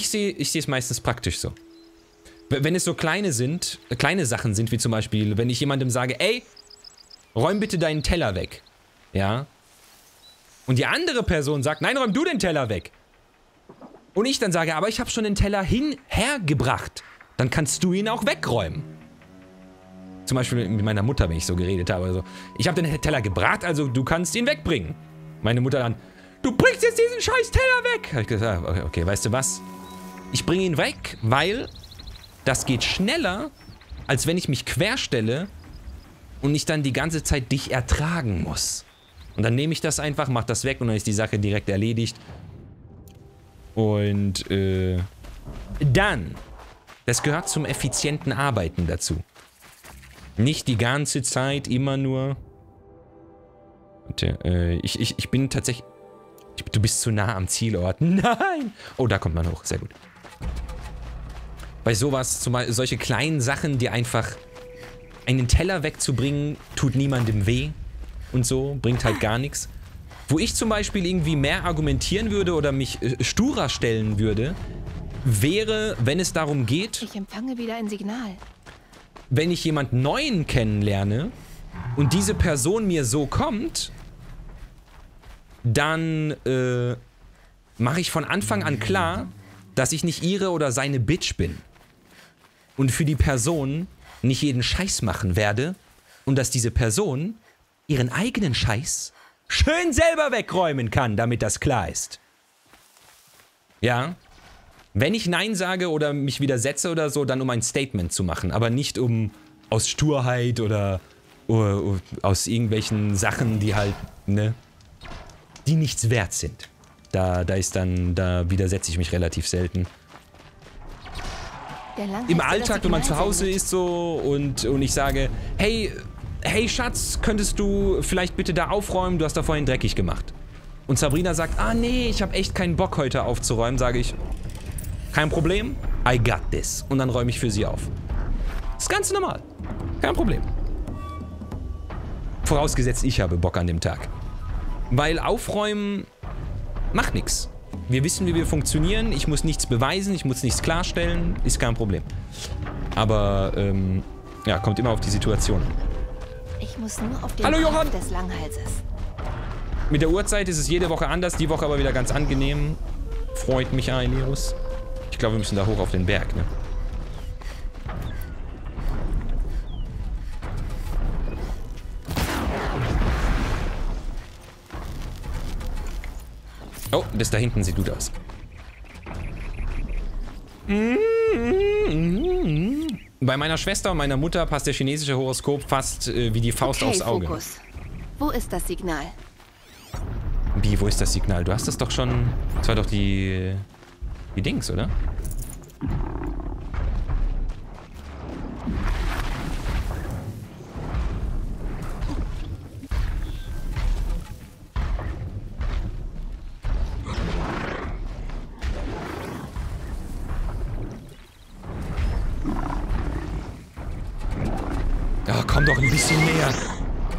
ich sehe ich es meistens praktisch so. Wenn es so kleine sind, äh, kleine Sachen sind, wie zum Beispiel, wenn ich jemandem sage, ey, räum bitte deinen Teller weg. Ja. Und die andere Person sagt, nein, räum du den Teller weg. Und ich dann sage, aber ich habe schon den Teller hinhergebracht. Dann kannst du ihn auch wegräumen. Zum Beispiel mit meiner Mutter, wenn ich so geredet habe. Also, ich habe den Teller gebracht, also du kannst ihn wegbringen. Meine Mutter dann, du bringst jetzt diesen scheiß Teller weg. Habe ich gesagt, okay, okay, weißt du was? Ich bringe ihn weg, weil das geht schneller, als wenn ich mich querstelle und ich dann die ganze Zeit dich ertragen muss. Und dann nehme ich das einfach, mach das weg und dann ist die Sache direkt erledigt. Und äh, dann, das gehört zum effizienten Arbeiten dazu. Nicht die ganze Zeit immer nur... Warte, äh, ich, ich, ich bin tatsächlich... Du bist zu nah am Zielort. Nein! Oh, da kommt man hoch. Sehr gut. Bei sowas, zum Beispiel solche kleinen Sachen, die einfach einen Teller wegzubringen, tut niemandem weh und so, bringt halt gar nichts. Wo ich zum Beispiel irgendwie mehr argumentieren würde oder mich äh, sturer stellen würde, wäre, wenn es darum geht... Ich empfange wieder ein Signal. Wenn ich jemand Neuen kennenlerne und diese Person mir so kommt, dann äh, mache ich von Anfang an klar, dass ich nicht ihre oder seine Bitch bin. Und für die Person nicht jeden Scheiß machen werde und dass diese Person ihren eigenen Scheiß schön selber wegräumen kann, damit das klar ist. Ja? Wenn ich Nein sage oder mich widersetze oder so, dann um ein Statement zu machen, aber nicht um aus Sturheit oder, oder, oder aus irgendwelchen Sachen, die halt, ne, die nichts wert sind. Da, da ist dann, da widersetze ich mich relativ selten. Im Alltag, wenn man zu Hause ist so und, und ich sage, hey, hey Schatz, könntest du vielleicht bitte da aufräumen? Du hast da vorhin dreckig gemacht. Und Sabrina sagt, ah nee, ich habe echt keinen Bock heute aufzuräumen, sage ich, kein Problem, I got this. Und dann räume ich für sie auf. Das ist ganz normal. Kein Problem. Vorausgesetzt, ich habe Bock an dem Tag. Weil aufräumen macht nichts. Wir wissen, wie wir funktionieren. Ich muss nichts beweisen, ich muss nichts klarstellen. Ist kein Problem. Aber, ähm, ja, kommt immer auf die Situation. Ich muss nur auf den Hallo, Johann. des Langhalses. Mit der Uhrzeit ist es jede Woche anders, die Woche aber wieder ganz angenehm. Freut mich, Aeneus. Ich glaube, wir müssen da hoch auf den Berg, ne? Oh, das da hinten sieht gut aus. Bei meiner Schwester und meiner Mutter passt der chinesische Horoskop fast äh, wie die Faust okay, aufs Auge. Fokus. Wo ist das Signal? Wie, wo ist das Signal? Du hast das doch schon... Das war doch die... Die Dings, oder? Komm doch ein bisschen näher.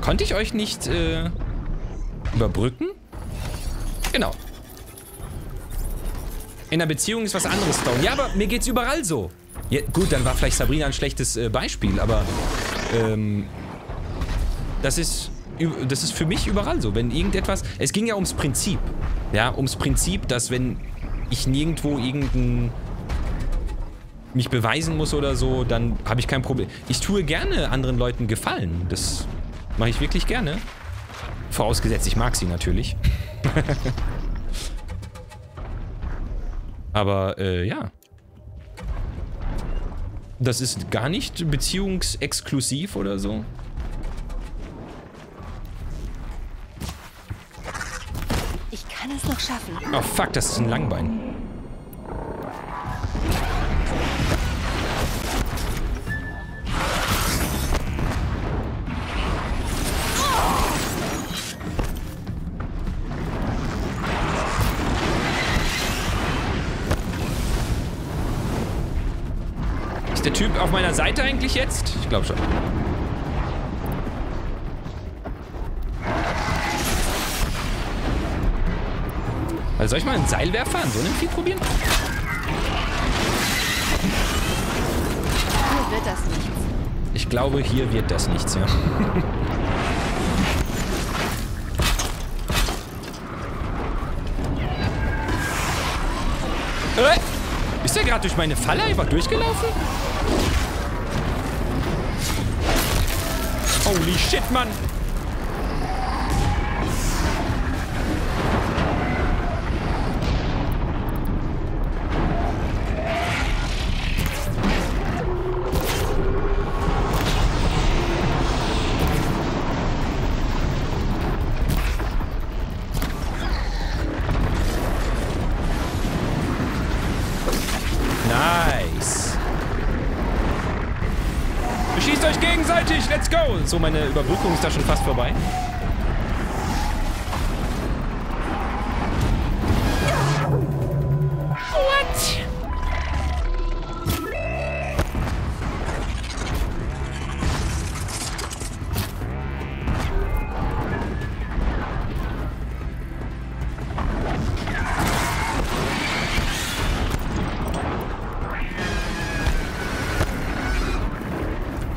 Konnte ich euch nicht äh, überbrücken? Genau. In der Beziehung ist was anderes, Stone. Ja, aber mir geht's überall so. Ja, gut, dann war vielleicht Sabrina ein schlechtes äh, Beispiel, aber ähm, das ist das ist für mich überall so. Wenn irgendetwas, es ging ja ums Prinzip, ja, ums Prinzip, dass wenn ich nirgendwo irgendein mich beweisen muss oder so, dann habe ich kein Problem. Ich tue gerne anderen Leuten Gefallen. Das mache ich wirklich gerne. Vorausgesetzt, ich mag sie natürlich. Aber, äh, ja. Das ist gar nicht beziehungsexklusiv oder so. Ich kann es noch schaffen. Oh, fuck, das ist ein Langbein. Typ auf meiner Seite eigentlich jetzt? Ich glaube schon. Also soll ich mal einen Seilwerfer an so einem Vieh probieren? Hier wird das nichts. Ich glaube, hier wird das nichts, ja. Ist der gerade durch meine Falle einfach durchgelaufen? Holy shit, Mann! So, meine Überbrückung ist da schon fast vorbei.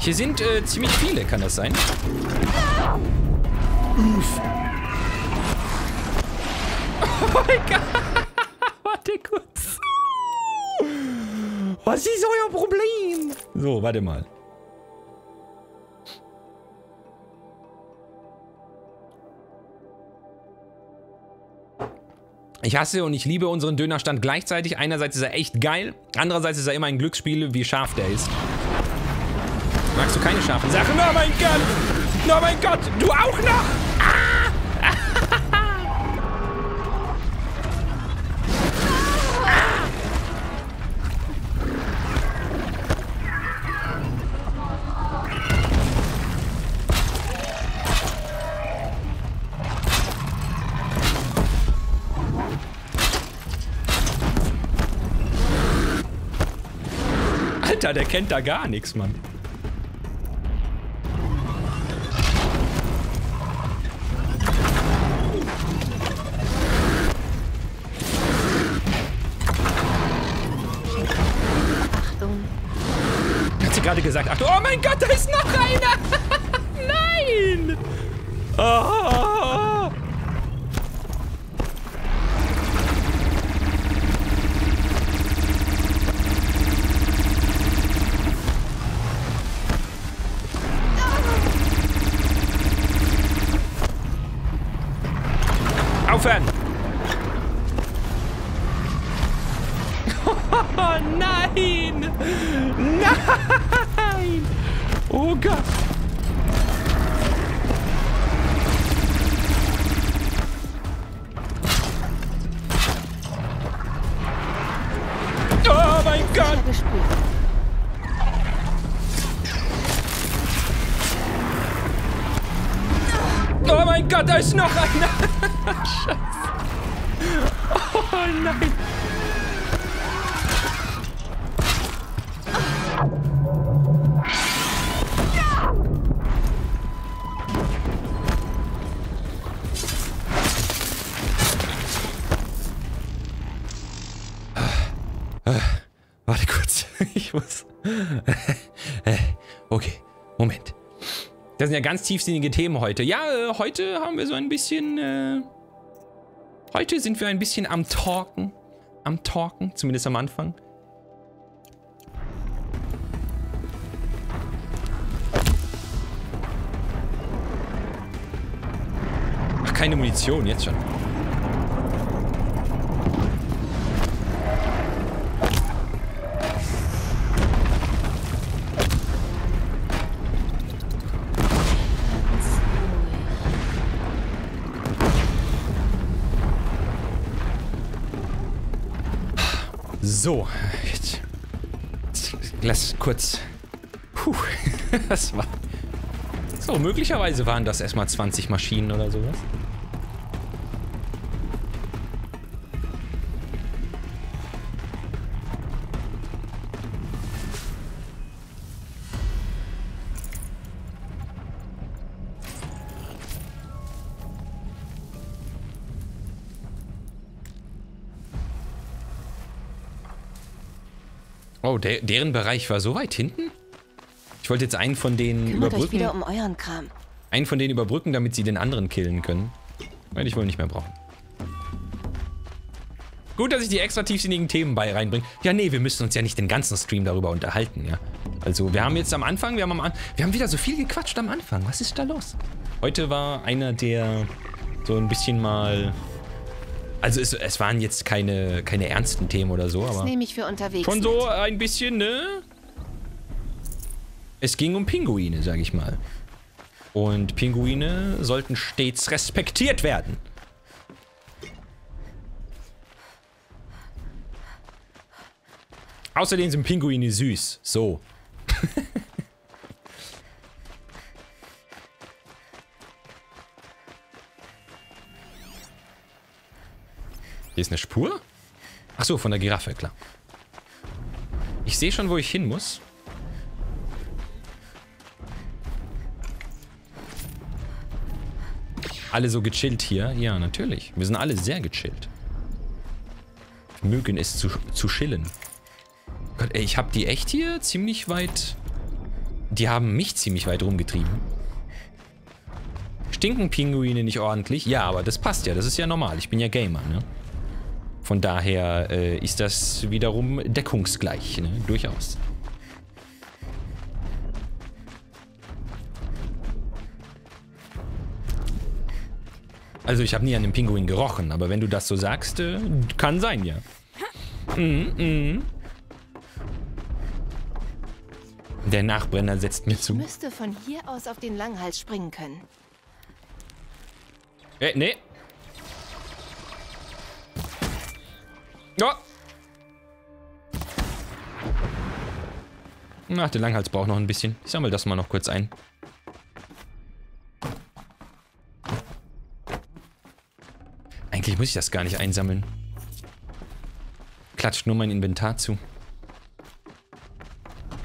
Hier sind äh, ziemlich viele, kann das sein? Uff. Oh mein Gott. Warte kurz. Was ist euer Problem? So, warte mal. Ich hasse und ich liebe unseren Dönerstand gleichzeitig. Einerseits ist er echt geil, andererseits ist er immer ein Glücksspiel, wie scharf der ist. Magst du keine scharfen Sachen? Oh mein Gott! Oh mein Gott! Du auch noch! Ah! Alter, der kennt da gar nichts, Mann. Gesagt, ach oh mein Gott, da ist noch einer! Nein! Oh. Mein Gott, Das sind ja ganz tiefsinnige Themen heute. Ja, äh, heute haben wir so ein bisschen. Äh, heute sind wir ein bisschen am Talken. Am Talken, zumindest am Anfang. Ach, keine Munition, jetzt schon. So, jetzt. Lass kurz. Puh, das war. So, möglicherweise waren das erstmal 20 Maschinen oder sowas. Oh, der, deren Bereich war so weit hinten? Ich wollte jetzt einen von denen Kümmert euch überbrücken. wieder um euren Kram. Einen von denen überbrücken, damit sie den anderen killen können. Werde ich wohl nicht mehr brauchen. Gut, dass ich die extra tiefsinnigen Themen bei reinbringe. Ja, nee, wir müssen uns ja nicht den ganzen Stream darüber unterhalten, ja. Also, wir haben jetzt am Anfang, wir haben am An wir haben wieder so viel gequatscht am Anfang. Was ist da los? Heute war einer, der so ein bisschen mal... Also, es, es waren jetzt keine, keine ernsten Themen oder so, Das aber... nehme ich für unterwegs. Schon so ein bisschen, ne? Es ging um Pinguine, sag ich mal. Und Pinguine sollten stets respektiert werden. Außerdem sind Pinguine süß. So. Hier ist eine Spur? Ach so, von der Giraffe, klar. Ich sehe schon, wo ich hin muss. Alle so gechillt hier? Ja, natürlich. Wir sind alle sehr gechillt. Mögen es zu, zu chillen. Gott, ey, ich habe die echt hier ziemlich weit... Die haben mich ziemlich weit rumgetrieben. Stinken Pinguine nicht ordentlich? Ja, aber das passt ja. Das ist ja normal. Ich bin ja Gamer, ne? Von daher äh, ist das wiederum deckungsgleich, ne? Durchaus. Also ich habe nie an einem Pinguin gerochen, aber wenn du das so sagst, äh, kann sein, ja. Mhm, mhm. Der Nachbrenner setzt mir zu. Müsste von hier aus auf den Langhals springen können. Äh, nee. Ja. Ach, der Langhals braucht noch ein bisschen. Ich sammle das mal noch kurz ein. Eigentlich muss ich das gar nicht einsammeln. Klatscht nur mein Inventar zu.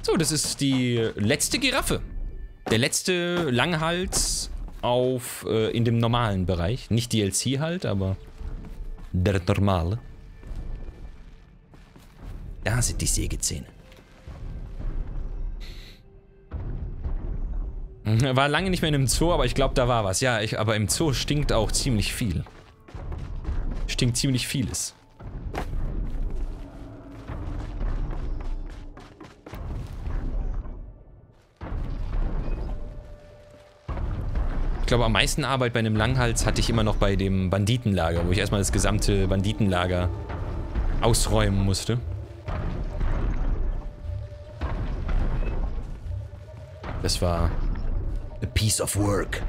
So, das ist die letzte Giraffe. Der letzte Langhals auf äh, in dem normalen Bereich. Nicht DLC halt, aber der normale. Da sind die Sägezähne. War lange nicht mehr in einem Zoo, aber ich glaube, da war was. Ja, ich, aber im Zoo stinkt auch ziemlich viel. Stinkt ziemlich vieles. Ich glaube, am meisten Arbeit bei einem Langhals hatte ich immer noch bei dem Banditenlager, wo ich erstmal das gesamte Banditenlager ausräumen musste. Das war a piece of work.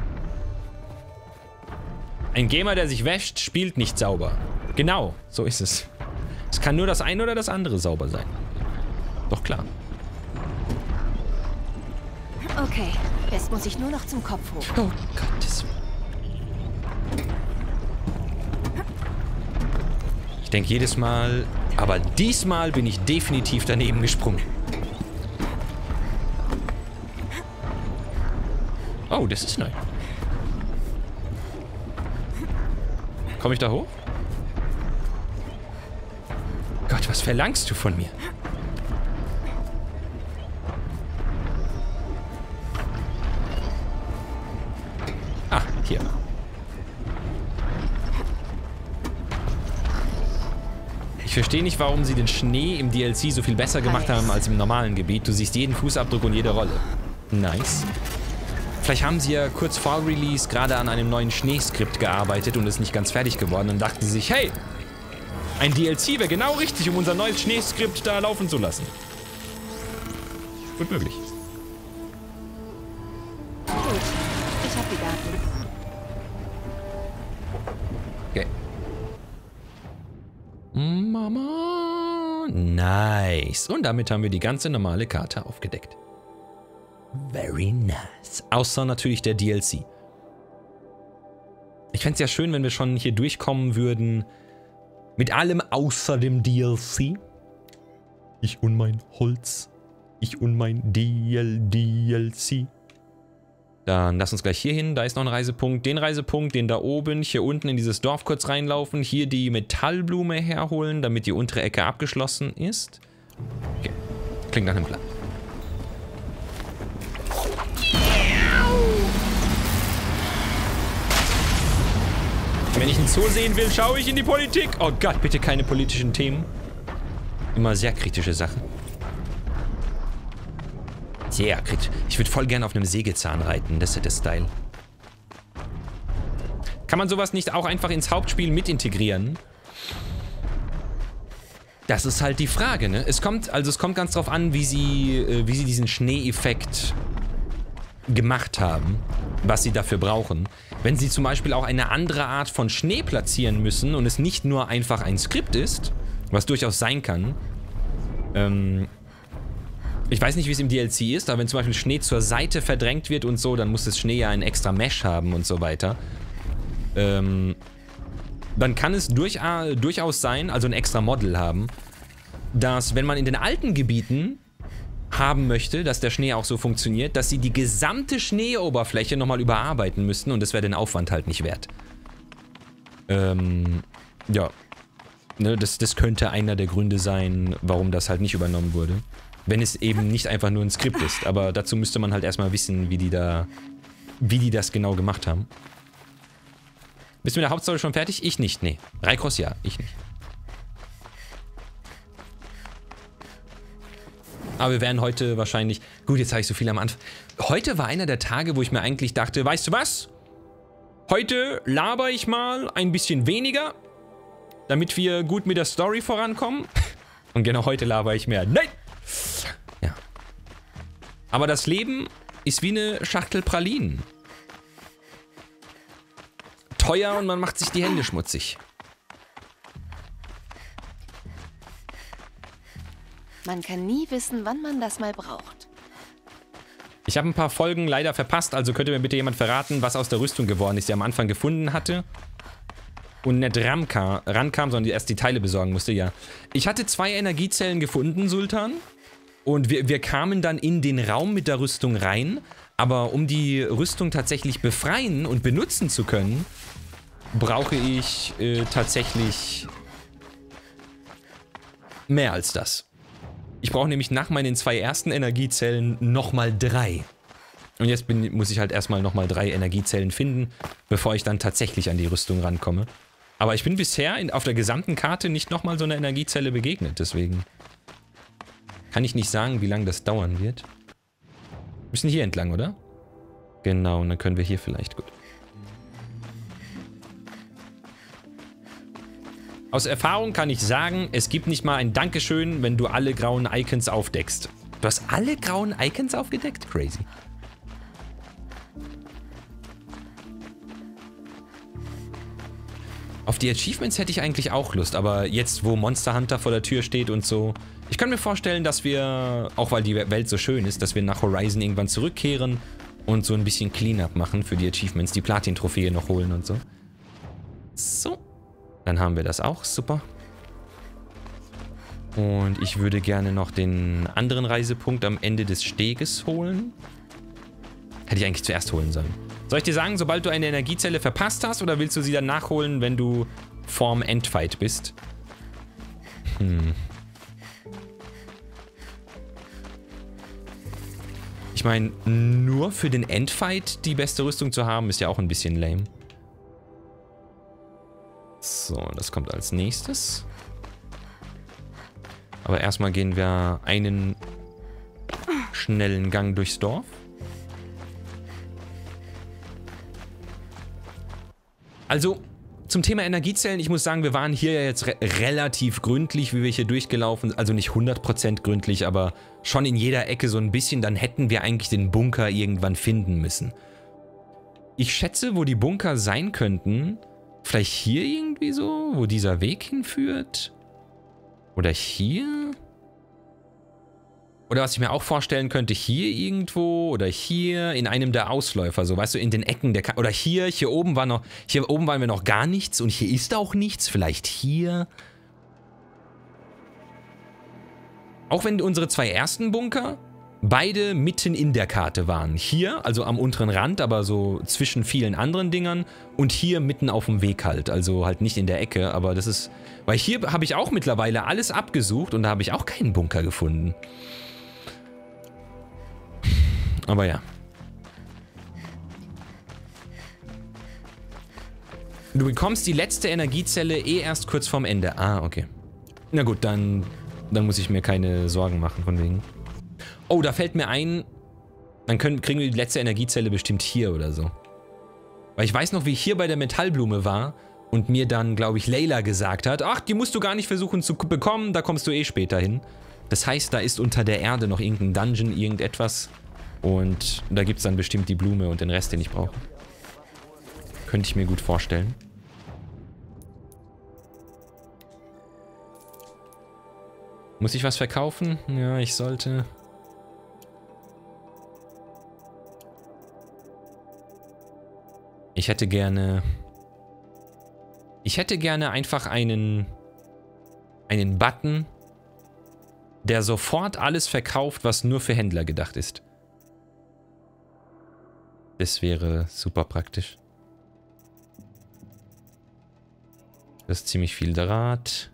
Ein Gamer, der sich wäscht, spielt nicht sauber. Genau, so ist es. Es kann nur das eine oder das andere sauber sein. Doch klar. Okay, jetzt muss ich nur noch zum Kopf hoch. Oh Gottes Willen. Ich denke jedes Mal, aber diesmal bin ich definitiv daneben gesprungen. Oh, das ist neu. Komme ich da hoch? Gott, was verlangst du von mir? Ah, hier. Ich verstehe nicht, warum sie den Schnee im DLC so viel besser gemacht haben als im normalen Gebiet. Du siehst jeden Fußabdruck und jede Rolle. Nice. Vielleicht haben sie ja kurz vor Release gerade an einem neuen Schneeskript gearbeitet und ist nicht ganz fertig geworden und dachten sie sich, hey, ein DLC wäre genau richtig, um unser neues Schneeskript da laufen zu lassen. Gut möglich. Gut, ich hab die Daten. Okay. Mama. Nice. Und damit haben wir die ganze normale Karte aufgedeckt. Very nice. Außer natürlich der DLC. Ich fände es ja schön, wenn wir schon hier durchkommen würden. Mit allem außer dem DLC. Ich und mein Holz. Ich und mein DL DLC. Dann lass uns gleich hier hin. Da ist noch ein Reisepunkt. Den Reisepunkt, den da oben, hier unten in dieses Dorf kurz reinlaufen. Hier die Metallblume herholen, damit die untere Ecke abgeschlossen ist. Okay. Klingt nach einem Plan. Wenn ich einen Zoo sehen will, schaue ich in die Politik. Oh Gott, bitte keine politischen Themen. Immer sehr kritische Sachen. Sehr kritisch. Ich würde voll gerne auf einem Sägezahn reiten. Das ist der Style. Kann man sowas nicht auch einfach ins Hauptspiel mit integrieren? Das ist halt die Frage, ne? Es kommt, also es kommt ganz drauf an, wie sie, äh, wie sie diesen Schneeeffekt gemacht haben, was sie dafür brauchen. Wenn sie zum Beispiel auch eine andere Art von Schnee platzieren müssen und es nicht nur einfach ein Skript ist, was durchaus sein kann, ähm, ich weiß nicht, wie es im DLC ist, aber wenn zum Beispiel Schnee zur Seite verdrängt wird und so, dann muss das Schnee ja ein extra Mesh haben und so weiter. Ähm, dann kann es durch, durchaus sein, also ein extra Model haben, dass wenn man in den alten Gebieten haben möchte, dass der Schnee auch so funktioniert, dass sie die gesamte Schneeoberfläche nochmal überarbeiten müssten und das wäre den Aufwand halt nicht wert. Ähm, ja. Ne, das, das könnte einer der Gründe sein, warum das halt nicht übernommen wurde. Wenn es eben nicht einfach nur ein Skript ist. Aber dazu müsste man halt erstmal wissen, wie die da, wie die das genau gemacht haben. Bist du mit der Hauptstory schon fertig? Ich nicht, nee. Raikros ja, ich nicht. Aber wir werden heute wahrscheinlich... Gut, jetzt habe ich so viel am Anfang. Heute war einer der Tage, wo ich mir eigentlich dachte, weißt du was? Heute laber ich mal ein bisschen weniger, damit wir gut mit der Story vorankommen. Und genau heute laber ich mehr. Nein! Ja. Aber das Leben ist wie eine Schachtel Pralinen teuer und man macht sich die Hände schmutzig. Man kann nie wissen, wann man das mal braucht. Ich habe ein paar Folgen leider verpasst, also könnte mir bitte jemand verraten, was aus der Rüstung geworden ist, die am Anfang gefunden hatte. Und nicht rankam, rankam, sondern erst die Teile besorgen musste, ja. Ich hatte zwei Energiezellen gefunden, Sultan. Und wir, wir kamen dann in den Raum mit der Rüstung rein. Aber um die Rüstung tatsächlich befreien und benutzen zu können, brauche ich äh, tatsächlich mehr als das. Ich brauche nämlich nach meinen zwei ersten Energiezellen nochmal drei. Und jetzt bin, muss ich halt erstmal nochmal drei Energiezellen finden, bevor ich dann tatsächlich an die Rüstung rankomme. Aber ich bin bisher in, auf der gesamten Karte nicht nochmal so einer Energiezelle begegnet, deswegen kann ich nicht sagen, wie lange das dauern wird. Wir müssen hier entlang, oder? Genau, und dann können wir hier vielleicht, gut. Aus Erfahrung kann ich sagen, es gibt nicht mal ein Dankeschön, wenn du alle grauen Icons aufdeckst. Du hast alle grauen Icons aufgedeckt? Crazy. Auf die Achievements hätte ich eigentlich auch Lust, aber jetzt, wo Monster Hunter vor der Tür steht und so... Ich kann mir vorstellen, dass wir, auch weil die Welt so schön ist, dass wir nach Horizon irgendwann zurückkehren und so ein bisschen Cleanup machen für die Achievements, die Platin-Trophäe noch holen und so. So. Dann haben wir das auch. Super. Und ich würde gerne noch den anderen Reisepunkt am Ende des Steges holen. Hätte ich eigentlich zuerst holen sollen. Soll ich dir sagen, sobald du eine Energiezelle verpasst hast, oder willst du sie dann nachholen, wenn du vorm Endfight bist? Hm. Ich meine, nur für den Endfight die beste Rüstung zu haben, ist ja auch ein bisschen lame. So, das kommt als nächstes. Aber erstmal gehen wir einen schnellen Gang durchs Dorf. Also, zum Thema Energiezellen, ich muss sagen, wir waren hier ja jetzt re relativ gründlich, wie wir hier durchgelaufen sind. Also nicht 100% gründlich, aber schon in jeder Ecke so ein bisschen. Dann hätten wir eigentlich den Bunker irgendwann finden müssen. Ich schätze, wo die Bunker sein könnten, Vielleicht hier irgendwie so, wo dieser Weg hinführt? Oder hier? Oder was ich mir auch vorstellen könnte, hier irgendwo oder hier in einem der Ausläufer, so weißt du, in den Ecken der Ka oder hier, hier oben war noch, hier oben waren wir noch gar nichts und hier ist auch nichts, vielleicht hier. Auch wenn unsere zwei ersten Bunker beide mitten in der Karte waren. Hier, also am unteren Rand, aber so zwischen vielen anderen Dingern und hier mitten auf dem Weg halt, also halt nicht in der Ecke, aber das ist, weil hier habe ich auch mittlerweile alles abgesucht und da habe ich auch keinen Bunker gefunden. Aber ja. Du bekommst die letzte Energiezelle eh erst kurz vorm Ende. Ah, okay. Na gut, dann, dann muss ich mir keine Sorgen machen von wegen. Oh, da fällt mir ein, dann können, kriegen wir die letzte Energiezelle bestimmt hier oder so. Weil ich weiß noch, wie ich hier bei der Metallblume war und mir dann, glaube ich, Layla gesagt hat, ach, die musst du gar nicht versuchen zu bekommen, da kommst du eh später hin. Das heißt, da ist unter der Erde noch irgendein Dungeon, irgendetwas. Und da gibt es dann bestimmt die Blume und den Rest, den ich brauche. Könnte ich mir gut vorstellen. Muss ich was verkaufen? Ja, ich sollte. Ich hätte gerne... Ich hätte gerne einfach einen... Einen Button, der sofort alles verkauft, was nur für Händler gedacht ist. Das wäre super praktisch. Das ist ziemlich viel Draht.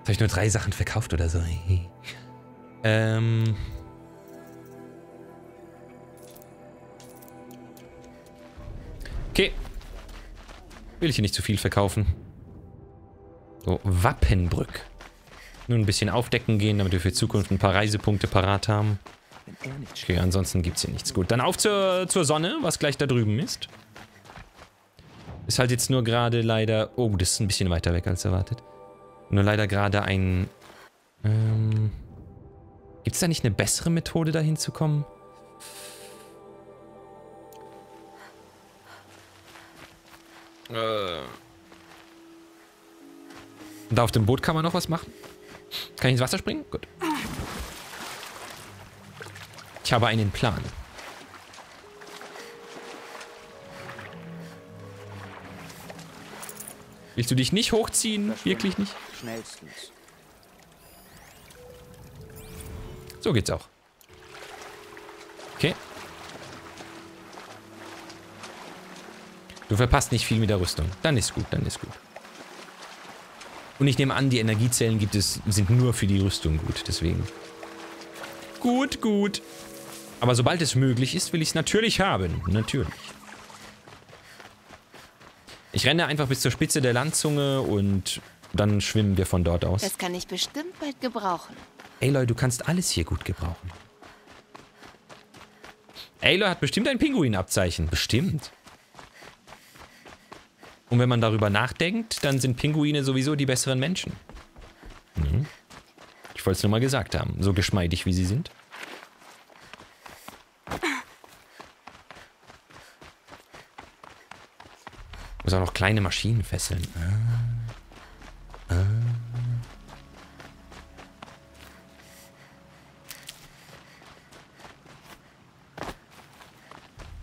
Habe ich nur drei Sachen verkauft oder so? ähm... Okay. Will ich hier nicht zu viel verkaufen. So, Wappenbrück. Nur ein bisschen aufdecken gehen, damit wir für Zukunft ein paar Reisepunkte parat haben. Okay, ansonsten gibt es hier nichts. Gut, dann auf zur, zur Sonne, was gleich da drüben ist. Ist halt jetzt nur gerade leider... Oh, das ist ein bisschen weiter weg als erwartet. Nur leider gerade ein... Ähm, Gibt es da nicht eine bessere Methode, da hinzukommen? Äh. Da auf dem Boot kann man noch was machen? Kann ich ins Wasser springen? Gut. Ich habe einen Plan. Willst du dich nicht hochziehen? Wirklich nicht? Schnellstens. So geht's auch. Du verpasst nicht viel mit der Rüstung. Dann ist gut, dann ist gut. Und ich nehme an, die Energiezellen gibt es, sind nur für die Rüstung gut, deswegen. Gut, gut. Aber sobald es möglich ist, will ich es natürlich haben. Natürlich. Ich renne einfach bis zur Spitze der Landzunge und dann schwimmen wir von dort aus. Das kann ich bestimmt bald gebrauchen. Aloy, du kannst alles hier gut gebrauchen. Aloy hat bestimmt ein Pinguinabzeichen. Bestimmt. Und wenn man darüber nachdenkt, dann sind Pinguine sowieso die besseren Menschen. Mhm. Ich wollte es nur mal gesagt haben, so geschmeidig wie sie sind. Muss auch noch kleine Maschinen fesseln. Ah. Ah.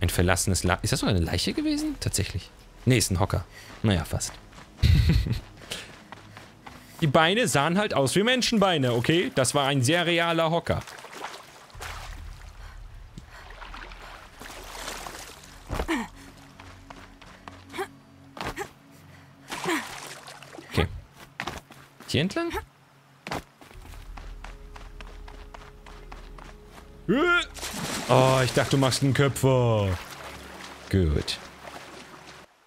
Ein verlassenes La Ist das so eine Leiche gewesen? Tatsächlich. Nee, ist ein Hocker. Naja, fast. Die Beine sahen halt aus wie Menschenbeine, okay? Das war ein sehr realer Hocker. Okay. Hier entlang? Oh, ich dachte, du machst einen Köpfer. Gut.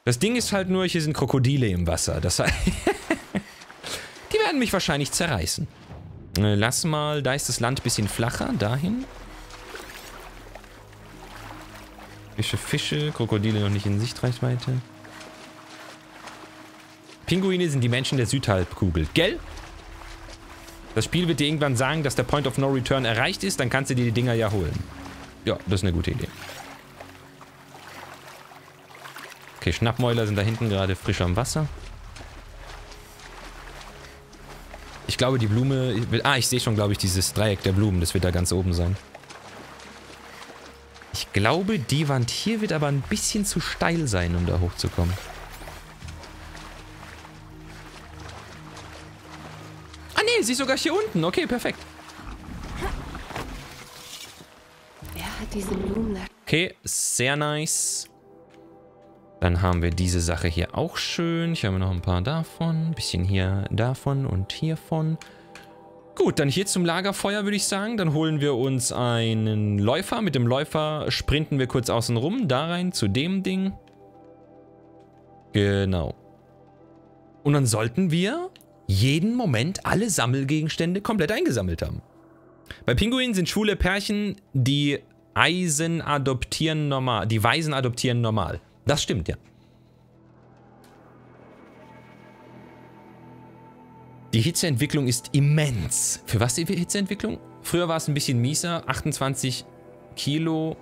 Das Ding ist halt nur, hier sind Krokodile im Wasser. Das heißt, die werden mich wahrscheinlich zerreißen. Äh, lass mal, da ist das Land ein bisschen flacher, dahin. Fische, Fische, Krokodile noch nicht in Sichtreichweite. Pinguine sind die Menschen der Südhalbkugel, gell? Das Spiel wird dir irgendwann sagen, dass der Point of No Return erreicht ist, dann kannst du dir die Dinger ja holen. Ja, das ist eine gute Idee. Okay, Schnappmäuler sind da hinten gerade frisch am Wasser. Ich glaube, die Blume... Ah, ich sehe schon, glaube ich, dieses Dreieck der Blumen. Das wird da ganz oben sein. Ich glaube, die Wand hier wird aber ein bisschen zu steil sein, um da hochzukommen. Ah, nee, sie ist sogar hier unten. Okay, perfekt. Wer hat diese Blumen da? Okay, sehr nice. Dann haben wir diese Sache hier auch schön. Ich habe noch ein paar davon. Ein bisschen hier davon und hiervon. Gut, dann hier zum Lagerfeuer würde ich sagen. Dann holen wir uns einen Läufer. Mit dem Läufer sprinten wir kurz außen rum. Da rein zu dem Ding. Genau. Und dann sollten wir jeden Moment alle Sammelgegenstände komplett eingesammelt haben. Bei Pinguinen sind schwule Pärchen, die Eisen adoptieren normal. Die Weisen adoptieren normal. Das stimmt, ja. Die Hitzeentwicklung ist immens. Für was die Hitzeentwicklung? Früher war es ein bisschen mieser. 28 Kilo.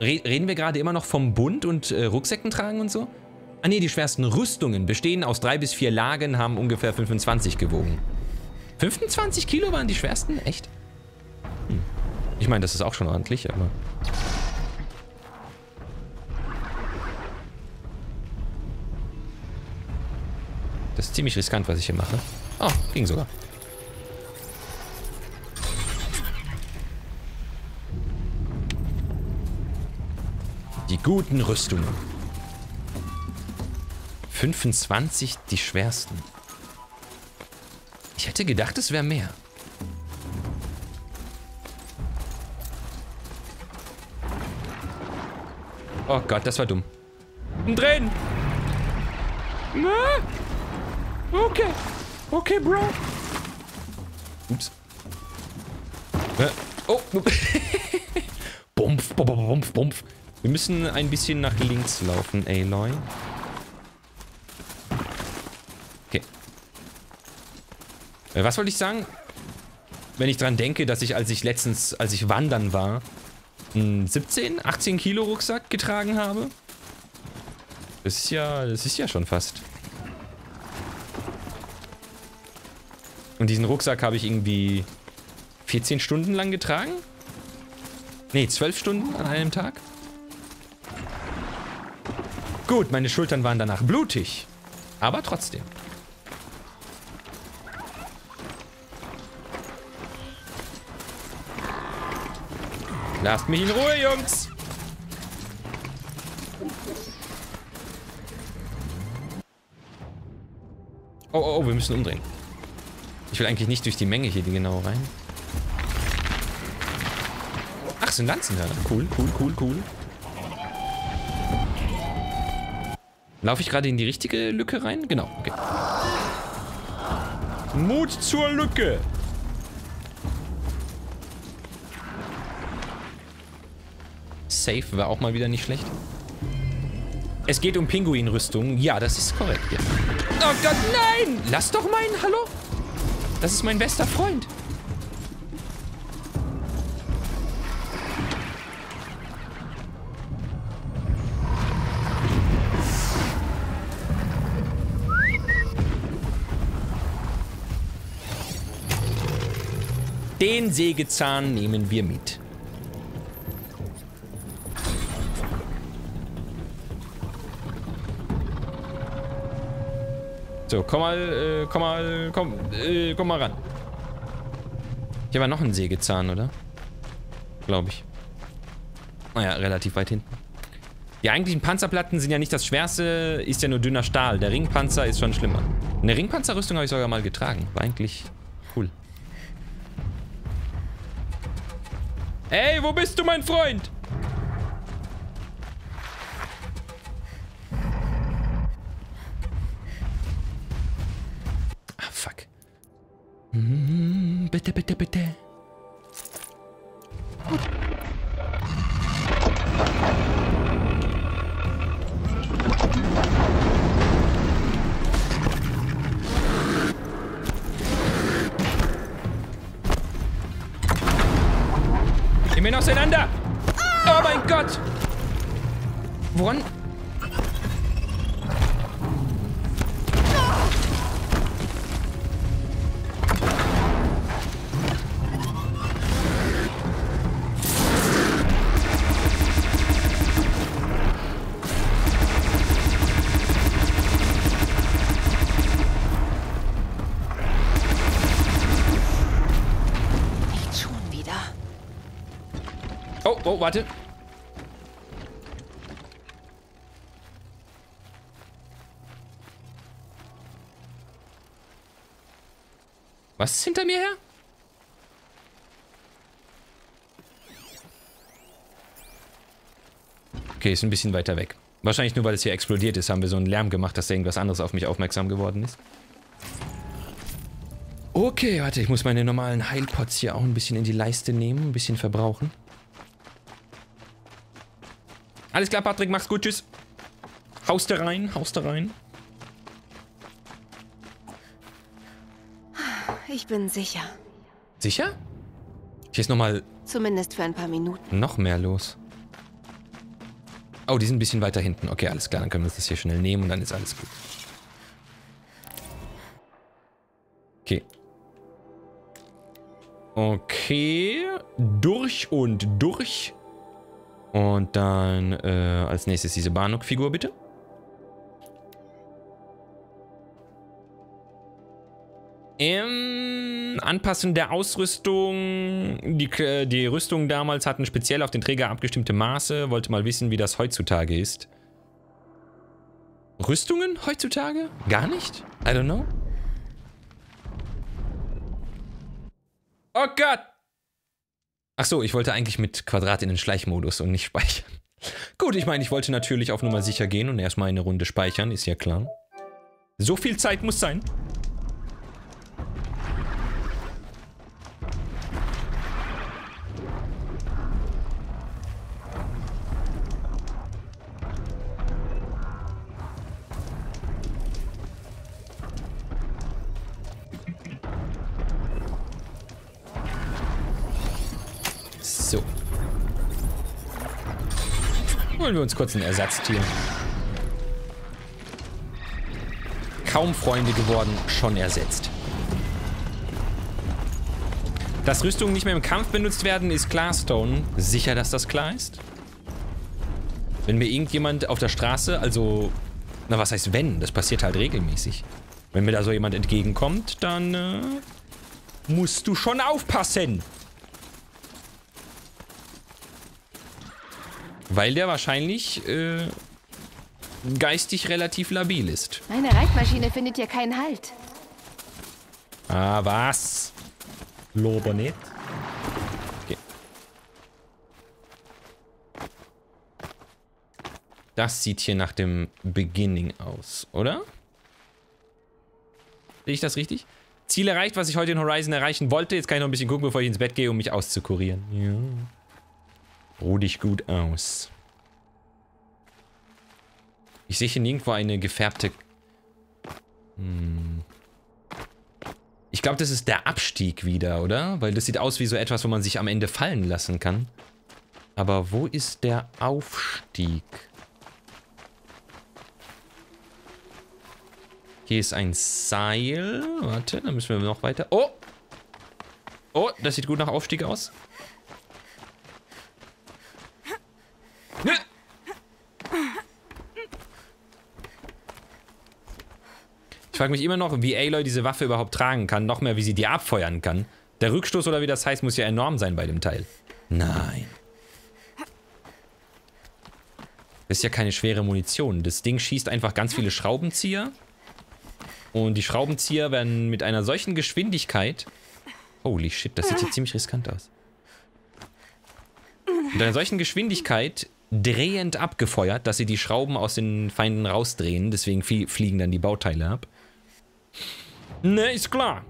Re reden wir gerade immer noch vom Bund und äh, Rucksäcken tragen und so? Ah ne, die schwersten Rüstungen bestehen aus drei bis vier Lagen, haben ungefähr 25 gewogen. 25 Kilo waren die schwersten? Echt? Hm. Ich meine, das ist auch schon ordentlich, aber... Das ist ziemlich riskant, was ich hier mache. Oh, ging sogar. Die guten Rüstungen. 25 die schwersten. Ich hätte gedacht, es wäre mehr. Oh Gott, das war dumm. Drehen! Okay. Okay, Bro. Ups. Äh, oh. bumpf, bumpf, bumpf, bumpf. Wir müssen ein bisschen nach links laufen, Aloy. Okay. Äh, was wollte ich sagen? Wenn ich dran denke, dass ich, als ich letztens, als ich wandern war, einen 17, 18 Kilo Rucksack getragen habe. Das ist ja, das ist ja schon fast. Und diesen Rucksack habe ich irgendwie 14 Stunden lang getragen? Ne, 12 Stunden an einem Tag? Gut, meine Schultern waren danach blutig. Aber trotzdem. Lasst mich in Ruhe, Jungs! Oh, oh, oh, wir müssen umdrehen. Ich will eigentlich nicht durch die Menge hier genau rein. Ach, sind Lanzenhörner. Cool, cool, cool, cool. Laufe ich gerade in die richtige Lücke rein? Genau, okay. Mut zur Lücke! Safe war auch mal wieder nicht schlecht. Es geht um Pinguinrüstung. Ja, das ist korrekt. Ja. Oh Gott, nein! Lass doch meinen, hallo? Das ist mein bester Freund. Den Sägezahn nehmen wir mit. So, komm mal, äh, komm mal, komm, äh, komm mal ran. Hier war noch ein Sägezahn, oder? Glaube ich. Naja, relativ weit hinten. Die eigentlichen Panzerplatten sind ja nicht das schwerste, ist ja nur dünner Stahl. Der Ringpanzer ist schon schlimmer. Eine Ringpanzerrüstung habe ich sogar mal getragen. War eigentlich cool. Ey, wo bist du, mein Freund? Mm, bitte, bitte, bitte. Nehmen wir auseinander! Oh mein Gott! Woran Oh, warte. Was ist hinter mir her? Okay, ist ein bisschen weiter weg. Wahrscheinlich nur, weil es hier explodiert ist, haben wir so einen Lärm gemacht, dass irgendwas anderes auf mich aufmerksam geworden ist. Okay, warte, ich muss meine normalen Heilpots hier auch ein bisschen in die Leiste nehmen, ein bisschen verbrauchen. Alles klar, Patrick, mach's gut, tschüss. Haust da rein, haust da rein. Ich bin sicher. Sicher? Hier ist nochmal Zumindest für ein paar Minuten. noch mehr los. Oh, die sind ein bisschen weiter hinten. Okay, alles klar, dann können wir uns das hier schnell nehmen und dann ist alles gut. Okay. Okay. Durch und durch. Und dann äh, als nächstes diese Barnock-Figur, bitte. Ähm, Anpassen der Ausrüstung. Die, äh, die Rüstungen damals hatten speziell auf den Träger abgestimmte Maße. Wollte mal wissen, wie das heutzutage ist. Rüstungen heutzutage? Gar nicht? I don't know. Oh Gott! Ach so, ich wollte eigentlich mit Quadrat in den Schleichmodus und nicht speichern. Gut, ich meine, ich wollte natürlich auf Nummer sicher gehen und erstmal eine Runde speichern, ist ja klar. So viel Zeit muss sein. Holen wir uns kurz ein Ersatztier. Kaum Freunde geworden, schon ersetzt. Dass Rüstungen nicht mehr im Kampf benutzt werden, ist klar, Stone. Sicher, dass das klar ist? Wenn mir irgendjemand auf der Straße, also... Na, was heißt wenn? Das passiert halt regelmäßig. Wenn mir da so jemand entgegenkommt, dann äh, musst du schon aufpassen. Weil der wahrscheinlich äh, geistig relativ labil ist. Meine Reitmaschine findet hier keinen Halt. Ah, was? Lober nicht. Okay. Das sieht hier nach dem Beginning aus, oder? Sehe ich das richtig? Ziel erreicht, was ich heute in Horizon erreichen wollte. Jetzt kann ich noch ein bisschen gucken, bevor ich ins Bett gehe, um mich auszukurieren. Ja. Ruh dich gut aus. Ich sehe hier nirgendwo eine gefärbte... Hm. Ich glaube, das ist der Abstieg wieder, oder? Weil das sieht aus wie so etwas, wo man sich am Ende fallen lassen kann. Aber wo ist der Aufstieg? Hier ist ein Seil. Warte, dann müssen wir noch weiter. Oh! Oh, das sieht gut nach Aufstieg aus. Frage mich immer noch, wie Aloy diese Waffe überhaupt tragen kann. Noch mehr, wie sie die abfeuern kann. Der Rückstoß oder wie das heißt, muss ja enorm sein bei dem Teil. Nein. Das ist ja keine schwere Munition. Das Ding schießt einfach ganz viele Schraubenzieher. Und die Schraubenzieher werden mit einer solchen Geschwindigkeit... Holy shit, das sieht hier ziemlich riskant aus. Mit einer solchen Geschwindigkeit drehend abgefeuert, dass sie die Schrauben aus den Feinden rausdrehen. Deswegen fliegen dann die Bauteile ab. Ne, ist klar.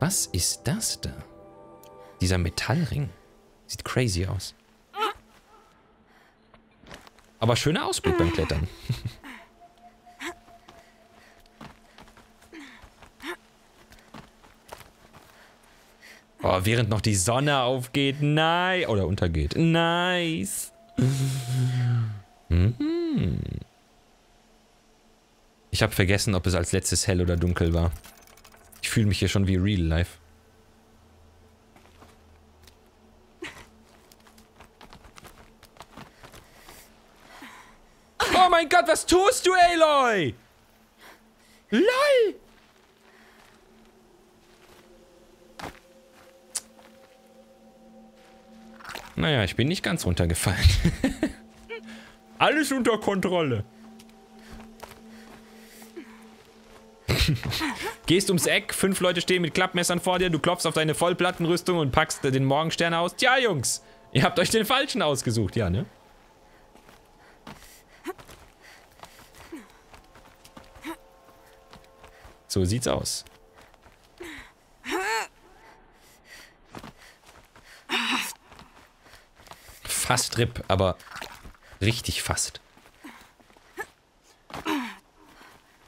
Was ist das da? Dieser Metallring. Sieht crazy aus. Aber schöner Ausblick beim Klettern. oh, während noch die Sonne aufgeht. Nein. Oder untergeht. Nice. Mhm. Ich habe vergessen, ob es als letztes hell oder dunkel war. Ich fühle mich hier schon wie real life. Oh mein Gott, was tust du, Aloy? LOL! Naja, ich bin nicht ganz runtergefallen. Alles unter Kontrolle. Gehst ums Eck, fünf Leute stehen mit Klappmessern vor dir, du klopfst auf deine Vollplattenrüstung und packst den Morgenstern aus. Tja, Jungs, ihr habt euch den Falschen ausgesucht, ja, ne? So sieht's aus. Fast RIP, aber richtig fast.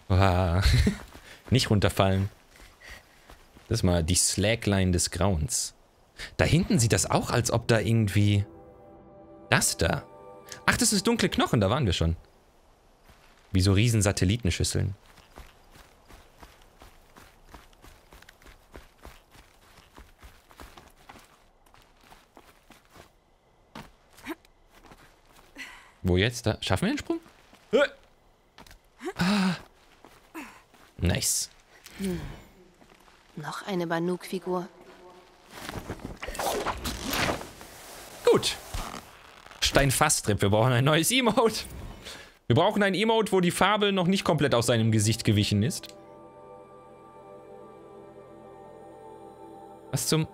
Wow. Nicht runterfallen. Das ist mal die Slackline des Grauens. Da hinten sieht das auch, als ob da irgendwie... Das da. Ach, das ist dunkle Knochen, da waren wir schon. Wie so riesen Satellitenschüsseln. Wo jetzt? Da? Schaffen wir den Sprung? Ah. Nice. Hm. Noch eine Banuk-Figur. Gut. Steinfasstrip. Wir brauchen ein neues Emote. Wir brauchen ein Emote, wo die Farbe noch nicht komplett aus seinem Gesicht gewichen ist. Was zum...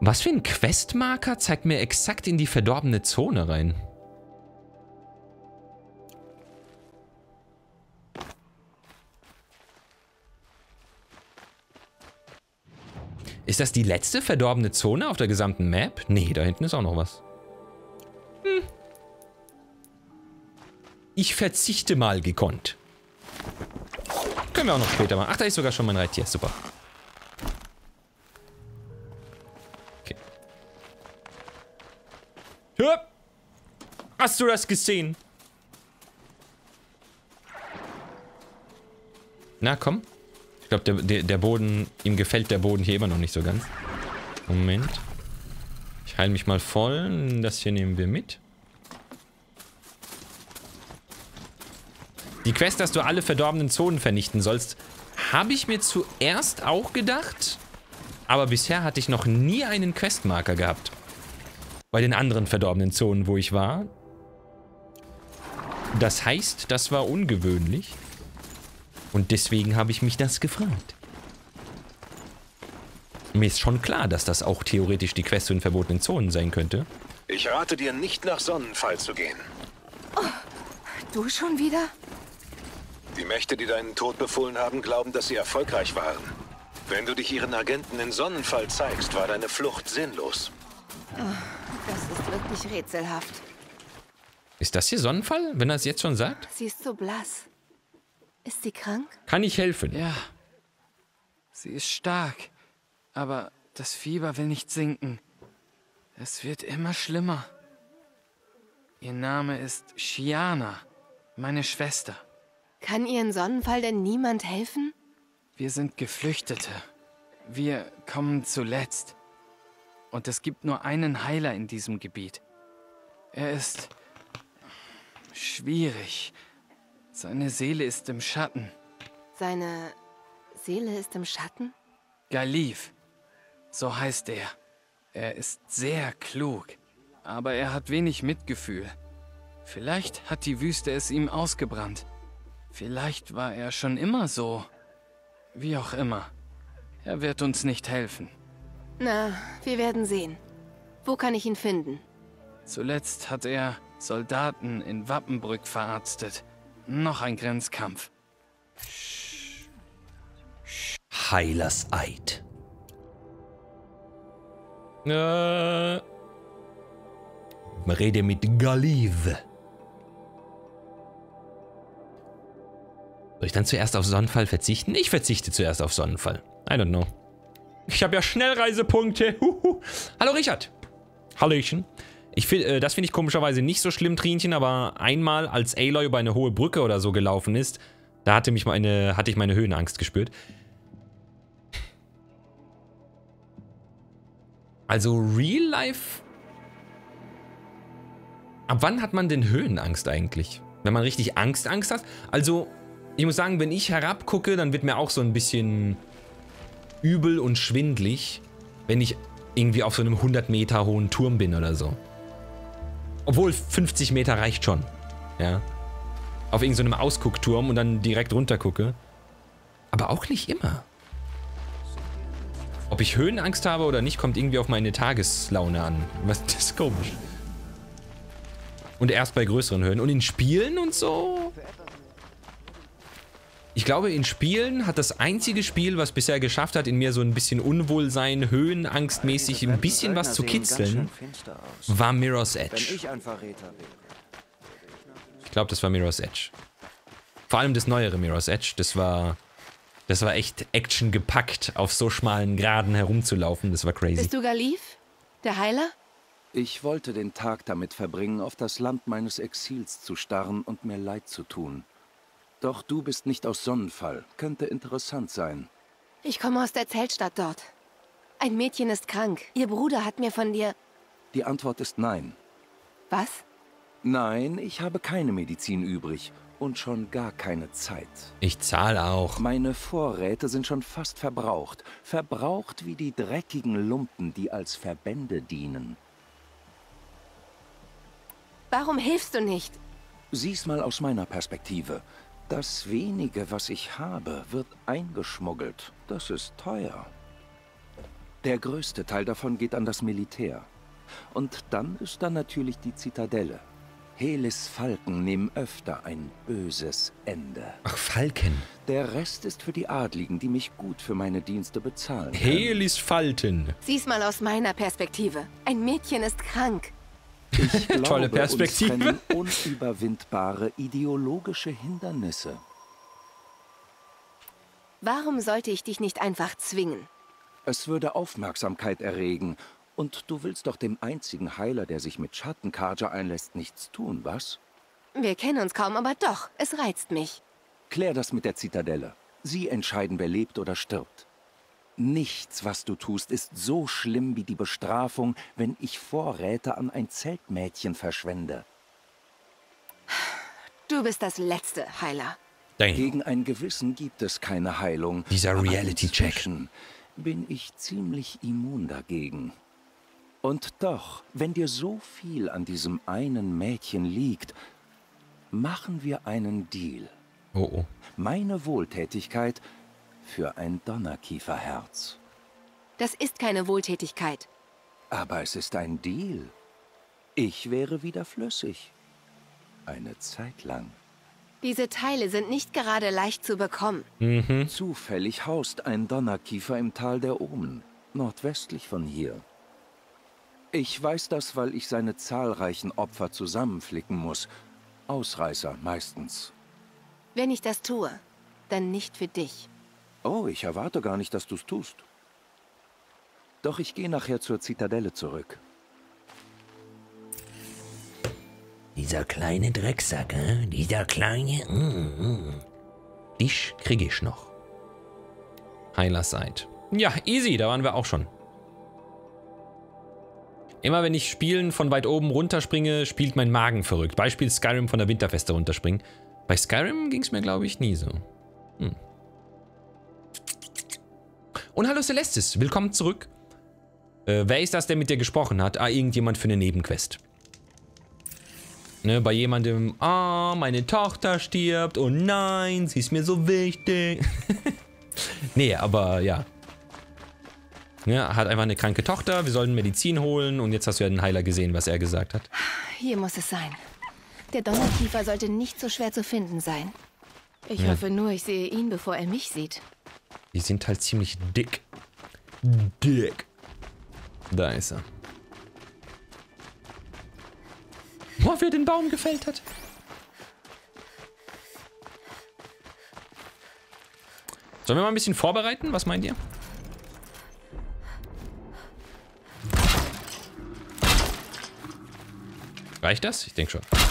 Was für ein Questmarker zeigt mir exakt in die verdorbene Zone rein? Ist das die letzte verdorbene Zone auf der gesamten Map? Nee, da hinten ist auch noch was. Hm. Ich verzichte mal gekonnt. Können wir auch noch später machen. Ach, da ist sogar schon mein Reittier. Super. Okay. Ja. Hast du das gesehen? Na, komm. Ich glaube, der, der, der Boden, ihm gefällt der Boden hier immer noch nicht so ganz. Moment. Ich heile mich mal voll. Das hier nehmen wir mit. Die Quest, dass du alle verdorbenen Zonen vernichten sollst, habe ich mir zuerst auch gedacht. Aber bisher hatte ich noch nie einen Questmarker gehabt. Bei den anderen verdorbenen Zonen, wo ich war. Das heißt, das war ungewöhnlich. Und deswegen habe ich mich das gefragt. Mir ist schon klar, dass das auch theoretisch die Quest zu den verbotenen Zonen sein könnte. Ich rate dir nicht nach Sonnenfall zu gehen. Oh, du schon wieder? Die Mächte, die deinen Tod befohlen haben, glauben, dass sie erfolgreich waren. Wenn du dich ihren Agenten in Sonnenfall zeigst, war deine Flucht sinnlos. Oh, das ist wirklich rätselhaft. Ist das hier Sonnenfall, wenn er es jetzt schon sagt? Sie ist so blass. Ist sie krank? Kann ich helfen? Ja. Sie ist stark. Aber das Fieber will nicht sinken. Es wird immer schlimmer. Ihr Name ist Shiana, meine Schwester. Kann ihren Sonnenfall denn niemand helfen? Wir sind Geflüchtete. Wir kommen zuletzt. Und es gibt nur einen Heiler in diesem Gebiet. Er ist schwierig. Seine Seele ist im Schatten. Seine Seele ist im Schatten? Galif. So heißt er. Er ist sehr klug. Aber er hat wenig Mitgefühl. Vielleicht hat die Wüste es ihm ausgebrannt. Vielleicht war er schon immer so. Wie auch immer. Er wird uns nicht helfen. Na, wir werden sehen. Wo kann ich ihn finden? Zuletzt hat er Soldaten in Wappenbrück verarztet. Noch ein Grenzkampf. Heilers Eid. Äh. Rede mit Galive. Soll ich dann zuerst auf Sonnenfall verzichten? Ich verzichte zuerst auf Sonnenfall. I don't know. Ich habe ja Schnellreisepunkte. Huhu. Hallo Richard. Hallöchen. Ich find, äh, das finde ich komischerweise nicht so schlimm, Trinchen, aber einmal, als Aloy über eine hohe Brücke oder so gelaufen ist, da hatte, mich meine, hatte ich meine Höhenangst gespürt. Also Real Life... Ab wann hat man denn Höhenangst eigentlich? Wenn man richtig Angst, Angst hat? Also, ich muss sagen, wenn ich herabgucke, dann wird mir auch so ein bisschen übel und schwindlig, wenn ich irgendwie auf so einem 100 Meter hohen Turm bin oder so. Obwohl 50 Meter reicht schon. Ja. Auf irgendeinem so Ausguckturm und dann direkt runter gucke. Aber auch nicht immer. Ob ich Höhenangst habe oder nicht, kommt irgendwie auf meine Tageslaune an. Das ist komisch. Und erst bei größeren Höhen. Und in Spielen und so Ich glaube, in Spielen hat das einzige Spiel, was bisher geschafft hat, in mir so ein bisschen Unwohlsein, Höhenangstmäßig ein bisschen was zu kitzeln, war Mirror's Edge. ich glaube, das war Mirror's Edge. Vor allem das neuere Mirror's Edge, das war. Das war echt Action gepackt, auf so schmalen Graden herumzulaufen. Das war crazy. Bist du Galif? Der Heiler? Ich wollte den Tag damit verbringen, auf das Land meines Exils zu starren und mir Leid zu tun. Doch du bist nicht aus Sonnenfall. Könnte interessant sein. Ich komme aus der Zeltstadt dort. Ein Mädchen ist krank. Ihr Bruder hat mir von dir. Die Antwort ist nein. Was? Nein, ich habe keine Medizin übrig und schon gar keine Zeit. Ich zahle auch. Meine Vorräte sind schon fast verbraucht. Verbraucht wie die dreckigen Lumpen, die als Verbände dienen. Warum hilfst du nicht? Sieh's mal aus meiner Perspektive. Das wenige, was ich habe, wird eingeschmuggelt. Das ist teuer. Der größte Teil davon geht an das Militär. Und dann ist da natürlich die Zitadelle. Helis Falken nehmen öfter ein böses Ende. Ach, Falken. Der Rest ist für die Adligen, die mich gut für meine Dienste bezahlen. Helis Falten. Sieh's mal aus meiner Perspektive. Ein Mädchen ist krank. Ich glaube, Tolle Perspektive. Uns unüberwindbare ideologische Hindernisse. Warum sollte ich dich nicht einfach zwingen? Es würde Aufmerksamkeit erregen. Und du willst doch dem einzigen Heiler, der sich mit Schattenkarja einlässt, nichts tun, was? Wir kennen uns kaum, aber doch, es reizt mich. Klär das mit der Zitadelle. Sie entscheiden, wer lebt oder stirbt. Nichts, was du tust, ist so schlimm wie die Bestrafung, wenn ich Vorräte an ein Zeltmädchen verschwende. Du bist das letzte Heiler. Damn. Gegen ein Gewissen gibt es keine Heilung. Dieser Reality-Check. bin ich ziemlich immun dagegen. Und doch, wenn dir so viel an diesem einen Mädchen liegt, machen wir einen Deal. Oh, oh. Meine Wohltätigkeit für ein Donnerkieferherz. Das ist keine Wohltätigkeit. Aber es ist ein Deal. Ich wäre wieder flüssig. Eine Zeit lang. Diese Teile sind nicht gerade leicht zu bekommen. Zufällig haust ein Donnerkiefer im Tal der Omen, nordwestlich von hier. Ich weiß das, weil ich seine zahlreichen Opfer zusammenflicken muss. Ausreißer meistens. Wenn ich das tue, dann nicht für dich. Oh, ich erwarte gar nicht, dass du's tust. Doch ich gehe nachher zur Zitadelle zurück. Dieser kleine Drecksack, äh? dieser kleine. Mm, mm. Dich kriege ich noch. Heiler seid. Ja, easy, da waren wir auch schon. Immer wenn ich Spielen von weit oben runterspringe, spielt mein Magen verrückt. Beispiel Skyrim von der Winterfeste runterspringen. Bei Skyrim ging es mir, glaube ich, nie so. Hm. Und hallo Celestis, willkommen zurück. Äh, wer ist das, der mit dir gesprochen hat? Ah, irgendjemand für eine Nebenquest. Ne, bei jemandem, ah, meine Tochter stirbt, oh nein, sie ist mir so wichtig. nee, aber ja. Ne, hat einfach eine kranke Tochter, wir sollen Medizin holen und jetzt hast du ja den Heiler gesehen, was er gesagt hat. Hier muss es sein. Der Donnerkiefer sollte nicht so schwer zu finden sein. Ich Ja. hoffe nur, ich sehe ihn, bevor er mich sieht. Die sind halt ziemlich dick. Dick. Da ist er. Boah, wer den Baum gefällt hat. Sollen wir mal ein bisschen vorbereiten? Was meint ihr? Reicht das? Ich denke schon.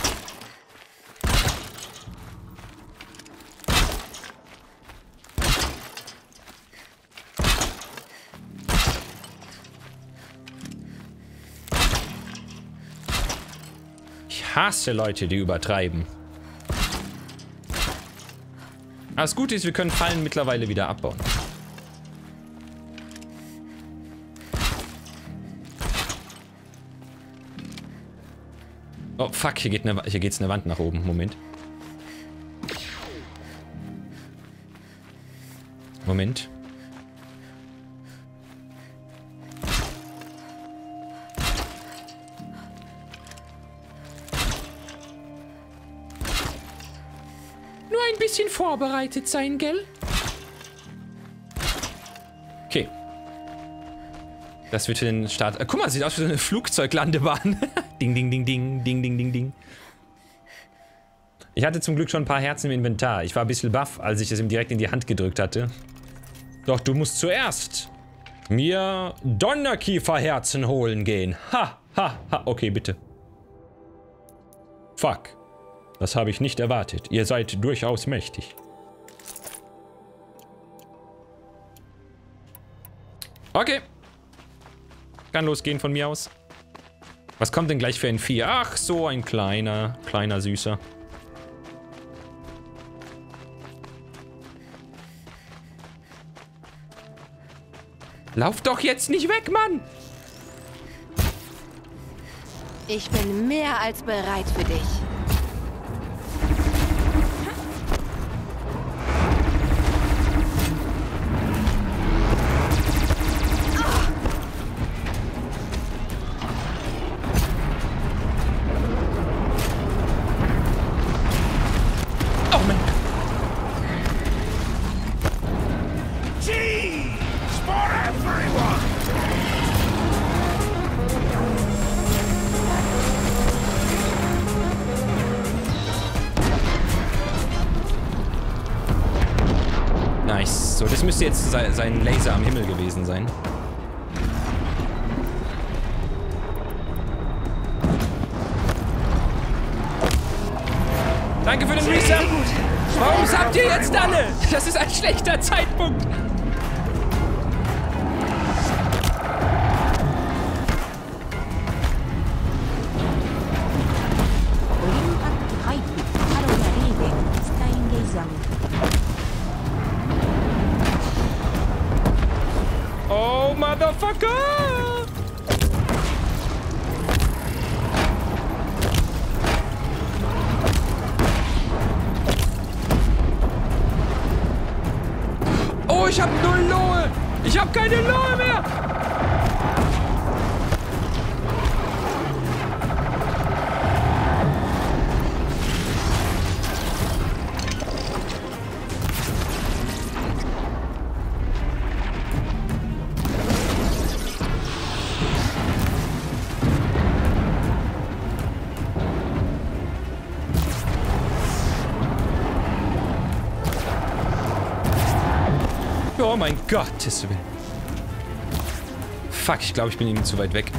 Hasse Leute, die übertreiben. Aber das Gute ist, wir können Fallen mittlerweile wieder abbauen. Oh, fuck, hier, geht eine, hier geht's eine Wand nach oben. Moment. Moment. Bisschen vorbereitet sein, gell? Okay. Das wird für den Start... Äh, guck mal, sieht aus wie so eine Flugzeuglandebahn. ding, ding, ding, ding, ding, ding, ding, ding. Ich hatte zum Glück schon ein paar Herzen im Inventar. Ich war ein bisschen baff, als ich es ihm direkt in die Hand gedrückt hatte. Doch du musst zuerst mir Donnerkieferherzen holen gehen. Ha, ha, ha. Okay, bitte. Fuck. Das habe ich nicht erwartet. Ihr seid durchaus mächtig. Okay. Kann losgehen von mir aus. Was kommt denn gleich für ein Vieh? Ach, so ein kleiner, kleiner Süßer. Lauf doch jetzt nicht weg, Mann! Ich bin mehr als bereit für dich. Müsste jetzt se sein Laser am Himmel gewesen sein. Danke für den Reset. Warum habt ihr jetzt alle? Das ist ein schlechter Zeitpunkt. Mein Gott, Willen. Fuck, ich glaube, ich bin ihm zu weit weg.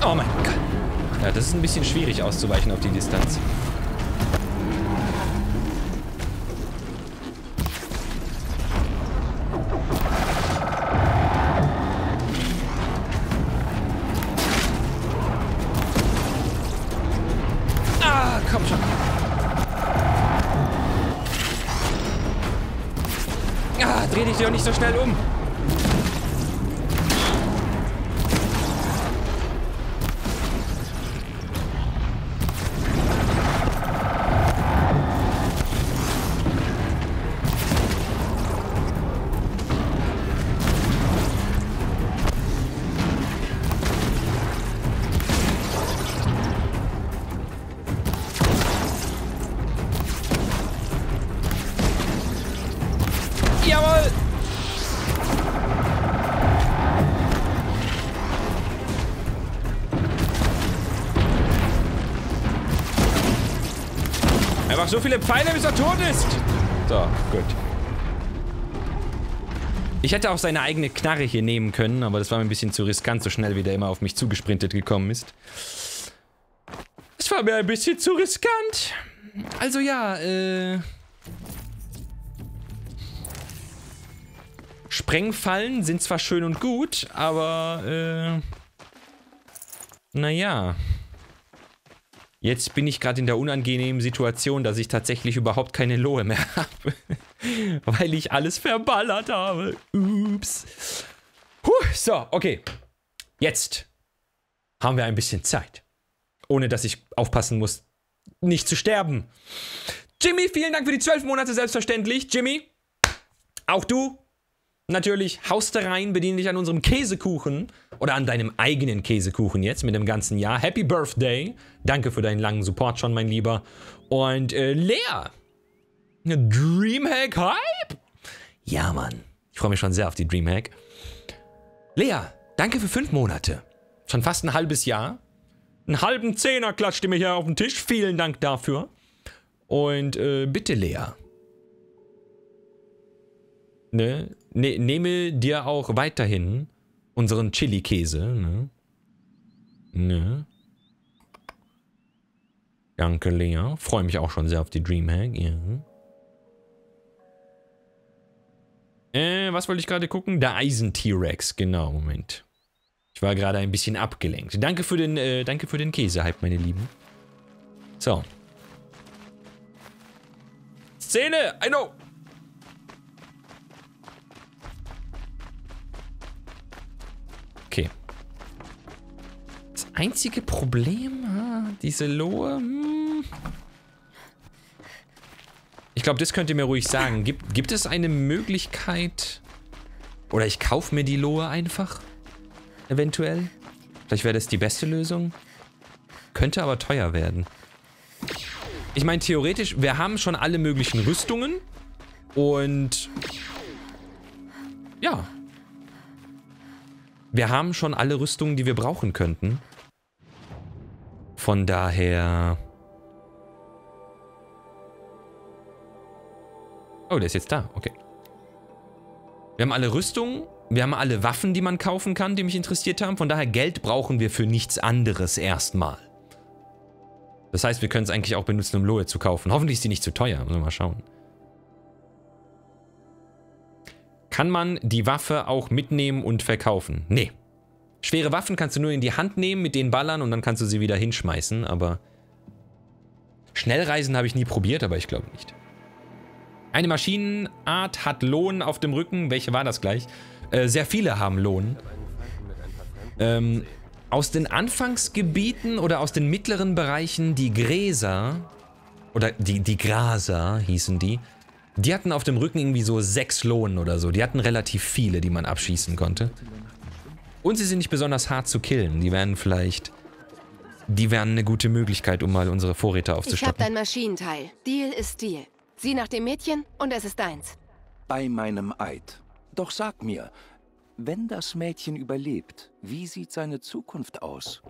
Oh mein Gott. Ja, das ist ein bisschen schwierig auszuweichen auf die Distanz. So schnell Einfach so viele Pfeile, bis er tot ist. So, gut. Ich hätte auch seine eigene Knarre hier nehmen können, aber das war mir ein bisschen zu riskant, so schnell wie der immer auf mich zugesprintet gekommen ist. Das war mir ein bisschen zu riskant. Also ja, äh... Sprengfallen sind zwar schön und gut, aber äh, naja. Jetzt bin ich gerade in der unangenehmen Situation, dass ich tatsächlich überhaupt keine Lohe mehr habe. Weil ich alles verballert habe. Ups. Puh, so, okay. Jetzt haben wir ein bisschen Zeit. Ohne dass ich aufpassen muss, nicht zu sterben. Jimmy, vielen Dank für die zwölf Monate, selbstverständlich. Jimmy, auch du, natürlich, haust rein, bediene dich an unserem Käsekuchen oder an deinem eigenen Käsekuchen jetzt mit dem ganzen Jahr. Happy Birthday. Danke für deinen langen Support schon, mein Lieber. Und äh, Lea, Dreamhack Hype? Ja, Mann. Ich freue mich schon sehr auf die Dreamhack. Lea, danke für fünf Monate. Schon fast ein halbes Jahr. Einen halben Zehner klatscht ihr mir hier auf den Tisch. Vielen Dank dafür. Und äh, bitte, Lea. Ne? ne? Nehme dir auch weiterhin unseren Chili-Käse. Ne? Ne? Danke, Lea. Freue mich auch schon sehr auf die Dreamhack. Ja. Äh, was wollte ich gerade gucken? Der Eisen-T-Rex. Genau, Moment. Ich war gerade ein bisschen abgelenkt. Danke für den, äh, danke für den Käse-Hype, meine Lieben. So. Szene! I know! Okay. Das einzige Problem, diese Lohe, hm. Ich glaube, das könnt ihr mir ruhig sagen. Gibt, gibt es eine Möglichkeit... Oder ich kaufe mir die Lohe einfach? Eventuell? Vielleicht wäre das die beste Lösung? Könnte aber teuer werden. Ich meine, theoretisch, wir haben schon alle möglichen Rüstungen. Und... Ja. Wir haben schon alle Rüstungen, die wir brauchen könnten. Von daher... Oh, der ist jetzt da. Okay. Wir haben alle Rüstungen. Wir haben alle Waffen, die man kaufen kann, die mich interessiert haben. Von daher, Geld brauchen wir für nichts anderes erstmal. Das heißt, wir können es eigentlich auch benutzen, um Lohe zu kaufen. Hoffentlich ist die nicht zu teuer. Müssen wir mal schauen. Kann man die Waffe auch mitnehmen und verkaufen? Nee. Schwere Waffen kannst du nur in die Hand nehmen, mit denen ballern und dann kannst du sie wieder hinschmeißen, aber... Schnellreisen habe ich nie probiert, aber ich glaube nicht. Eine Maschinenart hat Lohn auf dem Rücken. Welche war das gleich? Äh, sehr viele haben Lohn. Ähm, aus den Anfangsgebieten oder aus den mittleren Bereichen die Gräser oder die, die Graser hießen die, die hatten auf dem Rücken irgendwie so sechs Lohn oder so. Die hatten relativ viele, die man abschießen konnte. Und sie sind nicht besonders hart zu killen. Die wären vielleicht... Die wären eine gute Möglichkeit, um mal unsere Vorräte Ich hab aufzustocken. dein Maschinenteil. Deal ist Deal. Sieh nach dem Mädchen und es ist deins. Bei meinem Eid. Doch sag mir, wenn das Mädchen überlebt, wie sieht seine Zukunft aus?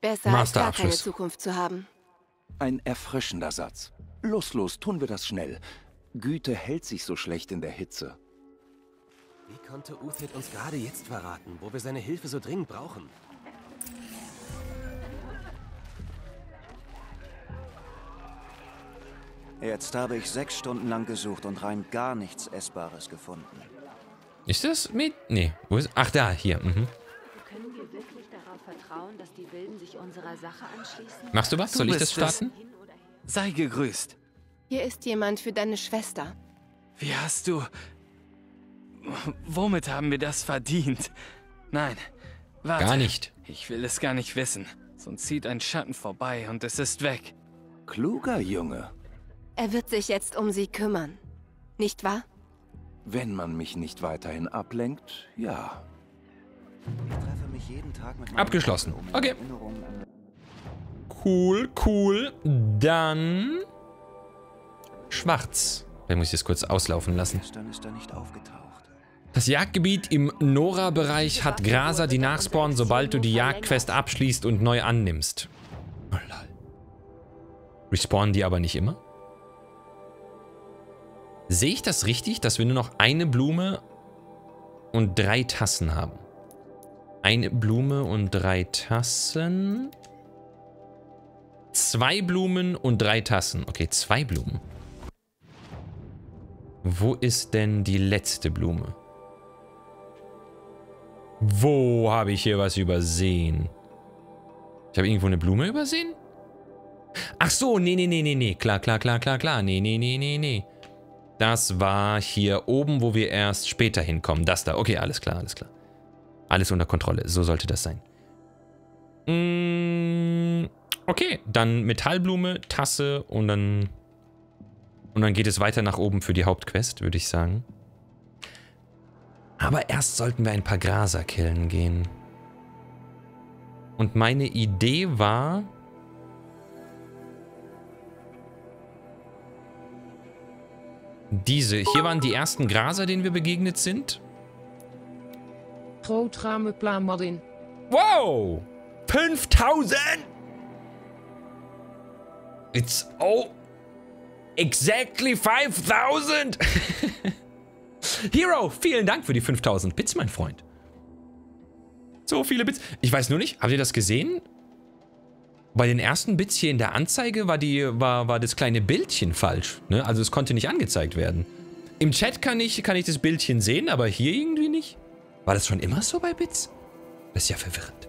Besser als gar keine. Zukunft zu haben. Ein erfrischender Satz. Los, los, tun wir das schnell. Güte hält sich so schlecht in der Hitze. Wie konnte Uthid uns gerade jetzt verraten, wo wir seine Hilfe so dringend brauchen? Jetzt habe ich sechs Stunden lang gesucht und rein gar nichts Essbares gefunden. Ist das mit... Nee, wo ist... Ach, da, hier. Mhm. Können wir wirklich darauf vertrauen, dass die Wilden sich unserer Sache anschließen? Machst du was? Du Soll ich das bist es. starten? Sei gegrüßt. Hier ist jemand für deine Schwester. Wie hast du... Womit haben wir das verdient? Nein, warte. Gar nicht. Ich will es gar nicht wissen. Sonst zieht ein Schatten vorbei und es ist weg. Kluger Junge. Er wird sich jetzt um sie kümmern. Nicht wahr? Wenn man mich nicht weiterhin ablenkt, ja. Ich treffe mich jeden Tag mit meinem Abgeschlossen. Okay. Cool, cool. Dann... Schwarz. Da muss ich das kurz auslaufen lassen. gestern ist er nicht aufgetaucht. Das Jagdgebiet im Nora-Bereich hat Graser, die nachspawnen, sobald du die Jagdquest abschließt und neu annimmst. Oh, lol. Respawnen die aber nicht immer? Sehe ich das richtig, dass wir nur noch eine Blume und drei Tassen haben? Eine Blume und drei Tassen. Zwei Blumen und drei Tassen. Okay, zwei Blumen. Wo ist denn die letzte Blume? Wo habe ich hier was übersehen? Ich habe irgendwo eine Blume übersehen? Ach so, nee, nee, nee, nee, nee. Klar, klar, klar, klar, klar. Nee, nee, nee, nee, nee. Das war hier oben, wo wir erst später hinkommen. Das da. Okay, alles klar, alles klar. Alles unter Kontrolle. So sollte das sein. Mm, okay, dann Metallblume, Tasse und dann Und dann geht es weiter nach oben für die Hauptquest, würde ich sagen. Aber erst sollten wir ein paar Graser killen gehen. Und meine Idee war... Diese. Hier waren die ersten Graser, denen wir begegnet sind. Wow! 5000! It's oh exactly 5000! Hero, vielen Dank für die 5000 Bits, mein Freund. So viele Bits. Ich weiß nur nicht, habt ihr das gesehen? Bei den ersten Bits hier in der Anzeige war, die, war, war das kleine Bildchen falsch. Ne? Also es konnte nicht angezeigt werden. Im Chat kann ich, kann ich das Bildchen sehen, aber hier irgendwie nicht. War das schon immer so bei Bits? Das ist ja verwirrend.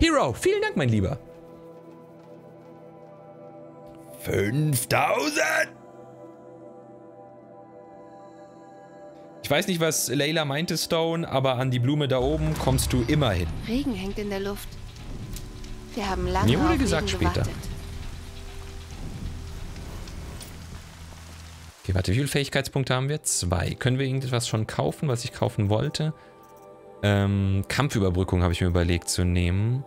Hero, vielen Dank, mein Lieber. 5000! Weiß nicht, was Layla meinte, Stone, aber an die Blume da oben kommst du immer hin. Regen hängt in der Luft. Wir haben lange Mir wurde gesagt, Regen später. gewartet. Okay, warte, wie viele Fähigkeitspunkte haben wir? Zwei. Können wir irgendetwas schon kaufen, was ich kaufen wollte? Ähm, Kampfüberbrückung habe ich mir überlegt zu nehmen.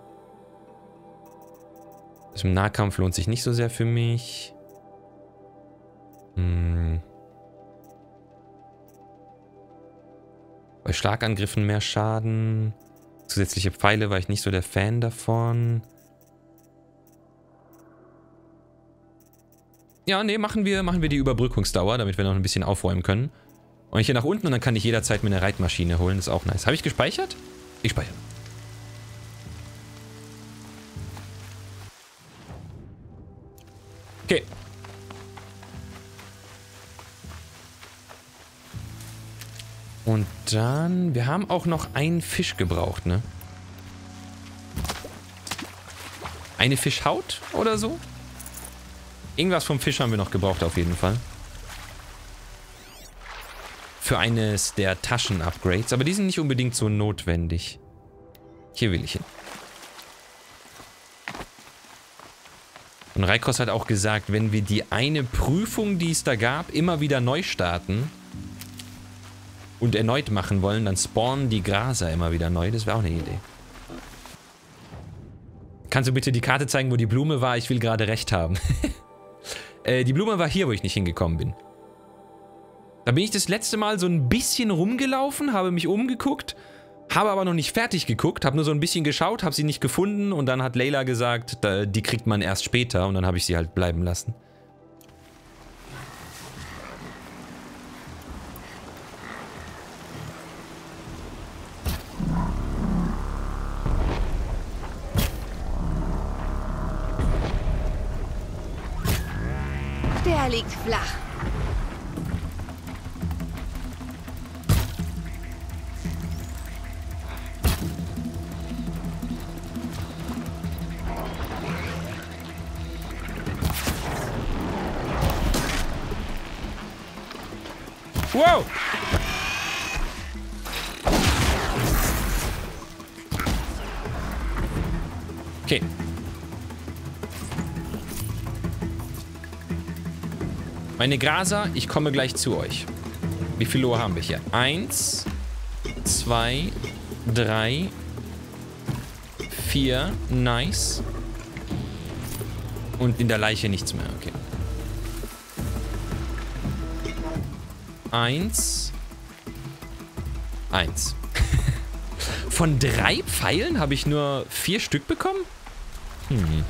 Das im Nahkampf lohnt sich nicht so sehr für mich. Hm. Bei Schlagangriffen mehr Schaden. Zusätzliche Pfeile war ich nicht so der Fan davon. Ja, nee, machen wir, machen wir die Überbrückungsdauer, damit wir noch ein bisschen aufräumen können. Und hier nach unten und dann kann ich jederzeit mir eine Reitmaschine holen. Das ist auch nice. Habe ich gespeichert? Ich speichere. Okay. Und dann, wir haben auch noch einen Fisch gebraucht, ne? Eine Fischhaut oder so? Irgendwas vom Fisch haben wir noch gebraucht auf jeden Fall. Für eines der Taschen-Upgrades. Aber die sind nicht unbedingt so notwendig. Hier will ich hin. Und Reikos hat auch gesagt, wenn wir die eine Prüfung, die es da gab, immer wieder neu starten und erneut machen wollen, dann spawnen die Graser immer wieder neu. Das wäre auch eine Idee. Kannst du bitte die Karte zeigen, wo die Blume war? Ich will gerade recht haben. äh, die Blume war hier, wo ich nicht hingekommen bin. Da bin ich das letzte Mal so ein bisschen rumgelaufen, habe mich umgeguckt, habe aber noch nicht fertig geguckt, habe nur so ein bisschen geschaut, habe sie nicht gefunden und dann hat Layla gesagt, die kriegt man erst später und dann habe ich sie halt bleiben lassen. Der liegt flach. Wow! Okay. Meine Graser, ich komme gleich zu euch. Wie viel Uhr haben wir hier? Eins, zwei, drei, vier. Nice. Und in der Leiche nichts mehr. Okay. Eins. Eins. Von drei Pfeilen habe ich nur vier Stück bekommen? Hm.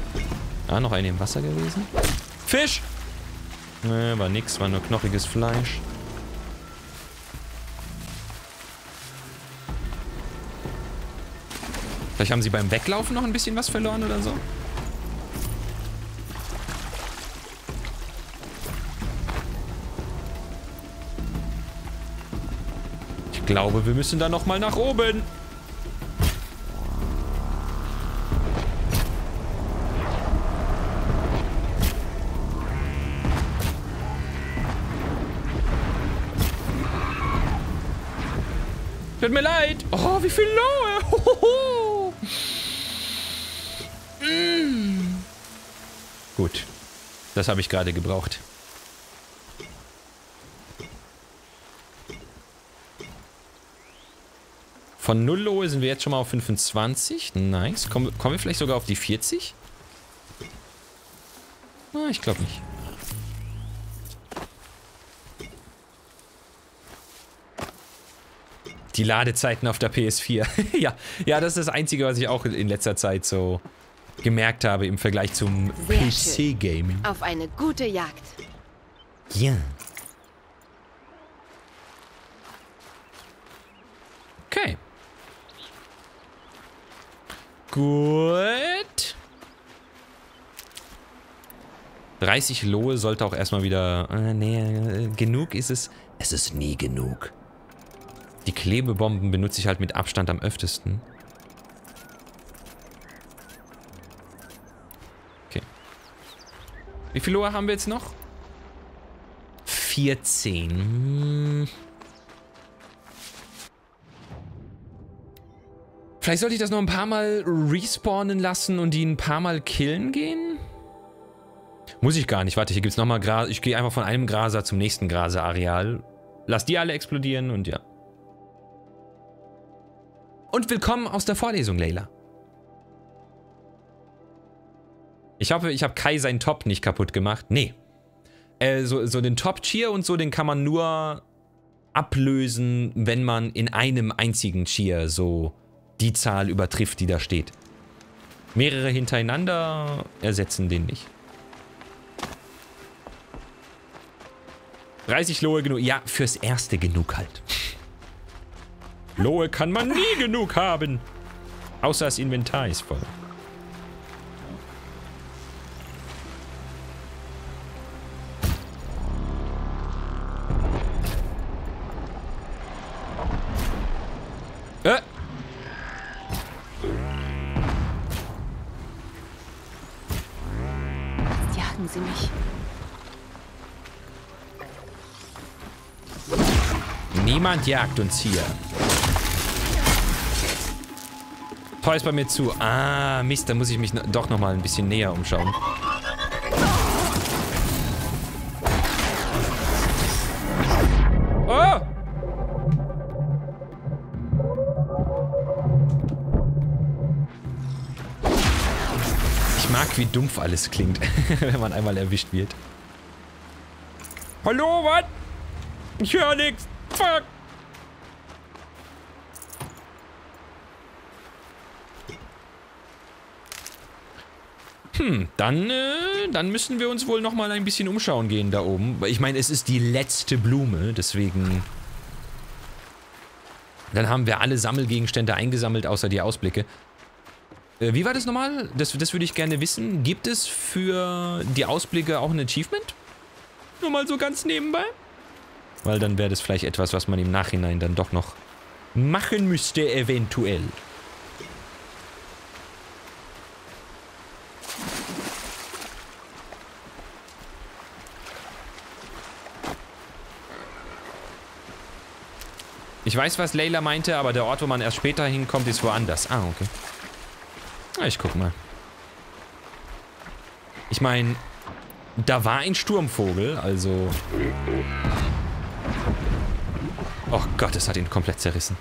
Ah, noch eine im Wasser gewesen. Fisch! Ne, war nix, war nur knochiges Fleisch. Vielleicht haben sie beim Weglaufen noch ein bisschen was verloren oder so. Ich glaube, wir müssen da noch mal nach oben. Tut mir leid. Oh, wie viel Lohe. mm. Gut. Das habe ich gerade gebraucht. Von 0 Lohe sind wir jetzt schon mal auf 25. Nice. Kommen, kommen wir vielleicht sogar auf die 40? Na, ah, ich glaube nicht. Die Ladezeiten auf der PS4. ja, ja, das ist das Einzige, was ich auch in letzter Zeit so gemerkt habe im Vergleich zum PC-Gaming. Auf eine gute Jagd. Ja. Okay. Gut. 30 Lohe sollte auch erstmal wieder... Äh, nee, äh, genug ist es. Es ist nie genug. Die Klebebomben benutze ich halt mit Abstand am öftesten. Okay. Wie viel Lohe haben wir jetzt noch? 14. Hm. Vielleicht sollte ich das noch ein paar Mal respawnen lassen und die ein paar Mal killen gehen? Muss ich gar nicht. Warte, hier gibt es nochmal Gras. Ich gehe einfach von einem Graser zum nächsten Graser-Areal. Lass die alle explodieren und ja. Und willkommen aus der Vorlesung, Leila. Ich hoffe, ich habe Kai seinen Top nicht kaputt gemacht. Nee. Äh, so, so den Top-Cheer und so, den kann man nur ablösen, wenn man in einem einzigen Cheer so die Zahl übertrifft, die da steht. Mehrere hintereinander ersetzen den nicht. 30 Lohe genug. Ja, fürs Erste genug halt. Lohe kann man nie genug haben. Außer das Inventar ist voll. Äh. Jetzt jagen sie mich. Niemand jagt uns hier. Tor ist bei mir zu. Ah, Mist, da muss ich mich doch noch mal ein bisschen näher umschauen. Oh! Ich mag, wie dumpf alles klingt, wenn man einmal erwischt wird. Hallo, was? Ich höre nichts. Fuck. Hm, dann, äh, dann müssen wir uns wohl noch mal ein bisschen umschauen gehen da oben. Ich meine, es ist die letzte Blume, deswegen... Dann haben wir alle Sammelgegenstände eingesammelt, außer die Ausblicke. Äh, wie war das nochmal? Das, das würde ich gerne wissen. Gibt es für die Ausblicke auch ein Achievement? Nur mal so ganz nebenbei? Weil dann wäre das vielleicht etwas, was man im Nachhinein dann doch noch machen müsste, eventuell. Ich weiß, was Layla meinte, aber der Ort, wo man erst später hinkommt, ist woanders. Ah, okay. Na, ich guck mal. Ich meine, da war ein Sturmvogel, also... Oh Gott, es hat ihn komplett zerrissen.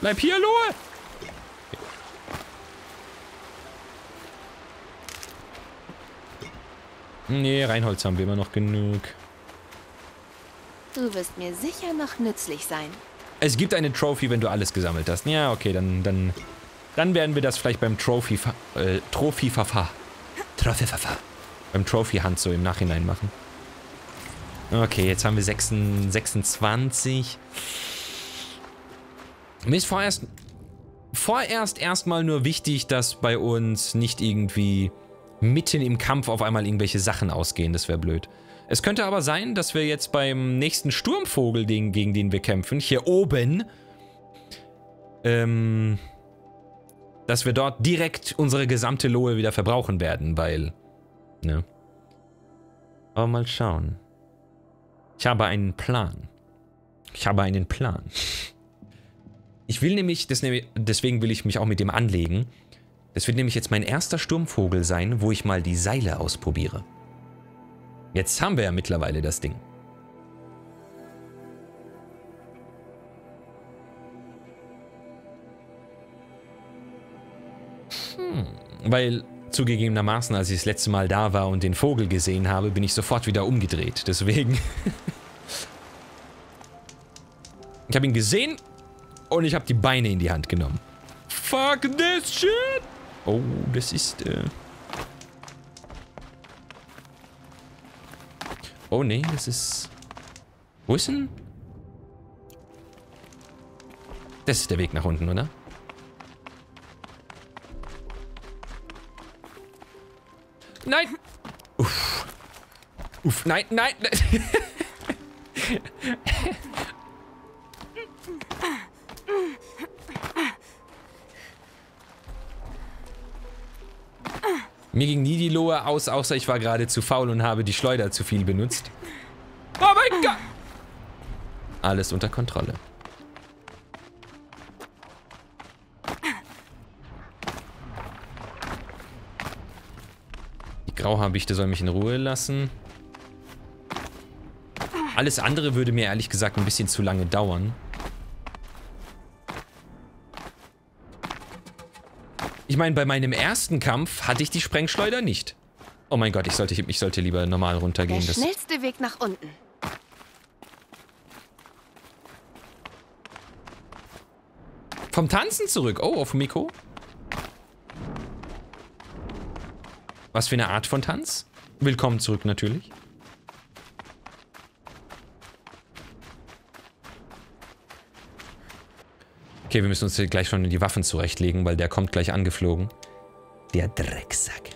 Bleib hier, Lohe! Nee, Reinholz haben wir immer noch genug. Du wirst mir sicher noch nützlich sein. Es gibt eine Trophy, wenn du alles gesammelt hast. Ja, okay, dann, dann, dann werden wir das vielleicht beim Trophy, äh, Trophy-Verfahr. Trophy-Verfahr. Beim Trophy-Hunt so im Nachhinein machen. Okay, jetzt haben wir 26. Mir ist vorerst, vorerst erstmal nur wichtig, dass bei uns nicht irgendwie mitten im Kampf auf einmal irgendwelche Sachen ausgehen. Das wäre blöd. Es könnte aber sein, dass wir jetzt beim nächsten Sturmvogel, den, gegen den wir kämpfen, hier oben, ähm, dass wir dort direkt unsere gesamte Lohe wieder verbrauchen werden, weil, ne. Aber mal schauen. Ich habe einen Plan. Ich habe einen Plan. Ich will nämlich, deswegen will ich mich auch mit dem anlegen. Das wird nämlich jetzt mein erster Sturmvogel sein, wo ich mal die Seile ausprobiere. Jetzt haben wir ja mittlerweile das Ding. Hm, weil zugegebenermaßen, als ich das letzte Mal da war und den Vogel gesehen habe, bin ich sofort wieder umgedreht. Deswegen... ich habe ihn gesehen und ich habe die Beine in die Hand genommen. Fuck this shit! Oh, das ist... Äh oh nee, das ist. Wo ist denn? Das ist der Weg nach unten, oder? Nein! Uff. Uff, nein, nein! Mir ging nie die Lohe aus, außer ich war gerade zu faul und habe die Schleuder zu viel benutzt. Oh mein Gott! Alles unter Kontrolle. Die Grauhaarbichte soll mich in Ruhe lassen. Alles andere würde mir ehrlich gesagt ein bisschen zu lange dauern. Ich meine, bei meinem ersten Kampf hatte ich die Sprengschleuder nicht. Oh mein Gott, ich sollte, ich sollte lieber normal runtergehen. Der schnellste Weg nach unten. vom Tanzen zurück. Oh, auf Miko. Was für eine Art von Tanz? Willkommen zurück natürlich. Okay, wir müssen uns hier gleich schon die Waffen zurechtlegen, weil der kommt gleich angeflogen. Der Drecksack.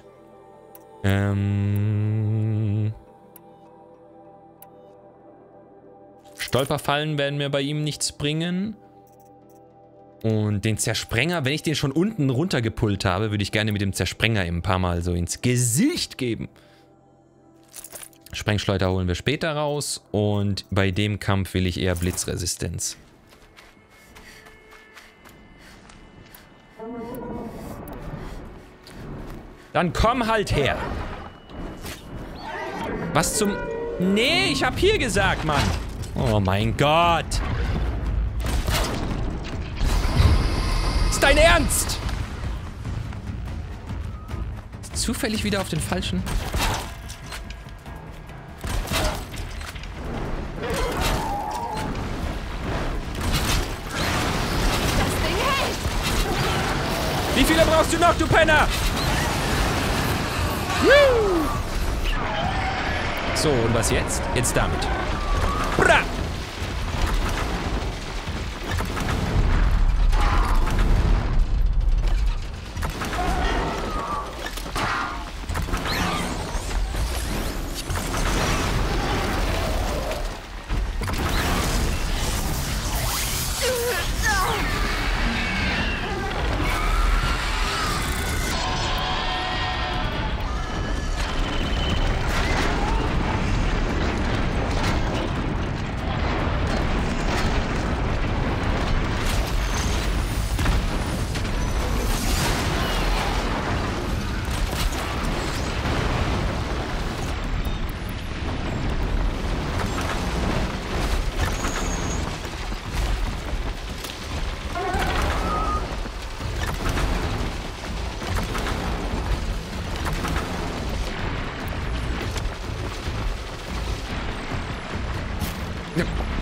Ähm... Stolperfallen werden mir bei ihm nichts bringen. Und den Zersprenger, wenn ich den schon unten runtergepullt habe, würde ich gerne mit dem Zersprenger ihm ein paar Mal so ins Gesicht geben. Sprengschleuder holen wir später raus. Und bei dem Kampf will ich eher Blitzresistenz. Dann komm halt her. Was zum... Nee, ich hab hier gesagt, Mann. Oh mein Gott. Ist dein Ernst? Zufällig wieder auf den falschen... Wie viele brauchst du noch, du Penner? So, und was jetzt? Jetzt damit. Bra! Ich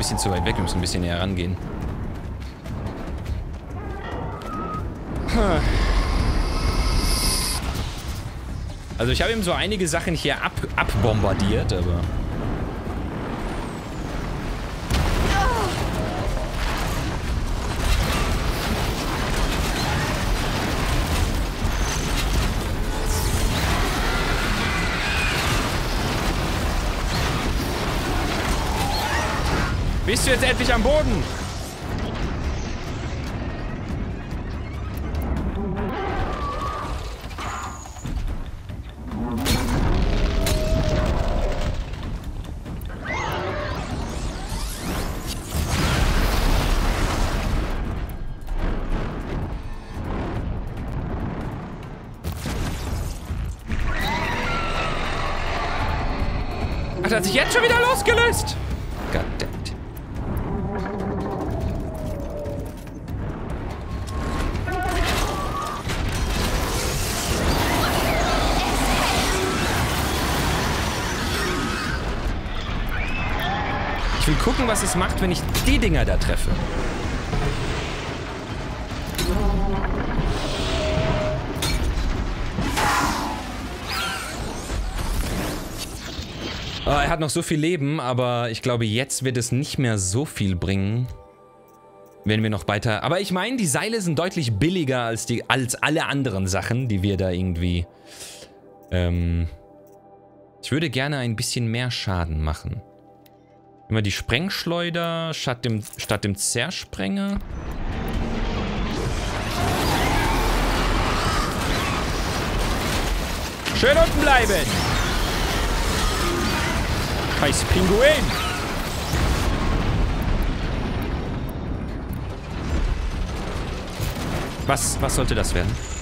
bisschen zu weit weg. Wir müssen ein bisschen näher rangehen. Also ich habe ihm so einige Sachen hier ab, abbombardiert, aber... Bist du jetzt endlich am Boden? Ach, das hat sich jetzt schon wieder was es macht, wenn ich die Dinger da treffe. Oh, er hat noch so viel Leben, aber ich glaube, jetzt wird es nicht mehr so viel bringen. Wenn wir noch weiter... Aber ich meine, die Seile sind deutlich billiger als, die, als alle anderen Sachen, die wir da irgendwie... Ähm... Ich würde gerne ein bisschen mehr Schaden machen. Immer die Sprengschleuder statt dem, statt dem Zersprenger. Schön unten bleiben! Scheiß Pinguin! Was, was sollte das werden?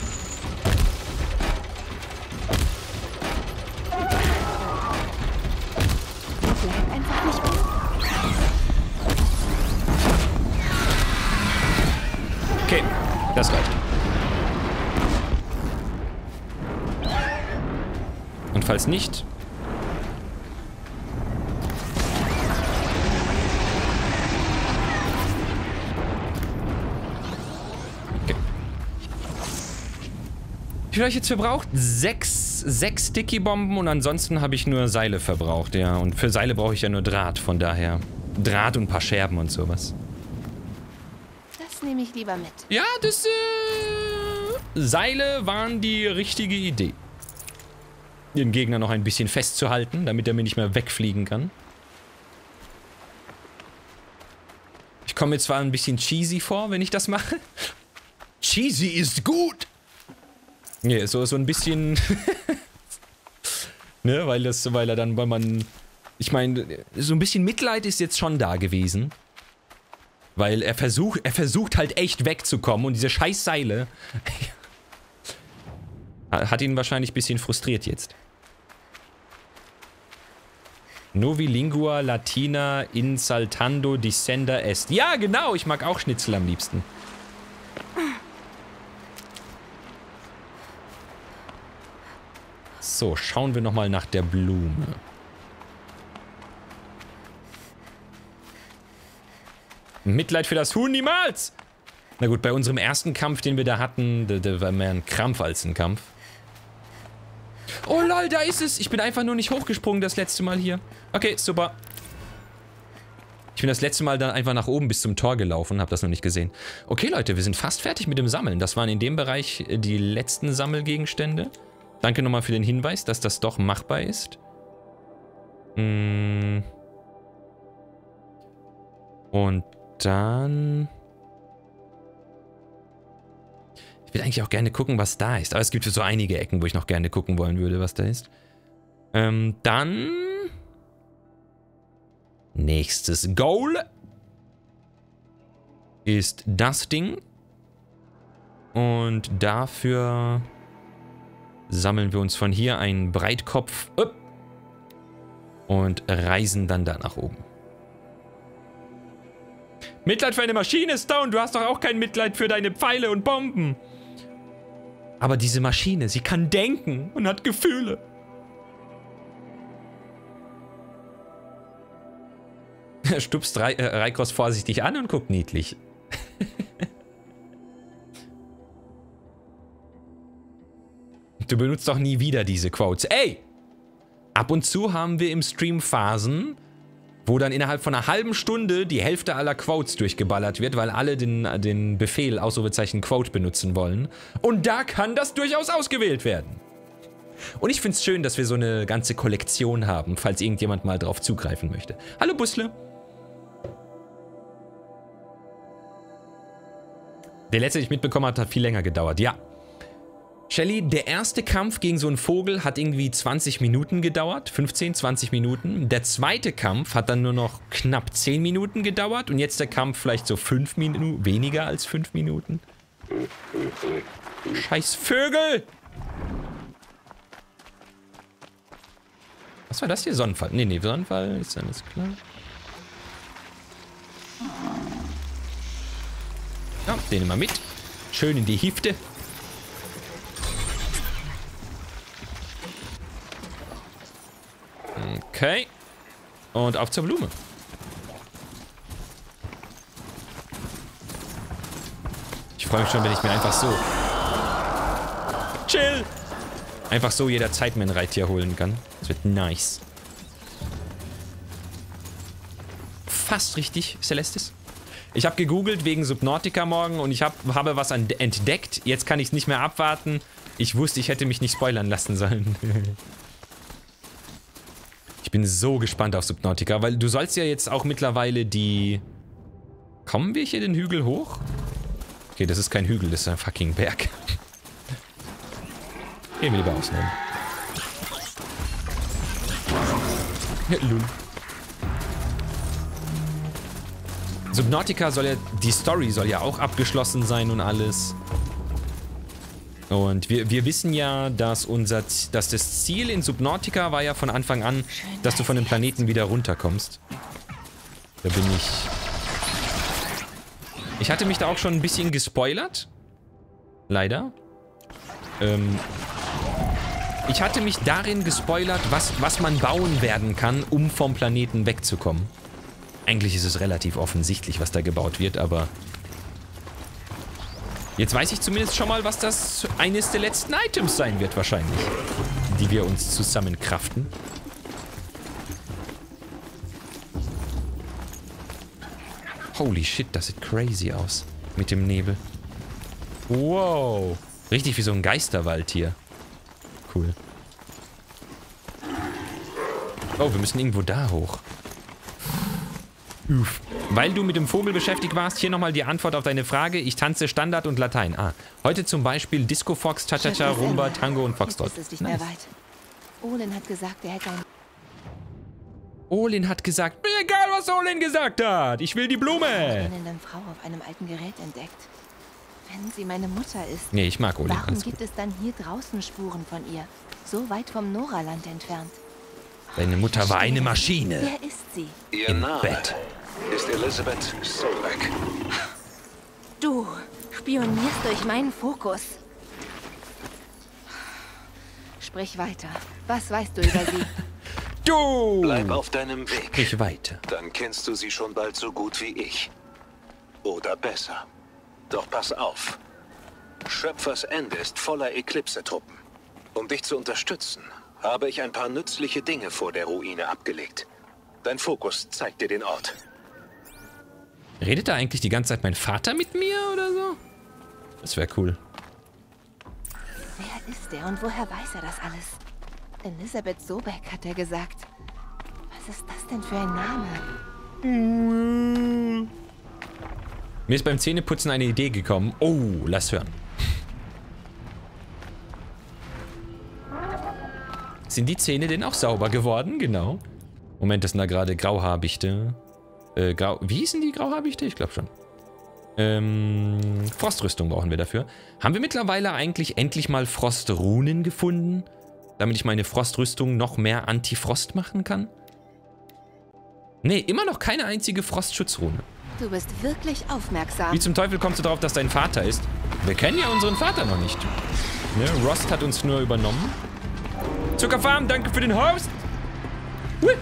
Nicht... Okay. Wie viel habe ich jetzt verbraucht? Sechs, sechs Sticky-Bomben und ansonsten habe ich nur Seile verbraucht, ja. Und für Seile brauche ich ja nur Draht, von daher. Draht und ein paar Scherben und sowas. Das nehme ich lieber mit. Ja, das, äh, Seile waren die richtige Idee. Den Gegner noch ein bisschen festzuhalten, damit er mir nicht mehr wegfliegen kann. Ich komme mir zwar ein bisschen cheesy vor, wenn ich das mache. Cheesy ist gut! Nee, so, so ein bisschen... ne, weil das, weil er dann, weil man... Ich meine, so ein bisschen Mitleid ist jetzt schon da gewesen. Weil er versucht, er versucht halt echt wegzukommen und diese scheiß Seile hat ihn wahrscheinlich ein bisschen frustriert jetzt. Novi lingua latina insaltando descenda est. Ja, genau, ich mag auch Schnitzel am liebsten. So, schauen wir nochmal nach der Blume. Mitleid für das Huhn niemals! Na gut, bei unserem ersten Kampf, den wir da hatten, der war mehr ein Krampf als ein Kampf. Oh lol, da ist es. Ich bin einfach nur nicht hochgesprungen das letzte Mal hier. Okay, super. Ich bin das letzte Mal dann einfach nach oben bis zum Tor gelaufen, habe das noch nicht gesehen. Okay, Leute, wir sind fast fertig mit dem Sammeln. Das waren in dem Bereich äh, die letzten Sammelgegenstände. Danke nochmal für den Hinweis, dass das doch machbar ist. Mm. Und dann... Ich will eigentlich auch gerne gucken, was da ist. Aber es gibt so einige Ecken, wo ich noch gerne gucken wollen würde, was da ist. Ähm, dann... Nächstes Goal ist das Ding. Und dafür sammeln wir uns von hier einen Breitkopf upp, und reisen dann da nach oben. Mitleid für eine Maschine, Stone. Du hast doch auch kein Mitleid für deine Pfeile und Bomben. Aber diese Maschine, sie kann denken und hat Gefühle. Stupst Re äh, vorsichtig an und guckt niedlich. du benutzt doch nie wieder diese Quotes. Ey! Ab und zu haben wir im Stream Phasen, wo dann innerhalb von einer halben Stunde die Hälfte aller Quotes durchgeballert wird, weil alle den, den Befehl Ausrufezeichen Quote benutzen wollen. Und da kann das durchaus ausgewählt werden. Und ich finde es schön, dass wir so eine ganze Kollektion haben, falls irgendjemand mal drauf zugreifen möchte. Hallo Busle! Der letzte, den ich mitbekommen habe, hat viel länger gedauert. Ja, Shelly, der erste Kampf gegen so einen Vogel hat irgendwie 20 Minuten gedauert. 15, 20 Minuten. Der zweite Kampf hat dann nur noch knapp 10 Minuten gedauert. Und jetzt der Kampf vielleicht so 5 Minuten, weniger als 5 Minuten. Scheiß Vögel! Was war das hier? Sonnenfall. Nee, nee, Sonnenfall ist alles klar. Ja, den wir mit. Schön in die Hifte. Okay. Und auf zur Blume. Ich freue mich schon, wenn ich mir einfach so... Chill! Einfach so jederzeit mir ein Reittier holen kann. Das wird nice. Fast richtig, Celestis. Ich habe gegoogelt wegen Subnautica morgen und ich hab, habe was entdeckt. Jetzt kann ich es nicht mehr abwarten. Ich wusste, ich hätte mich nicht spoilern lassen sollen. ich bin so gespannt auf Subnautica, weil du sollst ja jetzt auch mittlerweile die... Kommen wir hier den Hügel hoch? Okay, das ist kein Hügel, das ist ein fucking Berg. Gehen wir lieber ausnehmen. Ja, Lul. Subnautica soll ja, die Story soll ja auch abgeschlossen sein und alles. Und wir, wir wissen ja, dass unser, dass das Ziel in Subnautica war ja von Anfang an, dass du von dem Planeten wieder runterkommst. Da bin ich... Ich hatte mich da auch schon ein bisschen gespoilert. Leider. Ähm, ich hatte mich darin gespoilert, was, was man bauen werden kann, um vom Planeten wegzukommen. Eigentlich ist es relativ offensichtlich, was da gebaut wird, aber... Jetzt weiß ich zumindest schon mal, was das eines der letzten Items sein wird wahrscheinlich. Die wir uns zusammenkraften. Holy shit, das sieht crazy aus. Mit dem Nebel. Wow. Richtig wie so ein Geisterwald hier. Cool. Oh, wir müssen irgendwo da hoch. Uff. Weil du mit dem Vogel beschäftigt warst, hier nochmal die Antwort auf deine Frage. Ich tanze Standard und Latein. Ah, heute zum Beispiel Disco Fox, Cha-Cha-Cha, Rumba, Tango und Foxtrot. Ist es nicht nice. mehr weit. Olin hat gesagt, er hätte ein... Olin hat gesagt, mir egal, was Olin gesagt hat. Ich will die Blume. Ich eine Frau auf einem alten Gerät entdeckt. Wenn sie meine Mutter ist. Nee, ich mag Olin. Warum gibt es dann hier draußen Spuren von ihr? So weit vom Noraland entfernt. Deine Mutter war eine Maschine. Wer ist sie? Ihr Im Name Bett. Ist Elizabeth Solbeck. Du spionierst durch meinen Fokus. Sprich weiter. Was weißt du über sie? Du! Bleib auf deinem Weg. Sprich weiter. Dann kennst du sie schon bald so gut wie ich. Oder besser. Doch pass auf. Schöpfers Ende ist voller Eklipse-Truppen. Um dich zu unterstützen, habe ich ein paar nützliche Dinge vor der Ruine abgelegt. Dein Fokus zeigt dir den Ort. Redet da eigentlich die ganze Zeit mein Vater mit mir oder so? Das wäre cool. Wer ist er und woher weiß er das alles? Elisabeth Sobeck hat er gesagt. Was ist das denn für ein Name? Mir ist beim Zähneputzen eine Idee gekommen. Oh, lass hören. Sind die Zähne denn auch sauber geworden? Genau. Moment, das sind da gerade Grauhaarbichte. Äh, Grau... Wie hießen die Grauhaarbichte? Ich glaube schon. Ähm, Frostrüstung brauchen wir dafür. Haben wir mittlerweile eigentlich endlich mal Frostrunen gefunden? Damit ich meine Frostrüstung noch mehr Antifrost machen kann? Nee, immer noch keine einzige Frostschutzrune. Du bist wirklich aufmerksam. Wie zum Teufel kommst du darauf, dass dein Vater ist? Wir kennen ja unseren Vater noch nicht. Ne, Rost hat uns nur übernommen. Zuckerfarm, danke für den Host. Hui.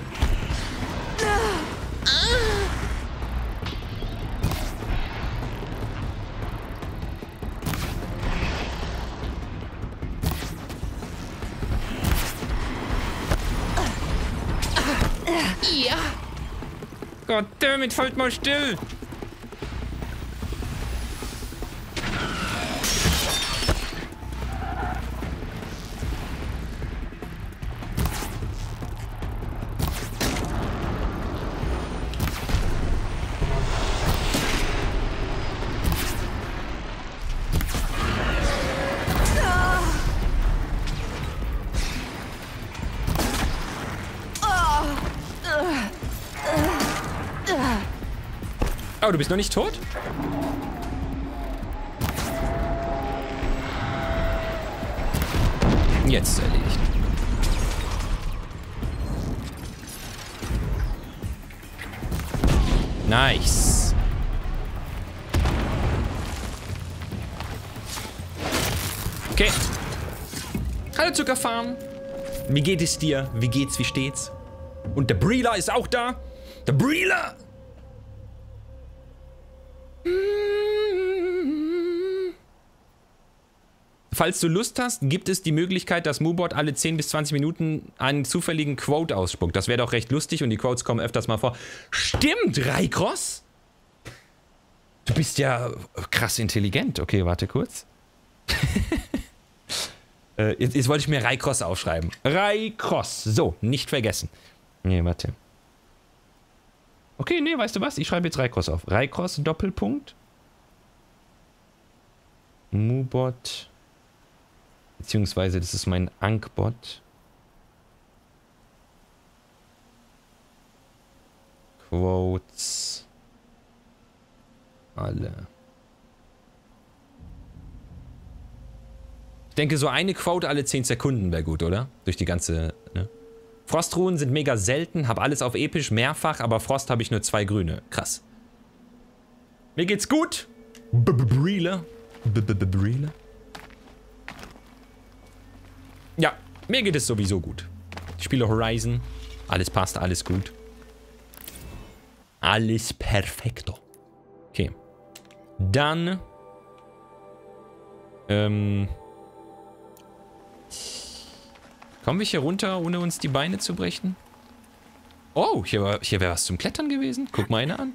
Ja. Goddammit, halt mal still. Oh, du bist noch nicht tot? Jetzt erledigt. Nice. Okay. Hallo Zuckerfarm. Wie geht es dir? Wie geht's? Wie steht's? Und der Breeler ist auch da. Der Breeler! Falls du Lust hast, gibt es die Möglichkeit, dass Moobot alle 10 bis 20 Minuten einen zufälligen Quote ausspuckt. Das wäre doch recht lustig und die Quotes kommen öfters mal vor. Stimmt, Raikros? Du bist ja krass intelligent. Okay, warte kurz. äh, jetzt, jetzt, wollte ich mir Raikros aufschreiben. Raikros. So, nicht vergessen. Nee, warte. Okay, nee, weißt du was? Ich schreibe jetzt Raikros auf. Raikros Doppelpunkt. Moobot. Beziehungsweise das ist mein Ankbot. Quotes. Alle. Ich denke, so eine Quote alle 10 Sekunden wäre gut, oder? Durch die ganze. Frostruhen sind mega selten, habe alles auf episch mehrfach, aber Frost habe ich nur zwei grüne. Krass. Mir geht's gut. Brile. Brile. Ja, mir geht es sowieso gut. Ich spiele Horizon. Alles passt, alles gut. Alles perfekto. Okay. Dann. Ähm. Kommen wir hier runter, ohne uns die Beine zu brechen? Oh, hier, hier wäre was zum Klettern gewesen. Guck mal eine an.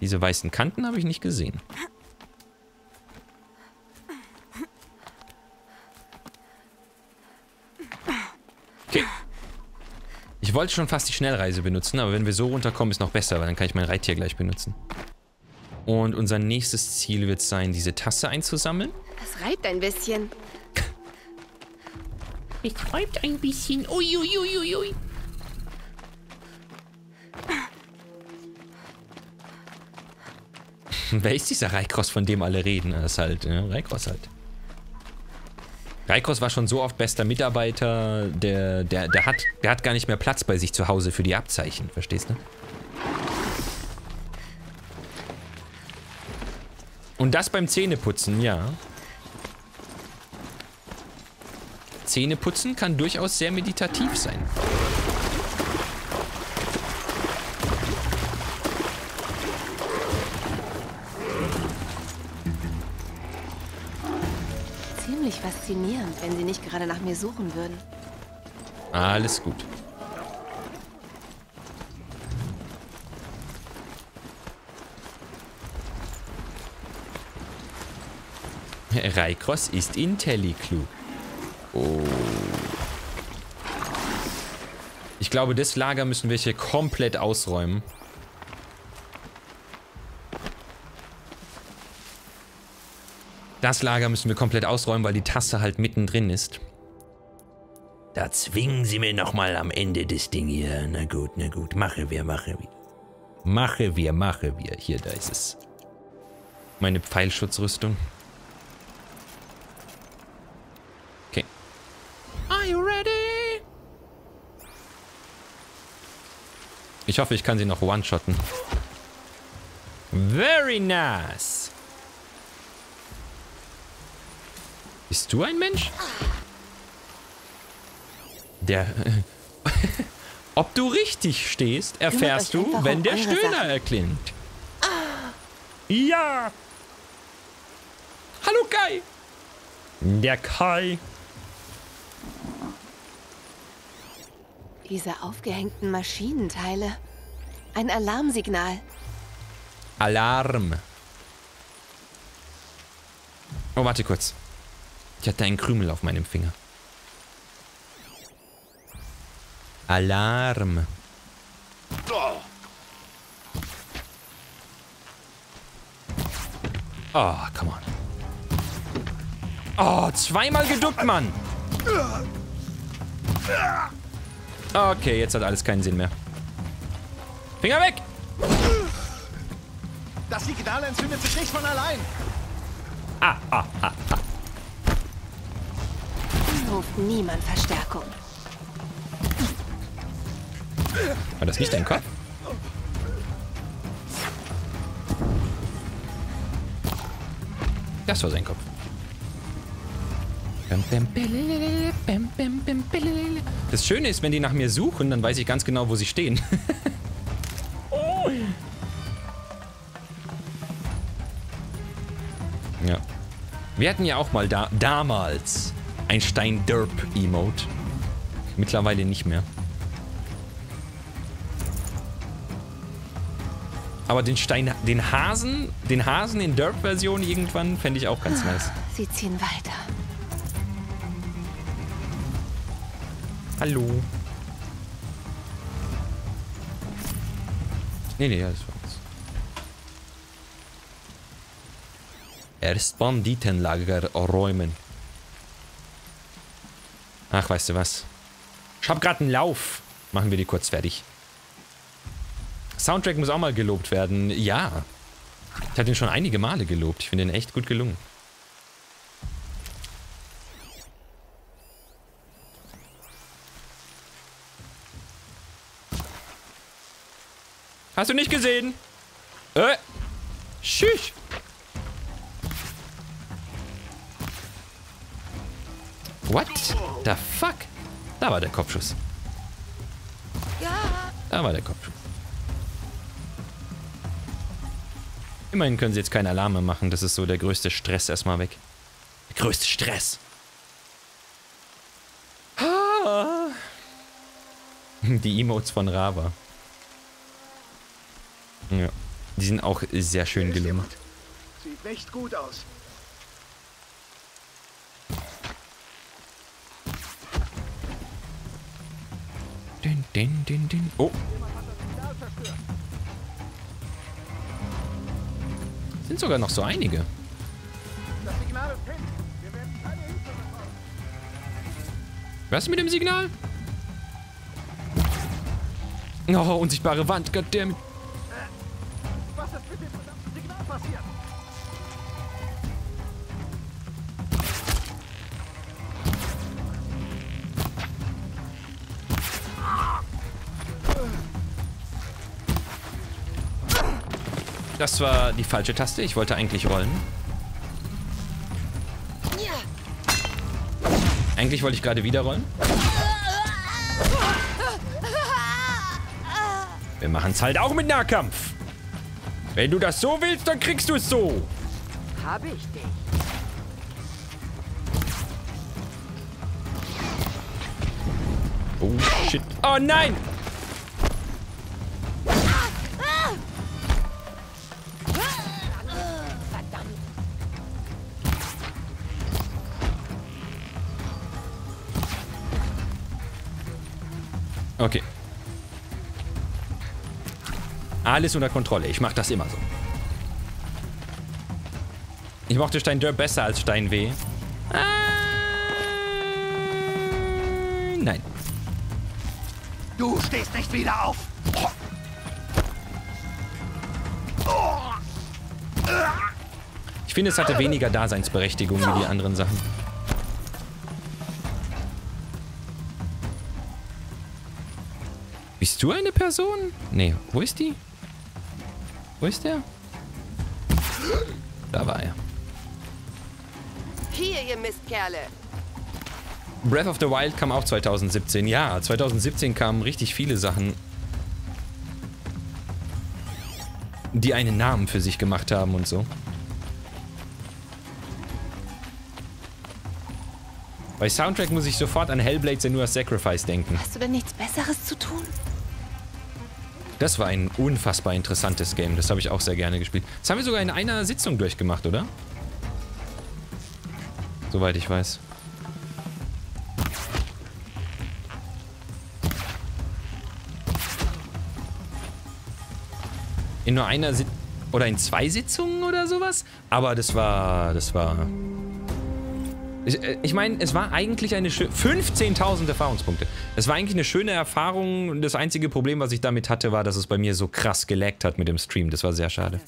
Diese weißen Kanten habe ich nicht gesehen. Okay. Ich wollte schon fast die Schnellreise benutzen, aber wenn wir so runterkommen, ist noch besser, weil dann kann ich mein Reittier gleich benutzen. Und unser nächstes Ziel wird sein, diese Tasse einzusammeln. Das reibt ein bisschen. Es reibt ein bisschen. Uiuiuiui. Ui, ui. Wer ist dieser Raikros, von dem alle reden? Das ist halt, ne? Raikros halt. Raikos war schon so oft bester Mitarbeiter, der, der, der, hat, der hat gar nicht mehr Platz bei sich zu Hause für die Abzeichen, verstehst du? Und das beim Zähneputzen, ja. Zähneputzen kann durchaus sehr meditativ sein. faszinierend, wenn sie nicht gerade nach mir suchen würden. Alles gut. Raikros ist Intelli-klug. Oh. Ich glaube, das Lager müssen wir hier komplett ausräumen. Das Lager müssen wir komplett ausräumen, weil die Tasse halt mittendrin ist. Da zwingen sie mir nochmal am Ende das Ding hier. Na gut, na gut. Mache wir, mache wir. Mache wir, mache wir. Hier, da ist es. Meine Pfeilschutzrüstung. Are you ready? Ich hoffe, ich kann sie noch one-shotten. Very nice. Bist du ein Mensch? Der... Ob du richtig stehst, erfährst du, wenn der Stöhner erklingt. Ja! Hallo Kai! Der Kai. Diese aufgehängten Maschinenteile. Ein Alarmsignal. Alarm. Oh, warte kurz. Ich hatte einen Krümel auf meinem Finger. Alarm. Oh, come on. Oh, zweimal geduckt, Mann. Okay, jetzt hat alles keinen Sinn mehr. Finger weg! Signal entzündet sich nicht von allein. Ah, ah, ah. Ruft niemand Verstärkung. War das nicht dein Kopf? Das war sein Kopf. Das Schöne ist, wenn die nach mir suchen, dann weiß ich ganz genau, wo sie stehen. ja. Wir hatten ja auch mal da damals ein Stein-Derp-Emote. Mittlerweile nicht mehr. Aber den Stein, den Hasen, den Hasen in Derp-Version irgendwann fände ich auch ganz nice. Sie ziehen weiter. Hallo. Nee, nee, das war's. Erst Banditenlager räumen. Ach, weißt du was? Ich hab grad einen Lauf. Machen wir die kurz fertig. Soundtrack muss auch mal gelobt werden. Ja. Ich hatte ihn schon einige Male gelobt. Ich finde ihn echt gut gelungen. Hast du nicht gesehen? Äh. Tschüss. What the fuck? Da war der Kopfschuss. Da war der Kopfschuss. Immerhin können sie jetzt keine Alarme machen. Das ist so der größte Stress erstmal weg. Der größte Stress. Ah. Die Emotes von Rava. Ja. Die sind auch sehr schön gelungen. Sieht nicht gut aus. Din, din, din, din. Oh. Sind sogar noch so einige. Was ist mit dem Signal? Oh, unsichtbare Wand, goddammit. Passiert? Das war die falsche Taste. Ich wollte eigentlich rollen. Eigentlich wollte ich gerade wieder rollen. Wir machen es halt auch mit Nahkampf. Wenn du das so willst, dann kriegst du es so. Habe ich dich. Oh, shit. Oh, nein! Alles unter Kontrolle. Ich mache das immer so. Ich mochte Stein Dirt besser als Stein W. Äh, nein. Du stehst nicht wieder auf. Ich finde, es hatte weniger Daseinsberechtigung wie die anderen Sachen. Bist du eine Person? Nee, wo ist die? Wo ist der? Da war er. Hier, ihr Mistkerle. Breath of the Wild kam auch 2017. Ja, 2017 kamen richtig viele Sachen, die einen Namen für sich gemacht haben und so. Bei Soundtrack muss ich sofort an Hellblade Senua's Sacrifice denken. Hast du denn nichts Besseres zu tun? Das war ein unfassbar interessantes Game. Das habe ich auch sehr gerne gespielt. Das haben wir sogar in einer Sitzung durchgemacht, oder? Soweit ich weiß. In nur einer Sitzung oder in zwei Sitzungen oder sowas. Aber das war, das war... Ich, äh, ich meine, es war eigentlich eine schöne... 15.000 Erfahrungspunkte. Es war eigentlich eine schöne Erfahrung. Das einzige Problem, was ich damit hatte, war, dass es bei mir so krass gelaggt hat mit dem Stream. Das war sehr schade.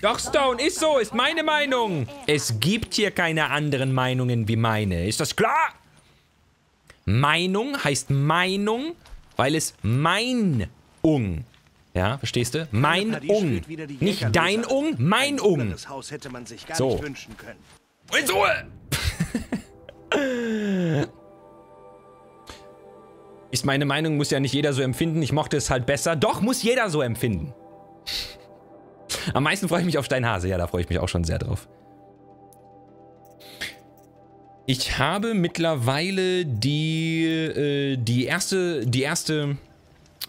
Doch, Stone, ist so, ist meine Meinung. Es gibt hier keine anderen Meinungen wie meine. Ist das klar? Meinung heißt Meinung, weil es mein Ung. Ja, verstehst du? Mein Ung. Nicht dein. Ung, mein Ein Ung. So. In Ruhe! Ist meine Meinung, muss ja nicht jeder so empfinden. Ich mochte es halt besser. Doch, muss jeder so empfinden. Am meisten freue ich mich auf Steinhase. Ja, da freue ich mich auch schon sehr drauf. Ich habe mittlerweile die, äh, die erste, die erste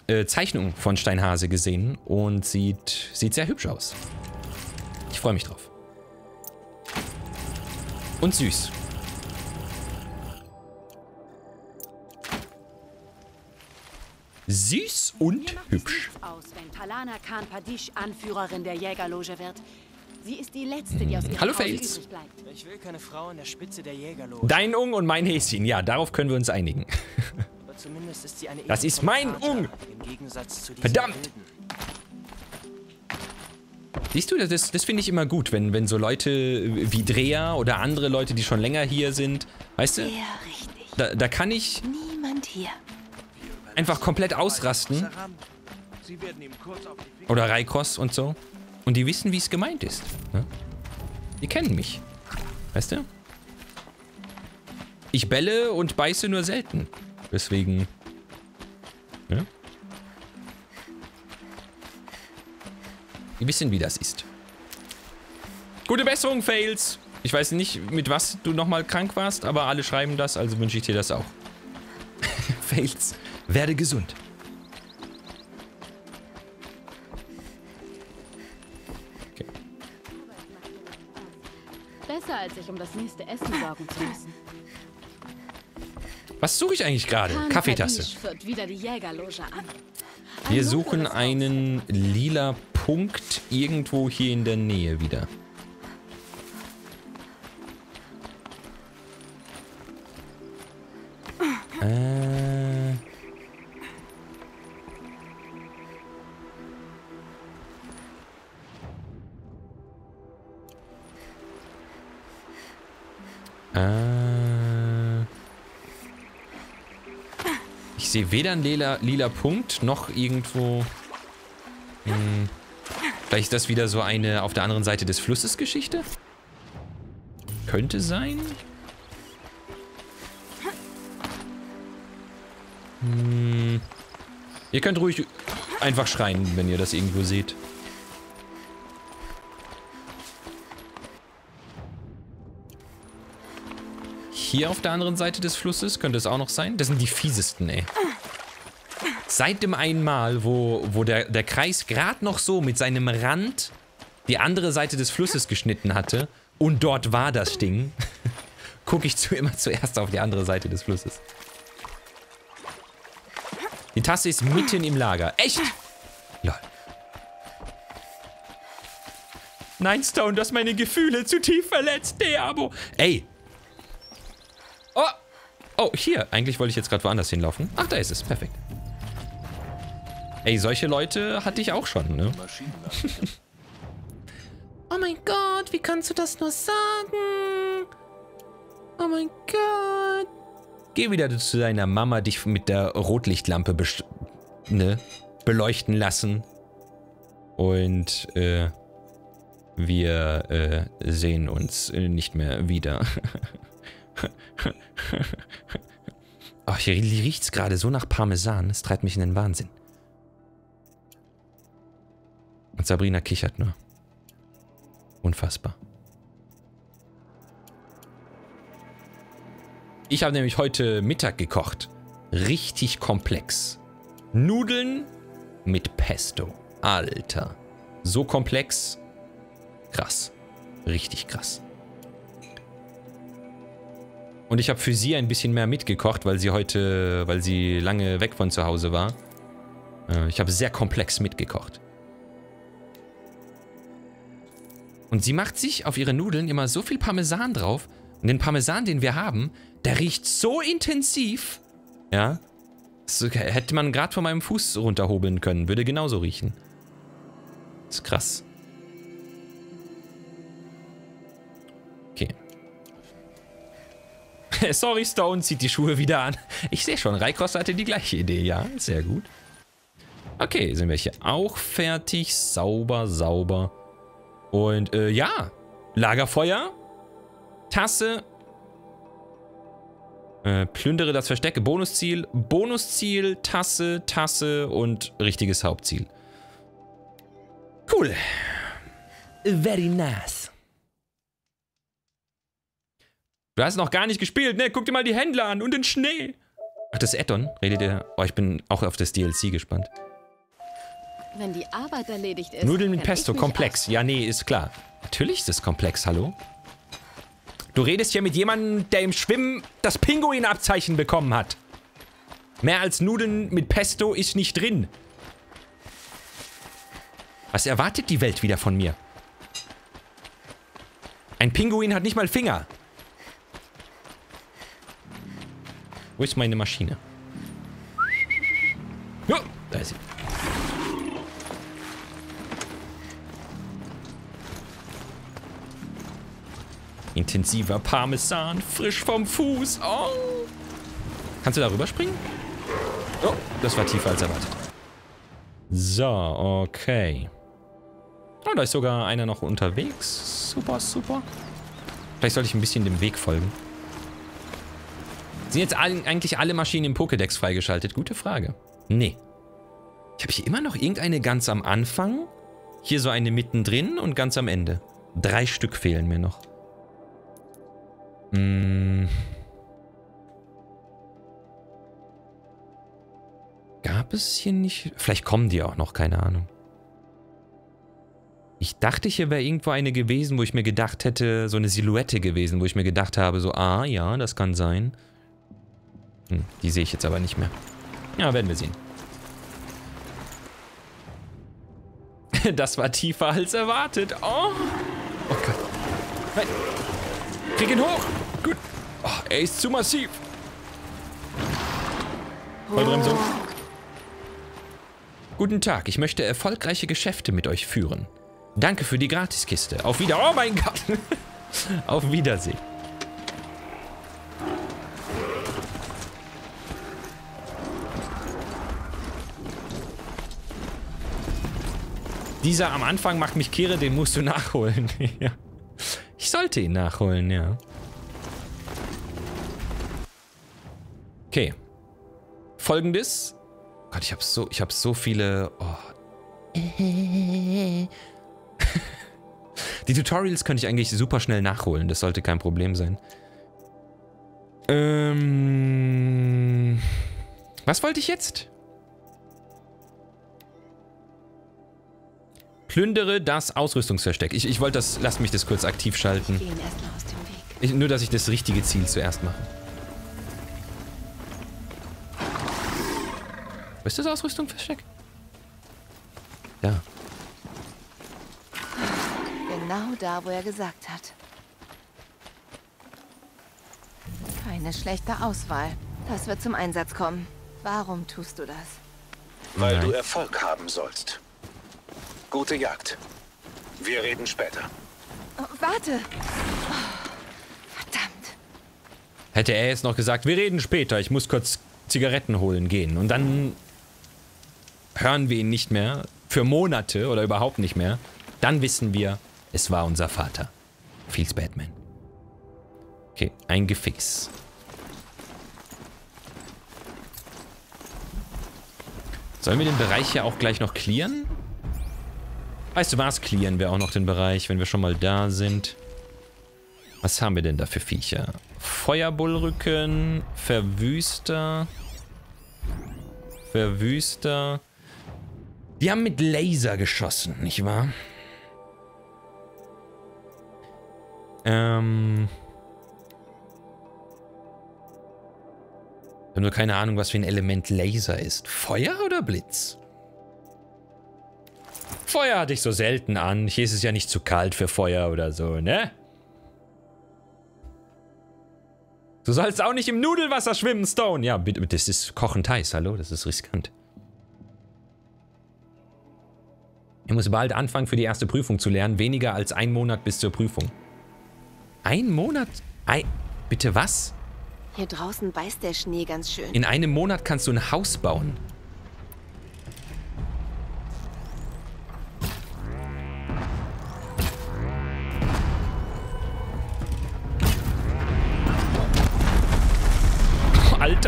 äh, Zeichnung von Steinhase gesehen und sieht, sieht sehr hübsch aus. Ich freue mich drauf. Und süß. Süß und hübsch. aus, wenn Talana Khan Padish Anführerin der Jägerloge wird. Sie ist die Letzte, die aus ihrem Hallo, Fails. übrig bleibt. Ich will keine Frau an der Spitze der Jägerloge. Dein Ung und mein Häschen. Ja, darauf können wir uns einigen. Ist sie eine Das ist mein Ung. Im Gegensatz zu diesen Verdammt. Siehst du, das, das finde ich immer gut, wenn, wenn so Leute wie Drea oder andere Leute, die schon länger hier sind, weißt du, Ja, richtig. da, da kann ich Niemand hier. einfach komplett ausrasten. Saram, Sie werden ihm kurz auf die Finger. Oder Raikos und so. Und die wissen, wie es gemeint ist. Ne? Die kennen mich. Weißt du? Ich bälle und beiße nur selten. Deswegen. Ne? Die wissen, wie das ist. Gute Besserung, Fails. Ich weiß nicht, mit was du nochmal krank warst, aber alle schreiben das, also wünsche ich dir das auch. Fails, werde gesund. Besser, als sich um das nächste Essen sorgen zu müssen. Was suche ich eigentlich gerade? Kaffeetasse. Wir suchen einen lila Punkt irgendwo hier in der Nähe wieder. Äh. Äh. Sehe weder einen lila, lila Punkt noch irgendwo. Hm, vielleicht ist das wieder so eine auf der anderen Seite des Flusses Geschichte? Könnte sein. Hm, ihr könnt ruhig einfach schreien, wenn ihr das irgendwo seht. Hier auf der anderen Seite des Flusses könnte es auch noch sein. Das sind die fiesesten, ey. Seit dem einen Mal, wo, wo der, der Kreis gerade noch so mit seinem Rand die andere Seite des Flusses geschnitten hatte und dort war das Ding, gucke ich zu, immer zuerst auf die andere Seite des Flusses. Die Tasse ist mitten im Lager. Echt? Lol. Nein, Stone, du hast meine Gefühle zu tief verletzt, Diabo. Ey. Oh. Oh, hier. Eigentlich wollte ich jetzt gerade woanders hinlaufen. Ach, da ist es. Perfekt. Ey, solche Leute hatte ich auch schon, ne? oh mein Gott, wie kannst du das nur sagen? Oh mein Gott. Geh wieder zu deiner Mama, dich mit der Rotlichtlampe ne, beleuchten lassen. Und äh, wir äh, sehen uns äh, nicht mehr wieder. oh, hier riecht's gerade so nach Parmesan. Es treibt mich in den Wahnsinn. Und Sabrina kichert nur. Unfassbar. Ich habe nämlich heute Mittag gekocht. Richtig komplex. Nudeln mit Pesto. Alter. So komplex. Krass. Richtig krass. Und ich habe für sie ein bisschen mehr mitgekocht, weil sie heute, weil sie lange weg von zu Hause war. Äh, Ich habe sehr komplex mitgekocht. Und sie macht sich auf ihre Nudeln immer so viel Parmesan drauf. Und den Parmesan, den wir haben, der riecht so intensiv. Ja. Das hätte man gerade von meinem Fuß runterhobeln können. Würde genauso riechen. Ist krass. Sorry, Stone zieht die Schuhe wieder an. Ich sehe schon, Raikos hatte die gleiche Idee. Ja, sehr gut. Okay, sind wir hier auch fertig. Sauber, sauber. Und äh, ja, Lagerfeuer, Tasse, äh, plündere das Verstecke, Bonusziel, Bonusziel, Tasse, Tasse und richtiges Hauptziel. Cool. Very nice. Du hast noch gar nicht gespielt, ne? Guck dir mal die Händler an und den Schnee. Ach, das Addon? Redet ihr? Oh, ich bin auch auf das DLC gespannt. Wenn die Arbeit erledigt ist. Nudeln mit Pesto, komplex. Ja, nee, ist klar. Natürlich ist es komplex, hallo? Du redest hier mit jemandem, der im Schwimmen das Pinguinabzeichen bekommen hat. Mehr als Nudeln mit Pesto ist nicht drin. Was erwartet die Welt wieder von mir? Ein Pinguin hat nicht mal Finger. Wo ist meine Maschine? Ja, da ist sie. Intensiver Parmesan, frisch vom Fuß. Oh. Kannst du da rüberspringen? Oh, das war tiefer als erwartet. So, okay. Oh, da ist sogar einer noch unterwegs. Super, super. Vielleicht sollte ich ein bisschen dem Weg folgen. Sind jetzt eigentlich alle Maschinen im Pokédex freigeschaltet? Gute Frage. Nee. Ich habe hier immer noch irgendeine ganz am Anfang. Hier so eine mittendrin und ganz am Ende. Drei Stück fehlen mir noch. Hm. Gab es hier nicht... Vielleicht kommen die auch noch, keine Ahnung. Ich dachte, hier wäre irgendwo eine gewesen, wo ich mir gedacht hätte, so eine Silhouette gewesen, wo ich mir gedacht habe, so, ah, ja, das kann sein. Hm, die sehe ich jetzt aber nicht mehr. Ja, werden wir sehen. Das war tiefer als erwartet. Oh, oh Gott. Nein. Krieg ihn hoch. Gut. Oh, er ist zu massiv. Vollbremsung. Guten Tag, ich möchte erfolgreiche Geschäfte mit euch führen. Danke für die Gratiskiste. Auf Wieder... Oh mein Gott. Auf Wiedersehen. Dieser am Anfang macht mich kehre, den musst du nachholen. ja. Ich sollte ihn nachholen, ja. Okay. Folgendes. Gott, ich habe so, ich habe so viele. Oh. Die Tutorials könnte ich eigentlich super schnell nachholen. Das sollte kein Problem sein. Ähm. Was wollte ich jetzt? Plündere das Ausrüstungsversteck. Ich, ich wollte das. Lass mich das kurz aktiv schalten. Ich, nur, dass ich das richtige Ziel zuerst mache. Wo ist das Ausrüstungsversteck? Da. Genau da, wo er gesagt hat. Keine schlechte Auswahl. Das wird zum Einsatz kommen. Warum tust du das? Weil Nein. du Erfolg haben sollst. Gute Jagd. Wir reden später. Oh, warte! Oh, verdammt. Hätte er jetzt noch gesagt, wir reden später, ich muss kurz Zigaretten holen gehen. Und dann hören wir ihn nicht mehr für Monate oder überhaupt nicht mehr. Dann wissen wir, es war unser Vater. Feels Batman. Okay, ein Gefäß. Sollen wir den Bereich hier auch gleich noch clearen? Weißt du was, clearen wir auch noch den Bereich, wenn wir schon mal da sind. Was haben wir denn da für Viecher? Feuerbullrücken, Verwüster, Verwüster. Die haben mit Laser geschossen, nicht wahr? Ähm... Ich habe nur keine Ahnung, was für ein Element Laser ist. Feuer oder Blitz? Feuer hatte ich so selten an. Hier ist es ja nicht zu kalt für Feuer oder so, ne? Du sollst auch nicht im Nudelwasser schwimmen, Stone. Ja, bitte, das ist kochend heiß, hallo? Das ist riskant. Ich muss bald anfangen, für die erste Prüfung zu lernen. Weniger als ein Monat bis zur Prüfung. Ein Monat? Ein, bitte was? Hier draußen beißt der Schnee ganz schön. In einem Monat kannst du ein Haus bauen.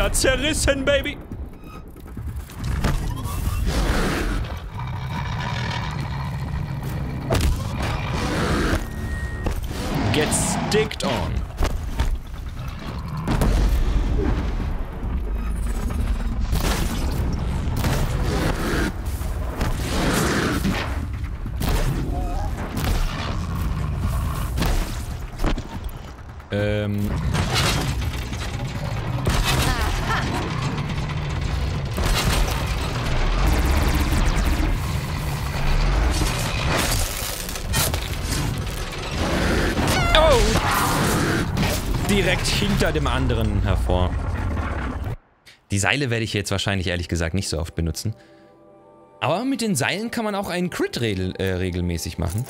Alter, zerrissen, Baby! Get sticked on. Hinter dem anderen hervor. Die Seile werde ich jetzt wahrscheinlich ehrlich gesagt nicht so oft benutzen. Aber mit den Seilen kann man auch einen Crit regel, äh, regelmäßig machen.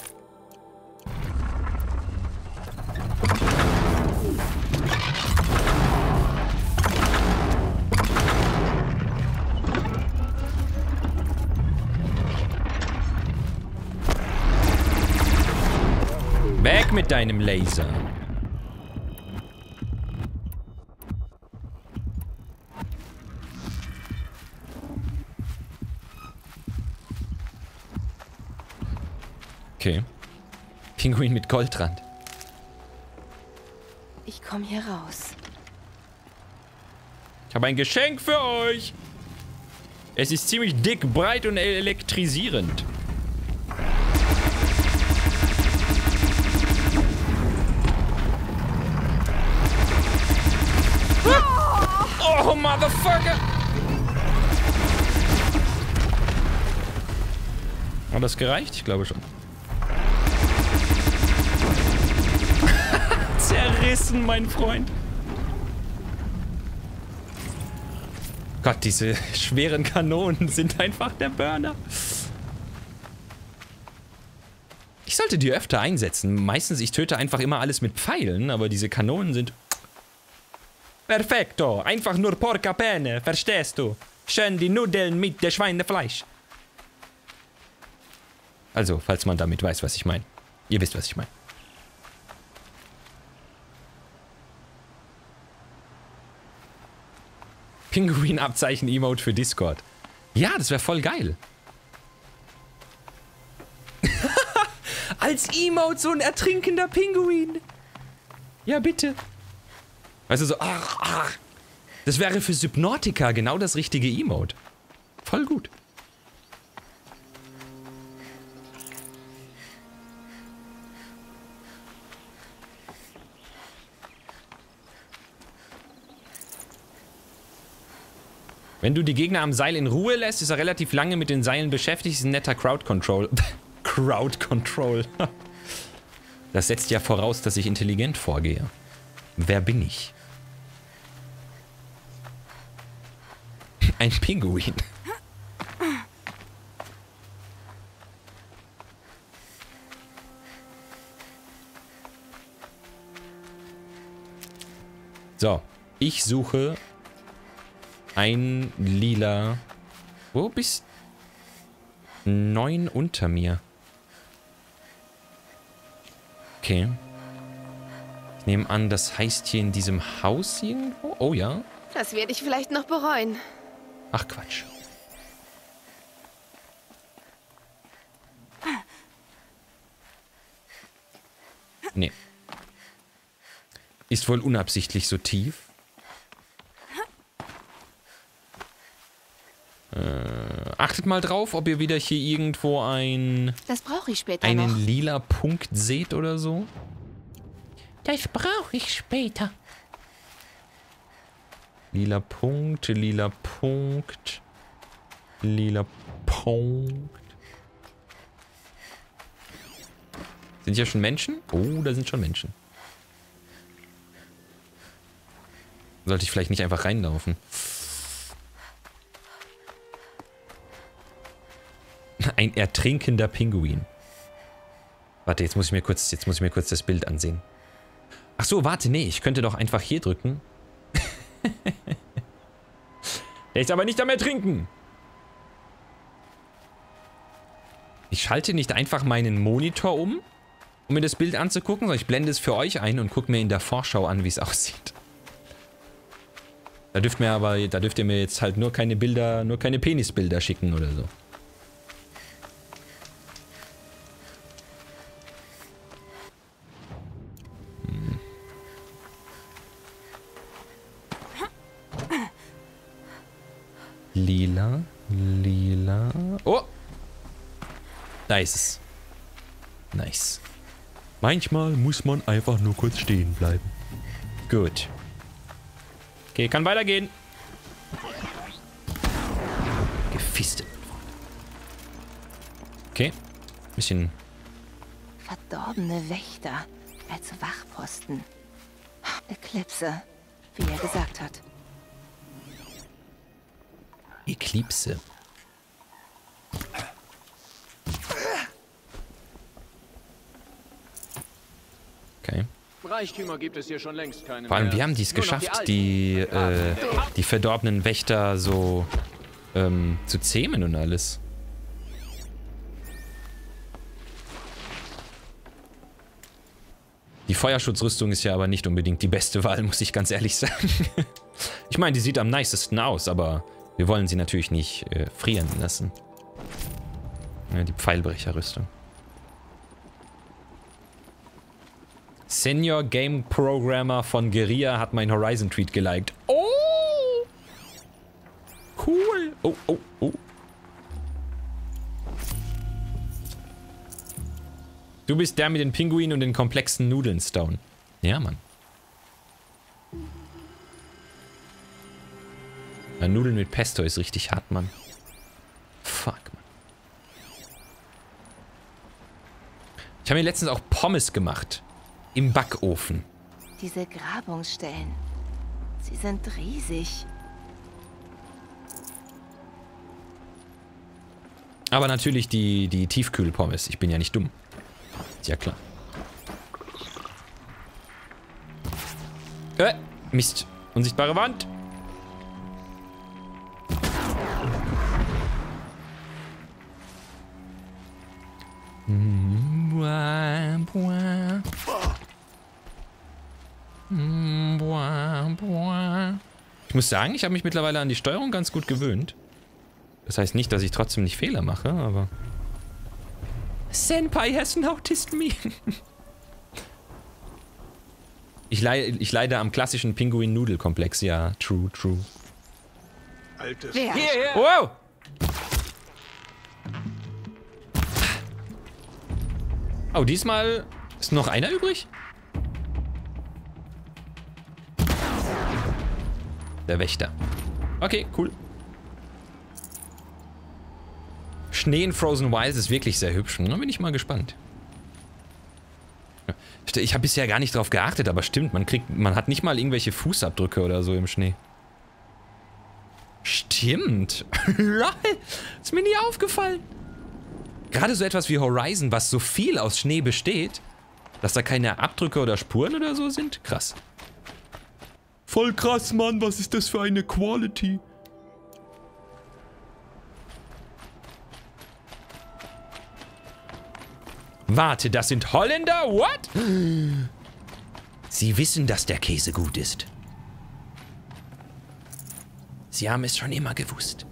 Weg mit deinem Laser. Okay. Pinguin mit Goldrand. Ich komme hier raus. Ich habe ein Geschenk für euch. Es ist ziemlich dick, breit und elektrisierend. Oh, Motherfucker! Hat das gereicht? Ich glaube schon. Zerrissen, mein Freund. Gott, diese schweren Kanonen sind einfach der Burner. Ich sollte die öfter einsetzen. Meistens, ich töte einfach immer alles mit Pfeilen, aber diese Kanonen sind... Perfekto. Einfach nur Porca Pene, verstehst du? Schön die Nudeln mit der Schweinefleisch. Also, falls man damit weiß, was ich meine. Ihr wisst, was ich meine. Pinguin-Abzeichen-Emote für Discord. Ja, das wäre voll geil. Als Emote so ein ertrinkender Pinguin. Ja, bitte. Weißt du, so, ach, ach. Das wäre für Subnautica genau das richtige Emote. Voll gut. Wenn du die Gegner am Seil in Ruhe lässt, ist er relativ lange mit den Seilen beschäftigt. Ist ein netter Crowd Control. Crowd Control. das setzt ja voraus, dass ich intelligent vorgehe. Wer bin ich? Ein Pinguin. So, ich suche ein lila. Wo bist Neun unter mir. Okay. Ich nehme an, das heißt hier in diesem Haus irgendwo. Oh ja. Das werde ich vielleicht noch bereuen. Ach Quatsch. Nee. Ist wohl unabsichtlich so tief. Äh, achtet mal drauf, ob ihr wieder hier irgendwo ein... Das brauche ich später einen noch. lila Punkt seht oder so. Das brauche ich später. Lila Punkt, lila Punkt, lila Punkt. Sind hier schon Menschen? Oh, da sind schon Menschen. Sollte ich vielleicht nicht einfach reinlaufen. Ein ertrinkender Pinguin. Warte, jetzt muss ich mir kurz, jetzt muss ich mir kurz das Bild ansehen. Ach so, warte, nee, ich könnte doch einfach hier drücken. Der ist aber nicht am Ertrinken. Ich schalte nicht einfach meinen Monitor um, um mir das Bild anzugucken, sondern ich blende es für euch ein und gucke mir in der Vorschau an, wie es aussieht. Da dürft mir aber, da dürft ihr mir jetzt halt nur keine Bilder, nur keine Penisbilder schicken oder so. Lila, lila. Oh! Da ist es. Nice. Manchmal muss man einfach nur kurz stehen bleiben. Gut. Okay, kann weitergehen. Gefistet. Okay. Bisschen. Verdorbene Wächter als Wachposten. Eklipse, wie er gesagt hat. Eklipse. Okay. Reichtümer gibt es hier schon längst keine Vor allem, wir haben dies geschafft, die die, äh, die verdorbenen Wächter so ähm, zu zähmen und alles. Die Feuerschutzrüstung ist ja aber nicht unbedingt die beste Wahl, muss ich ganz ehrlich sagen. ich meine, die sieht am nicesten aus, aber wir wollen sie natürlich nicht äh, frieren lassen. Ja, die Pfeilbrecherrüstung. Senior Game Programmer von Guerilla hat meinen Horizon Tweet geliked. Oh! Cool. Oh, oh, oh. Du bist der mit den Pinguinen und den komplexen Nudeln, Stone. Ja, Mann. Ja, Nudeln mit Pesto ist richtig hart, Mann. Fuck, Mann. Ich habe mir letztens auch Pommes gemacht. Im Backofen. Diese Grabungsstellen. Sie sind riesig. Aber natürlich die, die Tiefkühlpommes. Ich bin ja nicht dumm. Ist ja klar. Äh, Mist. Unsichtbare Wand. Ich muss sagen, ich habe mich mittlerweile an die Steuerung ganz gut gewöhnt. Das heißt nicht, dass ich trotzdem nicht Fehler mache, aber... Senpai has noticed me. ich, lei ich leide am klassischen Pinguin-Nudelkomplex. Ja, true, true. Altes. Wer? Wow! Oh, diesmal ist noch einer übrig? Der Wächter. Okay, cool. Schnee in Frozen Wilds ist wirklich sehr hübsch. Da bin ich mal gespannt. Ich habe bisher gar nicht drauf geachtet, aber stimmt, man kriegt, man hat nicht mal irgendwelche Fußabdrücke oder so im Schnee. Stimmt. Lol. ist mir nie aufgefallen. Gerade so etwas wie Horizon, was so viel aus Schnee besteht, dass da keine Abdrücke oder Spuren oder so sind. Krass. Voll krass, Mann. Was ist das für eine Quality? Warte, das sind Holländer? What? Sie wissen, dass der Käse gut ist. Sie haben es schon immer gewusst.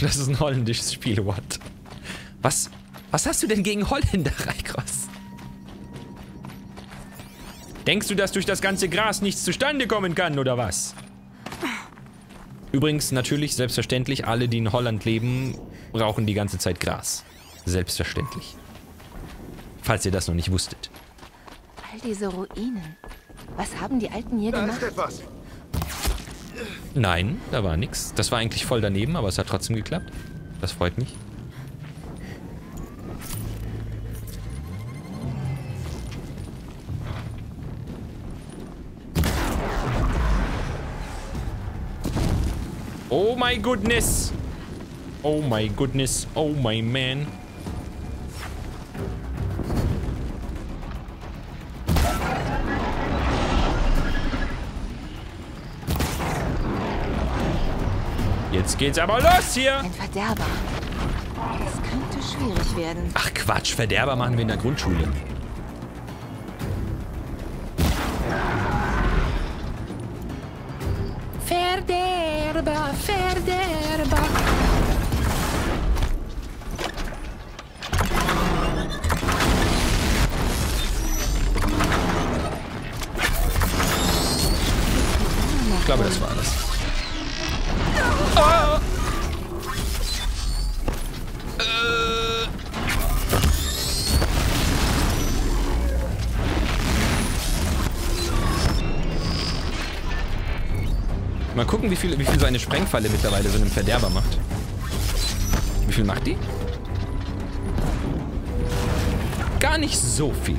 Das ist ein holländisches Spiel, what? Was, was hast du denn gegen Holländer, Reikros? Denkst du, dass durch das ganze Gras nichts zustande kommen kann, oder was? Übrigens, natürlich, selbstverständlich, alle, die in Holland leben, brauchen die ganze Zeit Gras. Selbstverständlich. Falls ihr das noch nicht wusstet. All diese Ruinen. Was haben die Alten hier Da gemacht? ist etwas. Nein, da war nix. Das war eigentlich voll daneben, aber es hat trotzdem geklappt. Das freut mich. Oh my goodness. Oh my goodness. Oh my man. Jetzt geht's aber los hier. Ein Verderber. Das könnte schwierig werden. Ach Quatsch, Verderber machen wir in der Grundschule. Verderber, Verderber. Ich glaube, das war alles. Äh. Mal gucken, wie viel, wie viel so eine Sprengfalle mittlerweile so einem Verderber macht. Wie viel macht die? Gar nicht so viel.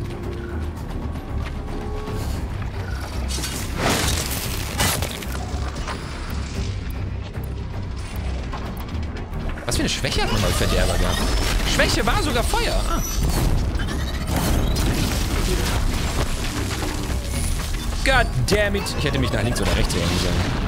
Was für eine Schwäche hat man bei Verderber gehabt? Schwäche war sogar Feuer. Ah. God damn it. Ich hätte mich nach links oder rechts drehen sollen.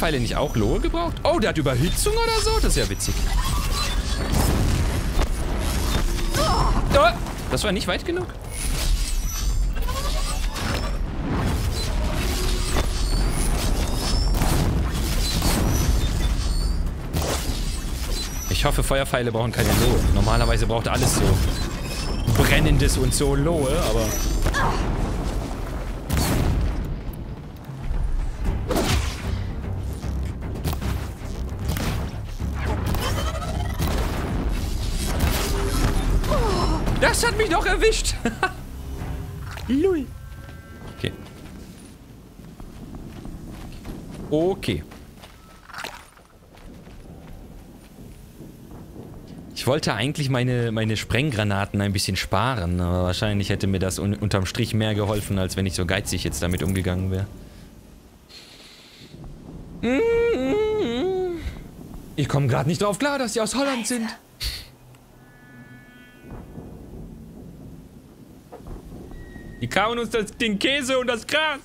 Feuerpfeile nicht auch Lohe gebraucht? Oh, der hat Überhitzung oder so? Das ist ja witzig. Oh, das war nicht weit genug. Ich hoffe, Feuerpfeile brauchen keine Lohe. Normalerweise braucht alles so Brennendes und so Lohe, aber... Lul. Okay. Okay. Ich wollte eigentlich meine, meine Sprenggranaten ein bisschen sparen, aber wahrscheinlich hätte mir das un unterm Strich mehr geholfen, als wenn ich so geizig jetzt damit umgegangen wäre. Ich komme gerade nicht drauf klar, dass sie aus Holland sind. Kauen uns das, den Käse und das Gras.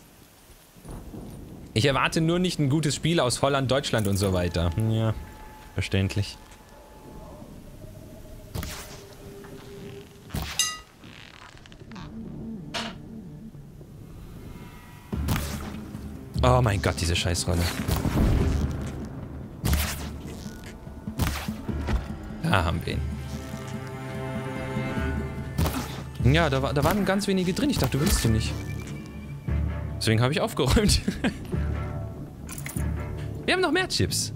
Ich erwarte nur nicht ein gutes Spiel aus Holland, Deutschland und so weiter. Ja, verständlich. Oh mein Gott, diese Scheißrolle. Da haben wir ihn. Ja, da, da waren ganz wenige drin. Ich dachte, du willst du nicht. Deswegen habe ich aufgeräumt. wir haben noch mehr Chips.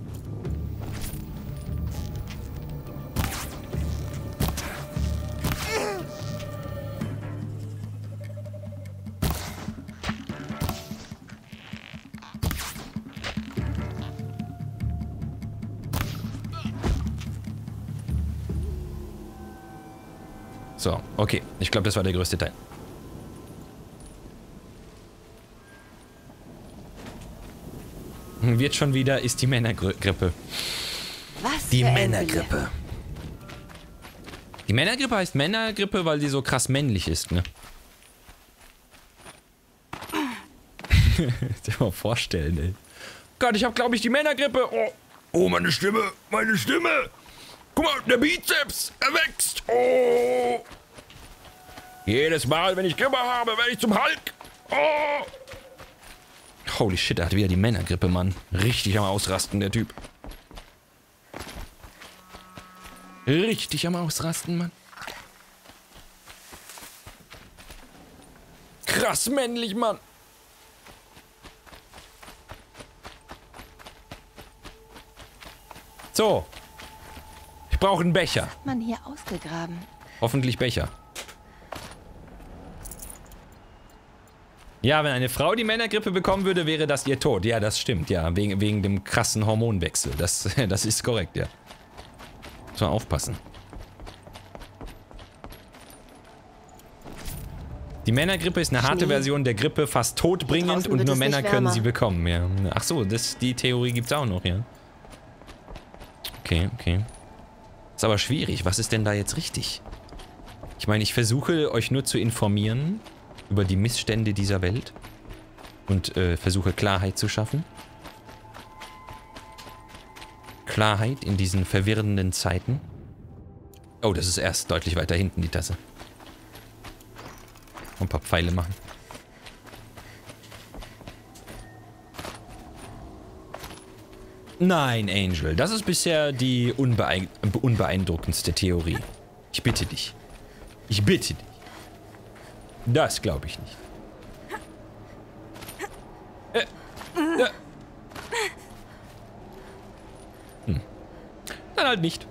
Okay. Ich glaube, das war der größte Teil. Wird schon wieder, ist die Männergrippe. Was Die Männergrippe. Die Männergrippe heißt Männergrippe, weil sie so krass männlich ist, ne? Dir mal vorstellen, ey. Gott, ich habe, glaube ich, die Männergrippe. Oh. oh, meine Stimme, meine Stimme. Guck mal, der Bizeps, er wächst. Oh. Jedes Mal, wenn ich Grippe habe, werde ich zum Hulk. Oh. Holy shit, er hat wieder die Männergrippe, Mann. Richtig am Ausrasten, der Typ. Richtig am Ausrasten, Mann. Krass männlich, Mann. So. Ich brauche einen Becher. Hat man hier ausgegraben. Hoffentlich Becher. Ja, wenn eine Frau die Männergrippe bekommen würde, wäre das ihr Tod. Ja, das stimmt, ja. Wegen, wegen dem krassen Hormonwechsel. Das, das ist korrekt, ja. Muss man aufpassen. Die Männergrippe ist eine harte Schnee. Version der Grippe, fast todbringend und nur es Männer können sie bekommen, ja. Ach so, das, die Theorie gibt's auch noch, ja. Okay, okay. Ist aber schwierig. Was ist denn da jetzt richtig? Ich meine, ich versuche euch nur zu informieren über die Missstände dieser Welt und äh, versuche Klarheit zu schaffen. Klarheit in diesen verwirrenden Zeiten. Oh, das ist erst deutlich weiter hinten, die Tasse. Ein paar Pfeile machen. Nein, Angel, das ist bisher die unbeein unbeeindruckendste Theorie. Ich bitte dich. Ich bitte dich. Das glaube ich nicht. Äh, äh. Hm. Dann halt nicht.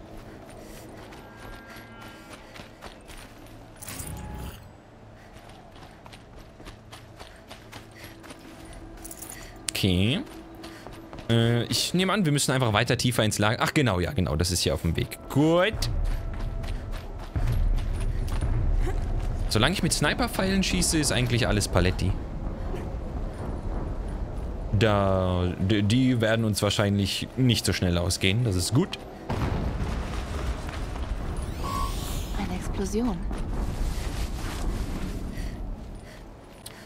Okay. Äh, ich nehme an, wir müssen einfach weiter tiefer ins Lager. Ach genau, ja, genau, das ist hier auf dem Weg. Gut. Solange ich mit Sniper-Pfeilen schieße, ist eigentlich alles Paletti. Da, die werden uns wahrscheinlich nicht so schnell ausgehen. Das ist gut. Eine Explosion.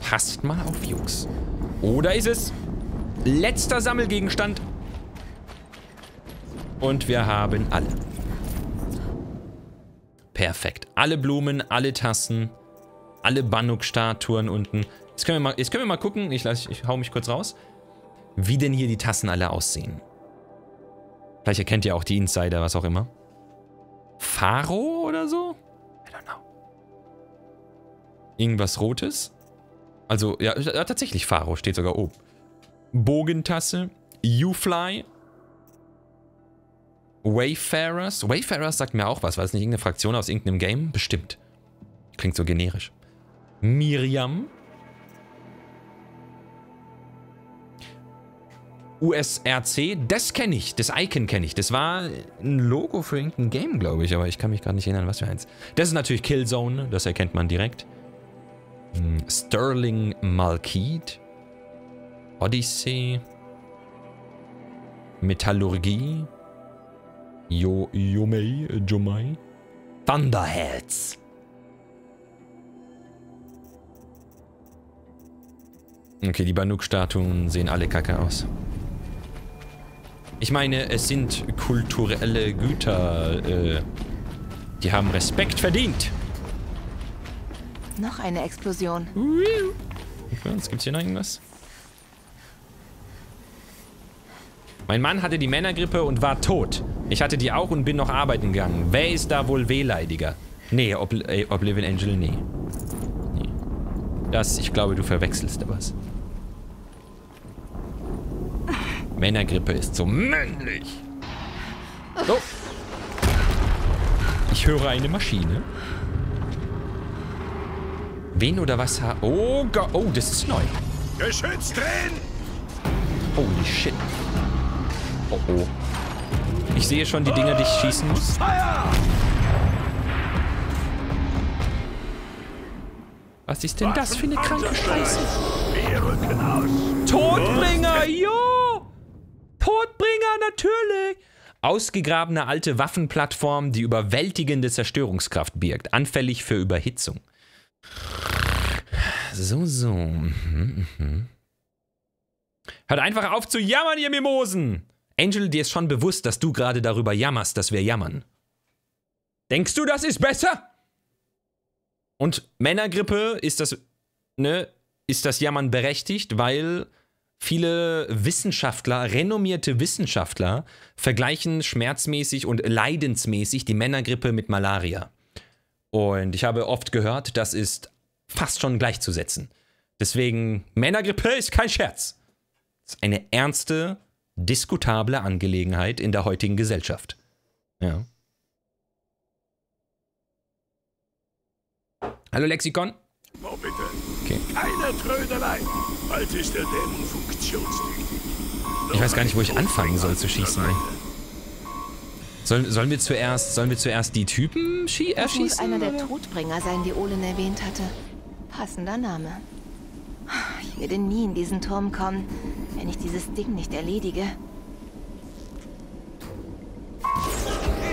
Passt mal auf, Jungs. Oder ist es letzter Sammelgegenstand? Und wir haben alle. Perfekt. Alle Blumen, alle Tassen, alle Banuk-Statuen unten. Jetzt können, wir mal, jetzt können wir mal gucken, ich, lass, ich hau mich kurz raus, wie denn hier die Tassen alle aussehen. Vielleicht erkennt ihr auch die Insider, was auch immer. Pharo oder so? I don't know. Irgendwas Rotes? Also, ja, tatsächlich Pharo steht sogar oben. Bogentasse, U-Fly, Wayfarers. Wayfarers sagt mir auch was. War das nicht irgendeine Fraktion aus irgendeinem Game? Bestimmt. Klingt so generisch. Miriam. USRC, das kenne ich. Das Icon kenne ich. Das war ein Logo für irgendein Game, glaube ich. Aber ich kann mich gerade nicht erinnern, was für eins. Das ist natürlich Killzone. Das erkennt man direkt. Hm, Sterling Malkid. Odyssey. Metallurgie. Jo, Yomei, äh, Jomai. Thunderheads. Okay, die Banuk-Statuen sehen alle kacke aus. Ich meine, es sind kulturelle Güter. Äh, die haben Respekt verdient. Noch eine Explosion. Okay, jetzt gibt's hier noch irgendwas. Mein Mann hatte die Männergrippe und war tot. Ich hatte die auch und bin noch arbeiten gegangen. Wer ist da wohl wehleidiger? Nee, Obl äh, Oblivion Angel, nee. nee. Das, ich glaube, du verwechselst da was. Männergrippe ist so männlich. So. Ich höre eine Maschine. Wen oder was ha... Oh, Gott. Oh, das ist neu. Geschützt drin! Holy shit. Oh, oh. Ich sehe schon die Dinger, die ich schießen muss. Was ist denn das für eine kranke Scheiße? Todbringer, jo! Todbringer, natürlich! Ausgegrabene alte Waffenplattform, die überwältigende Zerstörungskraft birgt, anfällig für Überhitzung. So, so. Mhm, mhm. Hört einfach auf zu jammern, ihr Mimosen! Angel, dir ist schon bewusst, dass du gerade darüber jammerst, dass wir jammern. Denkst du, das ist besser? Und Männergrippe ist das, ne, ist das Jammern berechtigt, weil viele Wissenschaftler, renommierte Wissenschaftler, vergleichen schmerzmäßig und leidensmäßig die Männergrippe mit Malaria. Und ich habe oft gehört, das ist fast schon gleichzusetzen. Deswegen, Männergrippe ist kein Scherz. Das ist eine ernste, diskutable Angelegenheit in der heutigen Gesellschaft. Ja. Hallo Lexikon. Oh, bitte. Okay. Keine Trödelei. Bald ist der Dämon funktionstüchtig. Ich weiß gar nicht, wo ich anfangen soll zu schießen. Ey. Sollen, sollen wir zuerst, sollen wir zuerst die Typen schie Das muss erschießen? einer der? Todbringer sein, die Olin erwähnt hatte. Passender Name. Ich werde nie in diesen Turm kommen, wenn ich dieses Ding nicht erledige.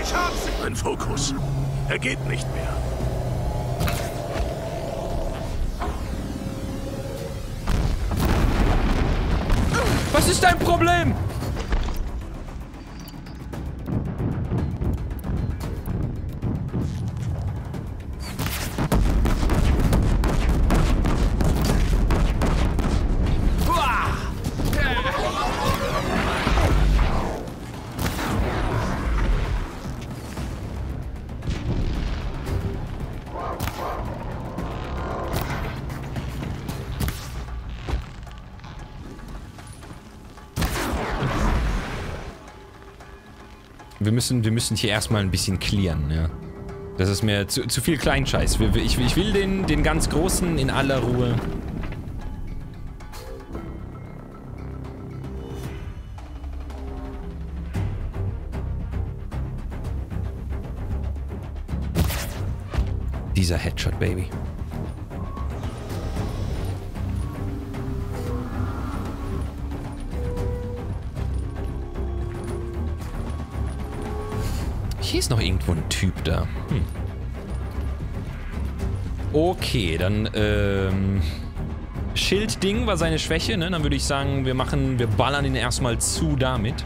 Ich hab's. Mein Fokus. Er geht nicht mehr. Was ist dein Problem? Müssen, wir müssen hier erstmal ein bisschen clearen, ja. Das ist mir zu, zu viel Kleinscheiß. Ich, ich will den, den ganz Großen in aller Ruhe. Dieser Headshot, Baby. Hier ist noch irgendwo ein Typ da. Hm. Okay, dann, ähm... Schildding war seine Schwäche, ne? Dann würde ich sagen, wir machen, wir ballern ihn erstmal zu damit.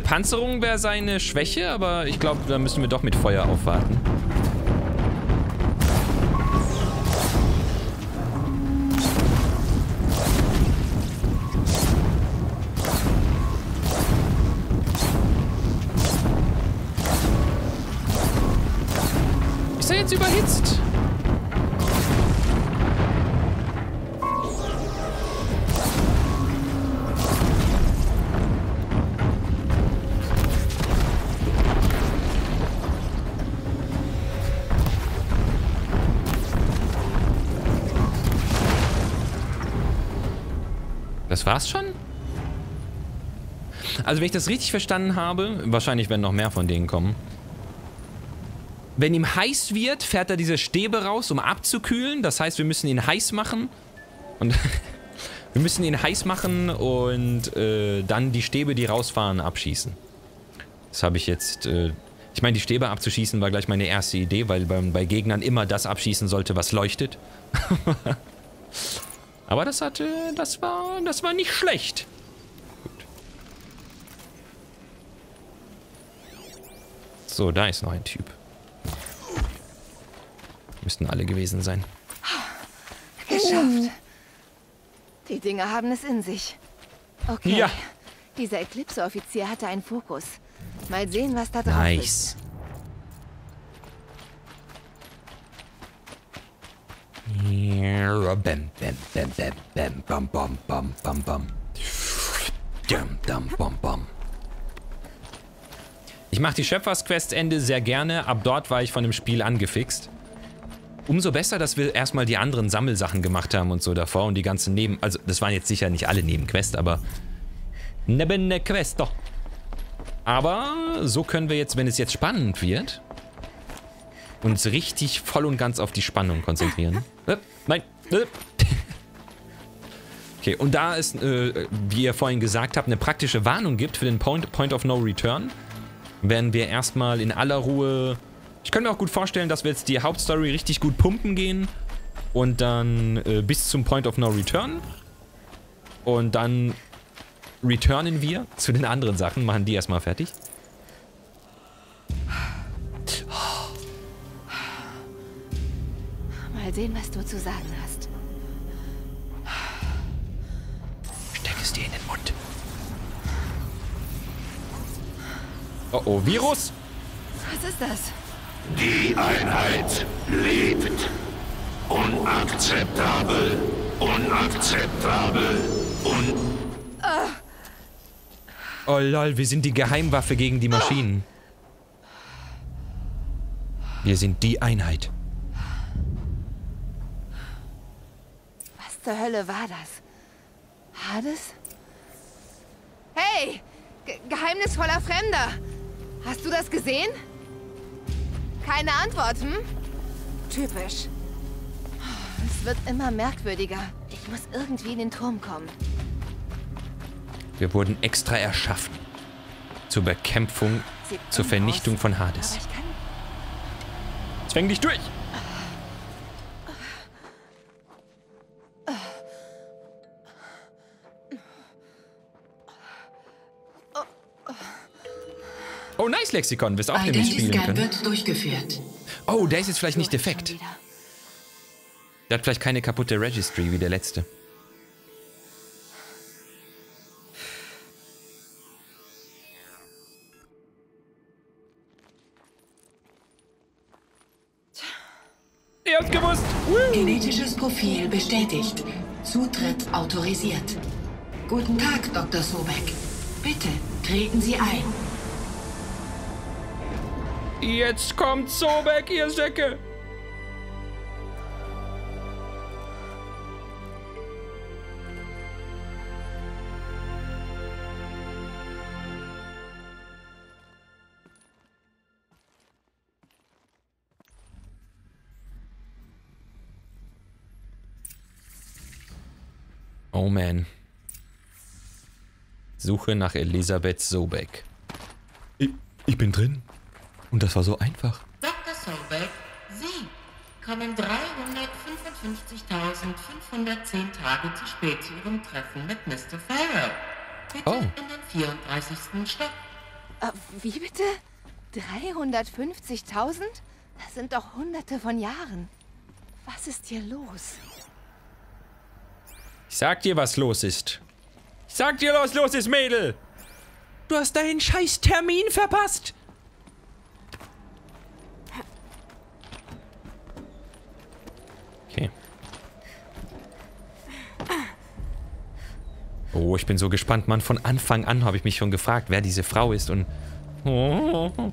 Panzerung wäre seine Schwäche, aber ich glaube, da müssen wir doch mit Feuer aufwarten. Das war's schon? Also wenn ich das richtig verstanden habe, wahrscheinlich werden noch mehr von denen kommen. Wenn ihm heiß wird, fährt er diese Stäbe raus, um abzukühlen. Das heißt, wir müssen ihn heiß machen. Und wir müssen ihn heiß machen und äh, dann die Stäbe, die rausfahren, abschießen. Das habe ich jetzt... Äh, ich meine, die Stäbe abzuschießen war gleich meine erste Idee, weil bei, bei Gegnern immer das abschießen sollte, was leuchtet. Aber das hatte, das war, das war nicht schlecht. Gut. So, da ist noch ein Typ. Müssten alle gewesen sein. Geschafft. Die Dinger haben es in sich. Okay. Ja. Dieser Eclipse-Offizier hatte einen Fokus. Mal sehen, was da drauf ist. Bam, bam, bam, bam, bam, bam, bam, bam, bam, bam. Dam, dam, bam, bam. Ich mache die Schöpfersquest-Ende sehr gerne. Ab dort war ich von dem Spiel angefixt. Umso besser, dass wir erstmal die anderen Sammelsachen gemacht haben und so davor und die ganzen Neben... Also, das waren jetzt sicher nicht alle Nebenquests, aber... Neben der Quest, doch. Aber so können wir jetzt, wenn es jetzt spannend wird, uns richtig voll und ganz auf die Spannung konzentrieren. Äh, Nein. Äh. Okay, und da es, äh, wie ihr vorhin gesagt habt, eine praktische Warnung gibt für den Point, Point of No Return, werden wir erstmal in aller Ruhe... Ich kann mir auch gut vorstellen, dass wir jetzt die Hauptstory richtig gut pumpen gehen und dann äh, bis zum Point of No Return und dann returnen wir zu den anderen Sachen, machen die erstmal fertig. Mal sehen, was du zu sagen hast. Steck es dir in den Mund. Oh oh, Virus? Was ist das? Die Einheit lebt. Unakzeptabel. Unakzeptabel. Un Oh lol, wir sind die Geheimwaffe gegen die Maschinen. Wir sind die Einheit. Zur Hölle war das? Hades? Hey! Ge geheimnisvoller Fremder! Hast du das gesehen? Keine Antwort, hm? Typisch. Es wird immer merkwürdiger. Ich muss irgendwie in den Turm kommen. Wir wurden extra erschaffen. Zur Bekämpfung, zur Vernichtung aus, von Hades. Zwäng dich durch! Oh, nice, Lexikon. Wirst auch nämlich spielen können. wird durchgeführt. Oh, der ist jetzt vielleicht nicht defekt. Der hat vielleicht keine kaputte Registry wie der letzte. Ihr habt's gewusst. Genetisches Profil bestätigt. Zutritt autorisiert. Guten Tag, Dr. Sobeck. Bitte, treten Sie ein. Jetzt kommt Sobek, ihr Säcke. Oh man. Suche nach Elisabeth Sobek. Ich, ich bin drin. Und das war so einfach. Dr. Solberg, Sie kommen 355.510 Tage zu spät zu Ihrem Treffen mit Mr. Farrell. Bitte Oh. in den 34. Stock. Äh, wie bitte? 350.000? Das sind doch hunderte von Jahren. Was ist hier los? Ich sag dir, was los ist. Ich sag dir, was los ist, Mädel. Du hast deinen scheiß Termin verpasst. Oh, ich bin so gespannt, Mann. Von Anfang an habe ich mich schon gefragt, wer diese Frau ist und... Und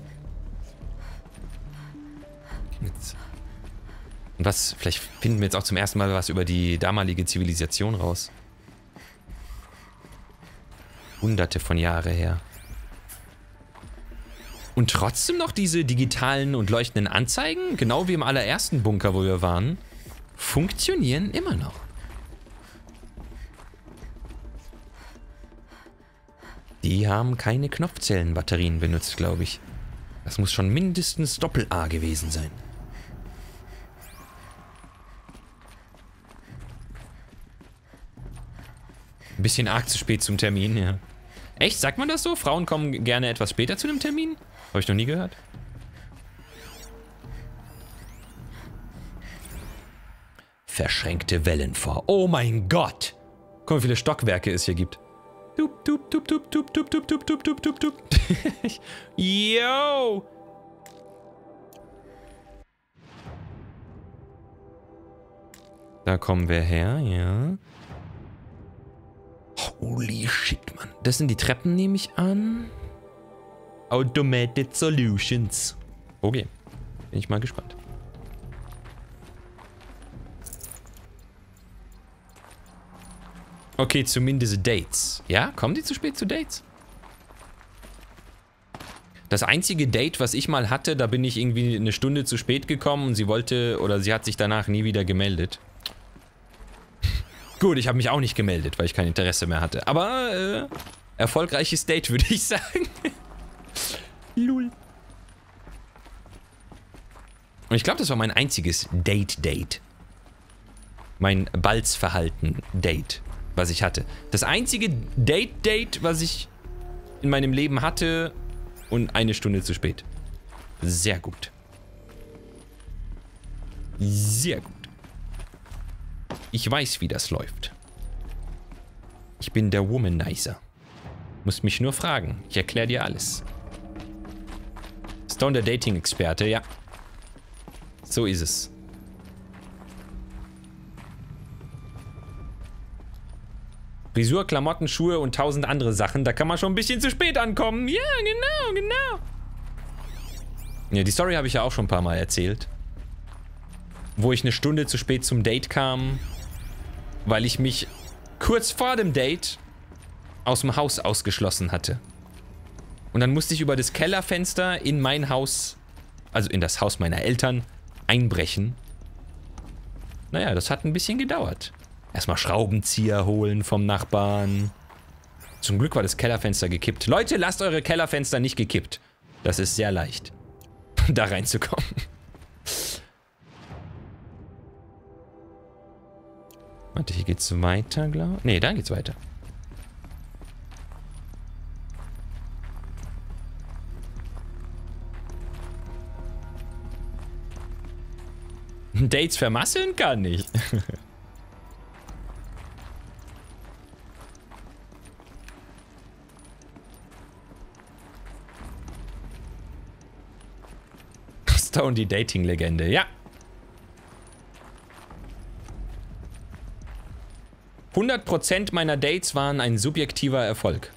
was, vielleicht finden wir jetzt auch zum ersten Mal was über die damalige Zivilisation raus. Hunderte von Jahre her. Und trotzdem noch diese digitalen und leuchtenden Anzeigen, genau wie im allerersten Bunker, wo wir waren, funktionieren immer noch. Die haben keine Knopfzellenbatterien benutzt, glaube ich. Das muss schon mindestens Doppel-A gewesen sein. Ein bisschen arg zu spät zum Termin, ja. Echt? Sagt man das so? Frauen kommen gerne etwas später zu einem Termin? Habe ich noch nie gehört. Verschränkte Wellen vor. Oh mein Gott! Guck mal, wie viele Stockwerke es hier gibt. Tup, tup, tup, tup, tup, tup, tup, tup, tup, tup, tup, tup. Yo! Da kommen wir her, ja. Holy shit, Mann. Das sind die Treppen, nehme ich an. Automated Solutions. Okay. Bin ich mal gespannt. Okay, zumindest Dates. Ja, kommen die zu spät zu Dates? Das einzige Date, was ich mal hatte, da bin ich irgendwie eine Stunde zu spät gekommen und sie wollte oder sie hat sich danach nie wieder gemeldet. Gut, ich habe mich auch nicht gemeldet, weil ich kein Interesse mehr hatte. Aber äh, erfolgreiches Date, würde ich sagen. Lul. Und ich glaube, das war mein einziges Date-Date. Mein Balzverhalten-Date, was ich hatte. Das einzige Date-Date, was ich in meinem Leben hatte und eine Stunde zu spät. Sehr gut. Sehr gut. Ich weiß, wie das läuft. Ich bin der Womanizer. Musst mich nur fragen. Ich erkläre dir alles. Stone, der Dating-Experte, ja. So ist es. Frisur, Klamotten, Schuhe und tausend andere Sachen. Da kann man schon ein bisschen zu spät ankommen. Ja, genau, genau. Ja, die Story habe ich ja auch schon ein paar Mal erzählt. Wo ich eine Stunde zu spät zum Date kam, weil ich mich kurz vor dem Date aus dem Haus ausgeschlossen hatte. Und dann musste ich über das Kellerfenster in mein Haus, also in das Haus meiner Eltern, einbrechen. Naja, das hat ein bisschen gedauert. Erstmal Schraubenzieher holen vom Nachbarn. Zum Glück war das Kellerfenster gekippt. Leute, lasst eure Kellerfenster nicht gekippt. Das ist sehr leicht, da reinzukommen. Warte, hier geht's weiter, glaube ich. Nee, da geht's weiter. Dates vermasseln kann nicht. Stone, die Dating-Legende. Ja. 100% meiner Dates waren ein subjektiver Erfolg.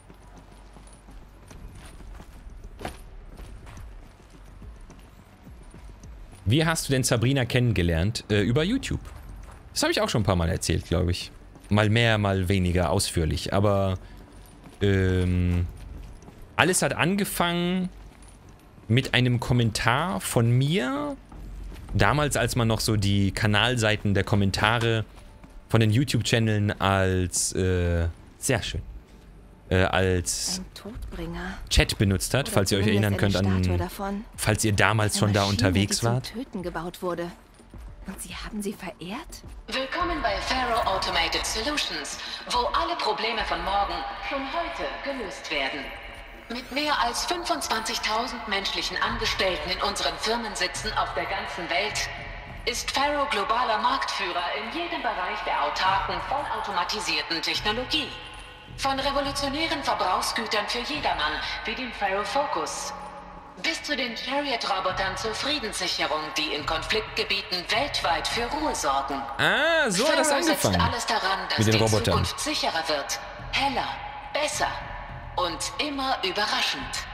Wie hast du denn Sabrina kennengelernt? Äh, über YouTube. Das habe ich auch schon ein paar Mal erzählt, glaube ich. Mal mehr, mal weniger ausführlich. Aber ähm, alles hat angefangen mit einem Kommentar von mir. Damals, als man noch so die Kanalseiten der Kommentare von den YouTube-Channeln als äh, sehr schön äh, als Chat benutzt hat, falls ihr euch erinnern könnt an, falls ihr damals schon da unterwegs wart. Töten gebaut wurde. Und Sie haben sie verehrt? Willkommen bei Faro Automated Solutions, wo alle Probleme von morgen schon heute gelöst werden. Mit mehr als 25.000 menschlichen Angestellten in unseren Firmensitzen auf der ganzen Welt ist Faro globaler Marktführer in jedem Bereich der autarken, vollautomatisierten Technologie. Von revolutionären Verbrauchsgütern für jedermann, wie dem Faro Focus, bis zu den Chariot-Robotern zur Friedenssicherung, die in Konfliktgebieten weltweit für Ruhe sorgen. Ah, so hat das Faro setzt angefangen. alles daran, dass Mit den die Robotern. Zukunft sicherer wird, heller, besser und immer überraschend.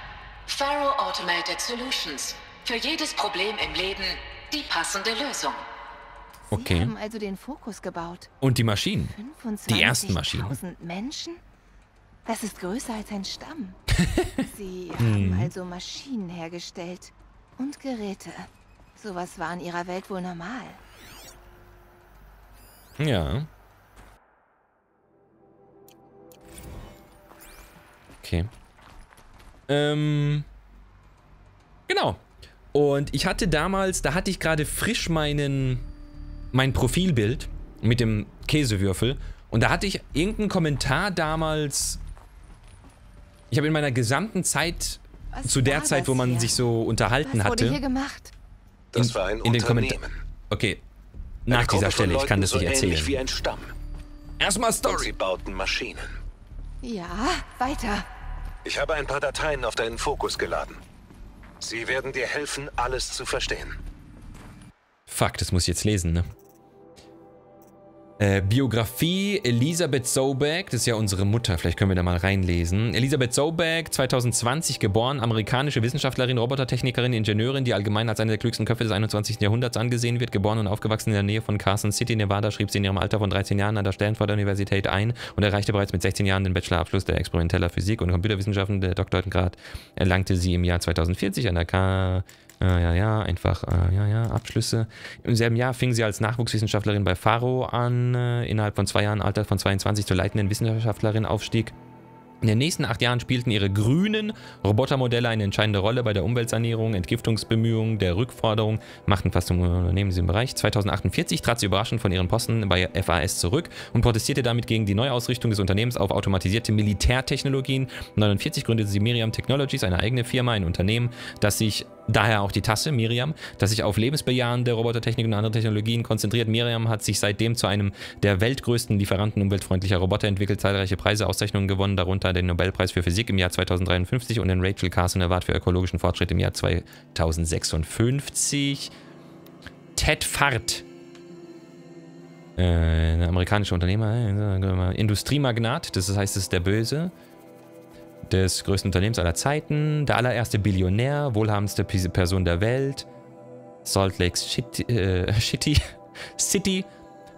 Faro Automated Solutions. Für jedes Problem im Leben die passende Lösung. Sie Okay. haben also den Fokus gebaut. Und die Maschinen. Die ersten 25.000 Maschinen. Menschen? Das ist größer als ein Stamm. Sie Mhm. haben also Maschinen hergestellt. Und Geräte. Sowas war in ihrer Welt wohl normal. Ja. Okay. Ähm. Genau. Und ich hatte damals, da hatte ich gerade frisch meinen, mein Profilbild mit dem Käsewürfel. Und da hatte ich irgendeinen Kommentar damals. Ich habe in meiner gesamten Zeit, Was zu der Zeit, wo man hier? sich so unterhalten Was wurde hatte. hier gemacht? Das war ein in den Unternehmen. Kommentar- Okay. Nach dieser Stelle, ich kann das nicht so erzählen. wie ein Stamm. Erstmal Und sie bauten Maschinen. Ja, weiter. Ich habe ein paar Dateien auf deinen Fokus geladen. Sie werden dir helfen, alles zu verstehen. Fuck, das muss ich jetzt lesen, ne? Äh, Biografie Elisabeth Sobek, das ist ja unsere Mutter, vielleicht können wir da mal reinlesen. Elisabeth Sobek, 2020 geboren, amerikanische Wissenschaftlerin, Robotertechnikerin, Ingenieurin, die allgemein als eine der klügsten Köpfe des 21. Jahrhunderts angesehen wird. Geboren und aufgewachsen in der Nähe von Carson City, Nevada, schrieb sie in ihrem Alter von 13 Jahren an der Stanford-Universität ein und erreichte bereits mit 16 Jahren den Bachelorabschluss der experimenteller Physik und Computerwissenschaften. Der Doktorgrad erlangte sie im Jahr 2040 an der K ja, ja, ja, einfach, äh, ja, ja, Abschlüsse. Im selben Jahr fing sie als Nachwuchswissenschaftlerin bei Faro an, äh, innerhalb von zwei Jahren, Alter von 22, zur leitenden Wissenschaftlerin aufstieg. In den nächsten acht Jahren spielten ihre grünen Robotermodelle eine entscheidende Rolle bei der Umweltsanierung, Entgiftungsbemühungen, der Rückforderung, machten fast Unternehmen diesem Bereich. 2048 trat sie überraschend von ihren Posten bei FAS zurück und protestierte damit gegen die Neuausrichtung des Unternehmens auf automatisierte Militärtechnologien. 49 gründete sie Miriam Technologies, eine eigene Firma, ein Unternehmen, das sich Daher auch die Tasse, Miriam, das sich auf lebensbejahende Robotertechnik und andere Technologien konzentriert. Miriam hat sich seitdem zu einem der weltgrößten Lieferanten umweltfreundlicher Roboter entwickelt, zahlreiche Preise, Auszeichnungen gewonnen, darunter Den Nobelpreis für Physik im Jahr 2053 und den Rachel Carson Award für ökologischen Fortschritt im Jahr 2056. Ted Fahrt. Äh, ein amerikanischer Unternehmer, äh, Industriemagnat, das heißt, es ist der Böse des größten Unternehmens aller Zeiten, der allererste Billionär, wohlhabendste Person der Welt, Salt Lake City, äh, City, City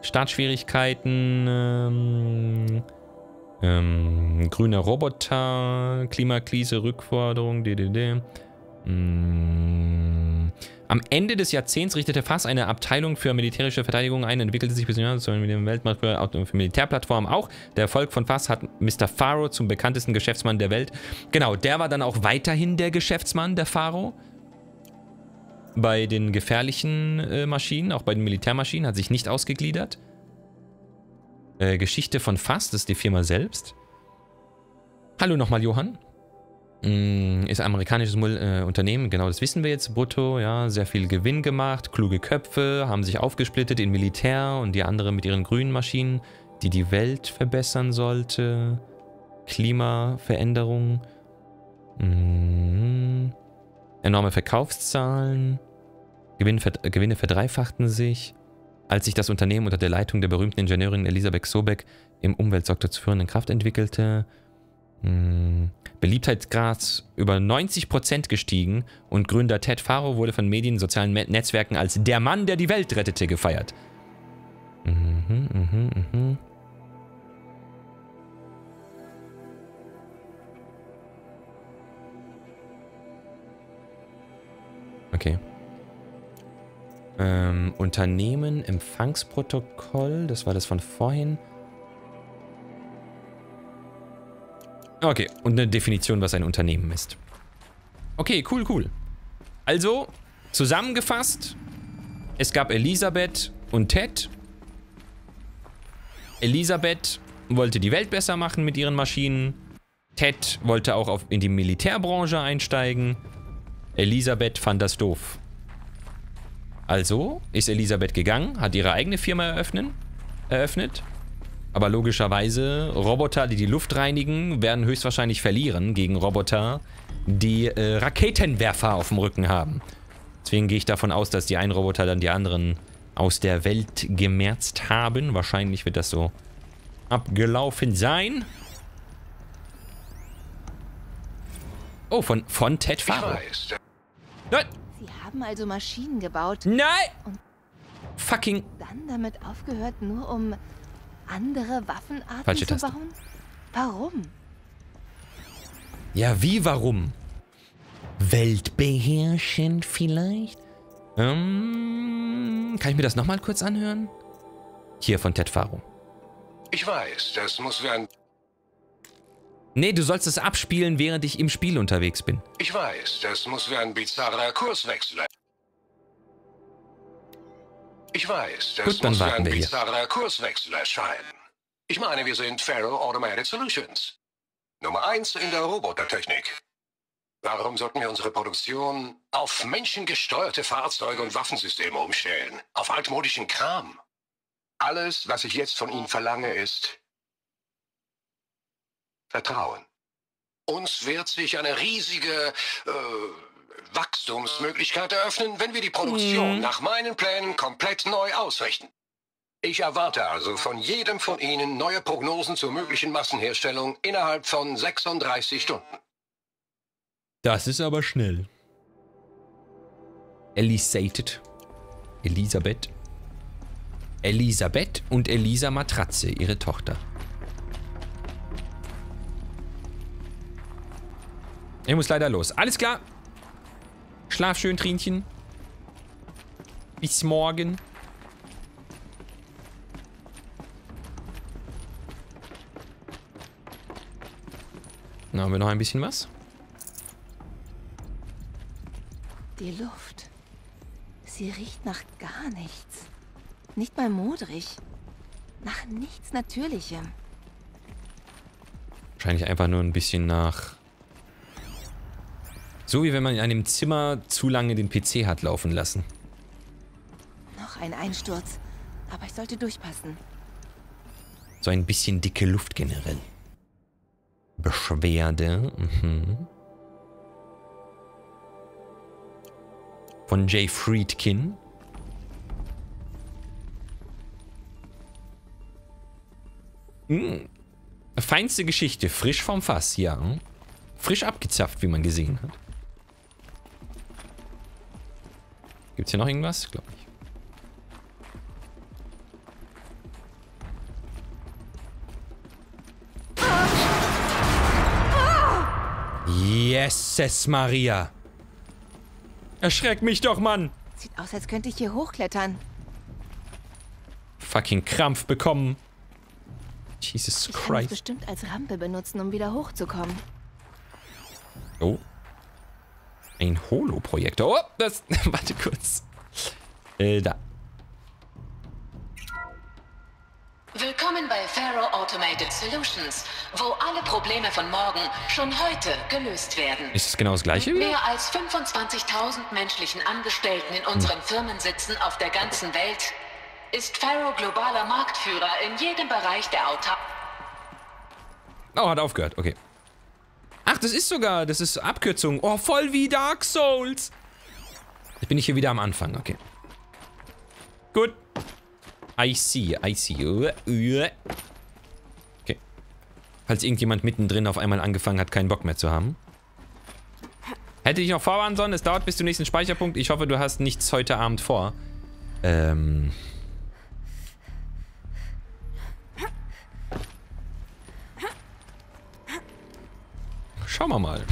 Startschwierigkeiten, ähm, ähm, grüner Roboter, Klimakrise, Rückforderung, DDD. Mm. Am Ende des Jahrzehnts richtete FAS eine Abteilung für militärische Verteidigung ein, entwickelte sich bis mit dem Weltmarkt für, für Militärplattformen auch. Der Erfolg von FAS hat Mr. Faro zum bekanntesten Geschäftsmann der Welt. Genau, der war dann auch weiterhin der Geschäftsmann, der Faro. Bei den gefährlichen äh, Maschinen, auch bei den Militärmaschinen, hat sich nicht ausgegliedert. Äh, Geschichte von FAS, das ist die Firma selbst. Hallo nochmal, Johann. Mm, ist amerikanisches äh, Unternehmen, genau das wissen wir jetzt, brutto, ja, sehr viel Gewinn gemacht, kluge Köpfe, haben sich aufgesplittet in Militär und die andere mit ihren grünen Maschinen, die die Welt verbessern sollte, Klimaveränderung, mm, enorme Verkaufszahlen, Gewinn, Gewinne verdreifachten sich, als sich das Unternehmen unter der Leitung der berühmten Ingenieurin Elisabeth Sobeck im Umweltsektor zu führenden Kraft entwickelte, hm. Beliebtheitsgrad über 90% gestiegen und Gründer Ted Faro wurde von Medien und sozialen Netzwerken als der Mann, der die Welt rettete, gefeiert. Mhm, mhm, mhm. Okay. Ähm, Unternehmen, Empfangsprotokoll, das war das von vorhin. Okay, und eine Definition, was ein Unternehmen ist. Okay, cool, cool. Also, zusammengefasst, es gab Elisabeth und Ted. Elisabeth wollte die Welt besser machen mit ihren Maschinen. Ted wollte auch auf, in die Militärbranche einsteigen. Elisabeth fand das doof. Also ist Elisabeth gegangen, hat ihre eigene Firma eröffnen, eröffnet aber logischerweise, Roboter, die die Luft reinigen, werden höchstwahrscheinlich verlieren gegen Roboter, die äh, Raketenwerfer auf dem Rücken haben. Deswegen gehe ich davon aus, dass die einen Roboter dann die anderen aus der Welt gemerzt haben. Wahrscheinlich wird das so abgelaufen sein. Oh, von, von Ted Faro. Nein! Haben also Maschinen gebaut. Nein! Und Fucking... Dann damit aufgehört, nur um andere Waffenarten Falsche zu Taste. bauen? Warum? Ja, wie, warum? Weltbeherrschend vielleicht? Ähm, kann ich mir das nochmal kurz anhören? Hier von Ted Faro. Ich weiß, das muss wie ein... Nee, du sollst es abspielen, während ich im Spiel unterwegs bin. Ich weiß, das muss wie ein bizarrer Kurswechsel. Ich weiß, das Gut, muss wie ein bizarrer Kurswechsel erscheinen. Ich meine, wir sind Pharaoh Automated Solutions. Nummer eins in der Robotertechnik. Warum sollten wir unsere Produktion auf menschengesteuerte Fahrzeuge und Waffensysteme umstellen? Auf altmodischen Kram? Alles, was ich jetzt von Ihnen verlange, ist Vertrauen. Uns wird sich eine riesige äh, Wachstumsmöglichkeit eröffnen, wenn wir die Produktion Mhm. nach meinen Plänen komplett neu ausrichten. Ich erwarte also von jedem von Ihnen neue Prognosen zur möglichen Massenherstellung innerhalb von 36 Stunden. Das ist aber schnell. Elisated. Elisabeth. Elisabeth und Elisa Matratze, ihre Tochter. Ich muss leider los. Alles klar. Schlaf schön, Trinchen. Bis morgen. Na, haben wir noch ein bisschen was? Die Luft. Sie riecht nach gar nichts. Nicht mal modrig. Nach nichts Natürlichem. Wahrscheinlich einfach nur ein bisschen nach... So wie wenn man in einem Zimmer zu lange den PC hat laufen lassen. Noch ein Einsturz. Aber ich sollte durchpassen. So ein bisschen dicke Luft generell. Beschwerde. Mhm. Von Jay Friedkin. Hm. Feinste Geschichte, frisch vom Fass, ja. Frisch abgezapft, wie man gesehen hat. Gibt's hier noch irgendwas? Glaube ich. Jesus Maria. Erschreck mich doch, Mann. Sieht aus, als könnte ich hier hochklettern. Fucking Krampf bekommen. Jesus Ich kann es Christ. bestimmt als Rampe benutzen, um wieder hochzukommen. Oh. Ein Holo-Projektor. Oh, das. Warte kurz. Äh, da. Willkommen bei Faro Automated Solutions, wo alle Probleme von morgen schon heute gelöst werden. Ist es genau das gleiche? Mehr als 25.000 menschlichen Angestellten in unseren Firmen sitzen auf der ganzen Welt, ist Faro globaler Marktführer in jedem Bereich der Auta... Oh, hat aufgehört. Okay. Ach, das ist sogar, das ist Abkürzung. Oh, voll wie Dark Souls. Jetzt bin ich hier wieder am Anfang. Okay. Gut. I see, I see. Okay. Falls irgendjemand mittendrin auf einmal angefangen hat, keinen Bock mehr zu haben. Hätte ich noch vorwarnen sollen, es dauert bis zum nächsten Speicherpunkt. Ich hoffe, du hast nichts heute Abend vor. Ähm... Schauen wir mal.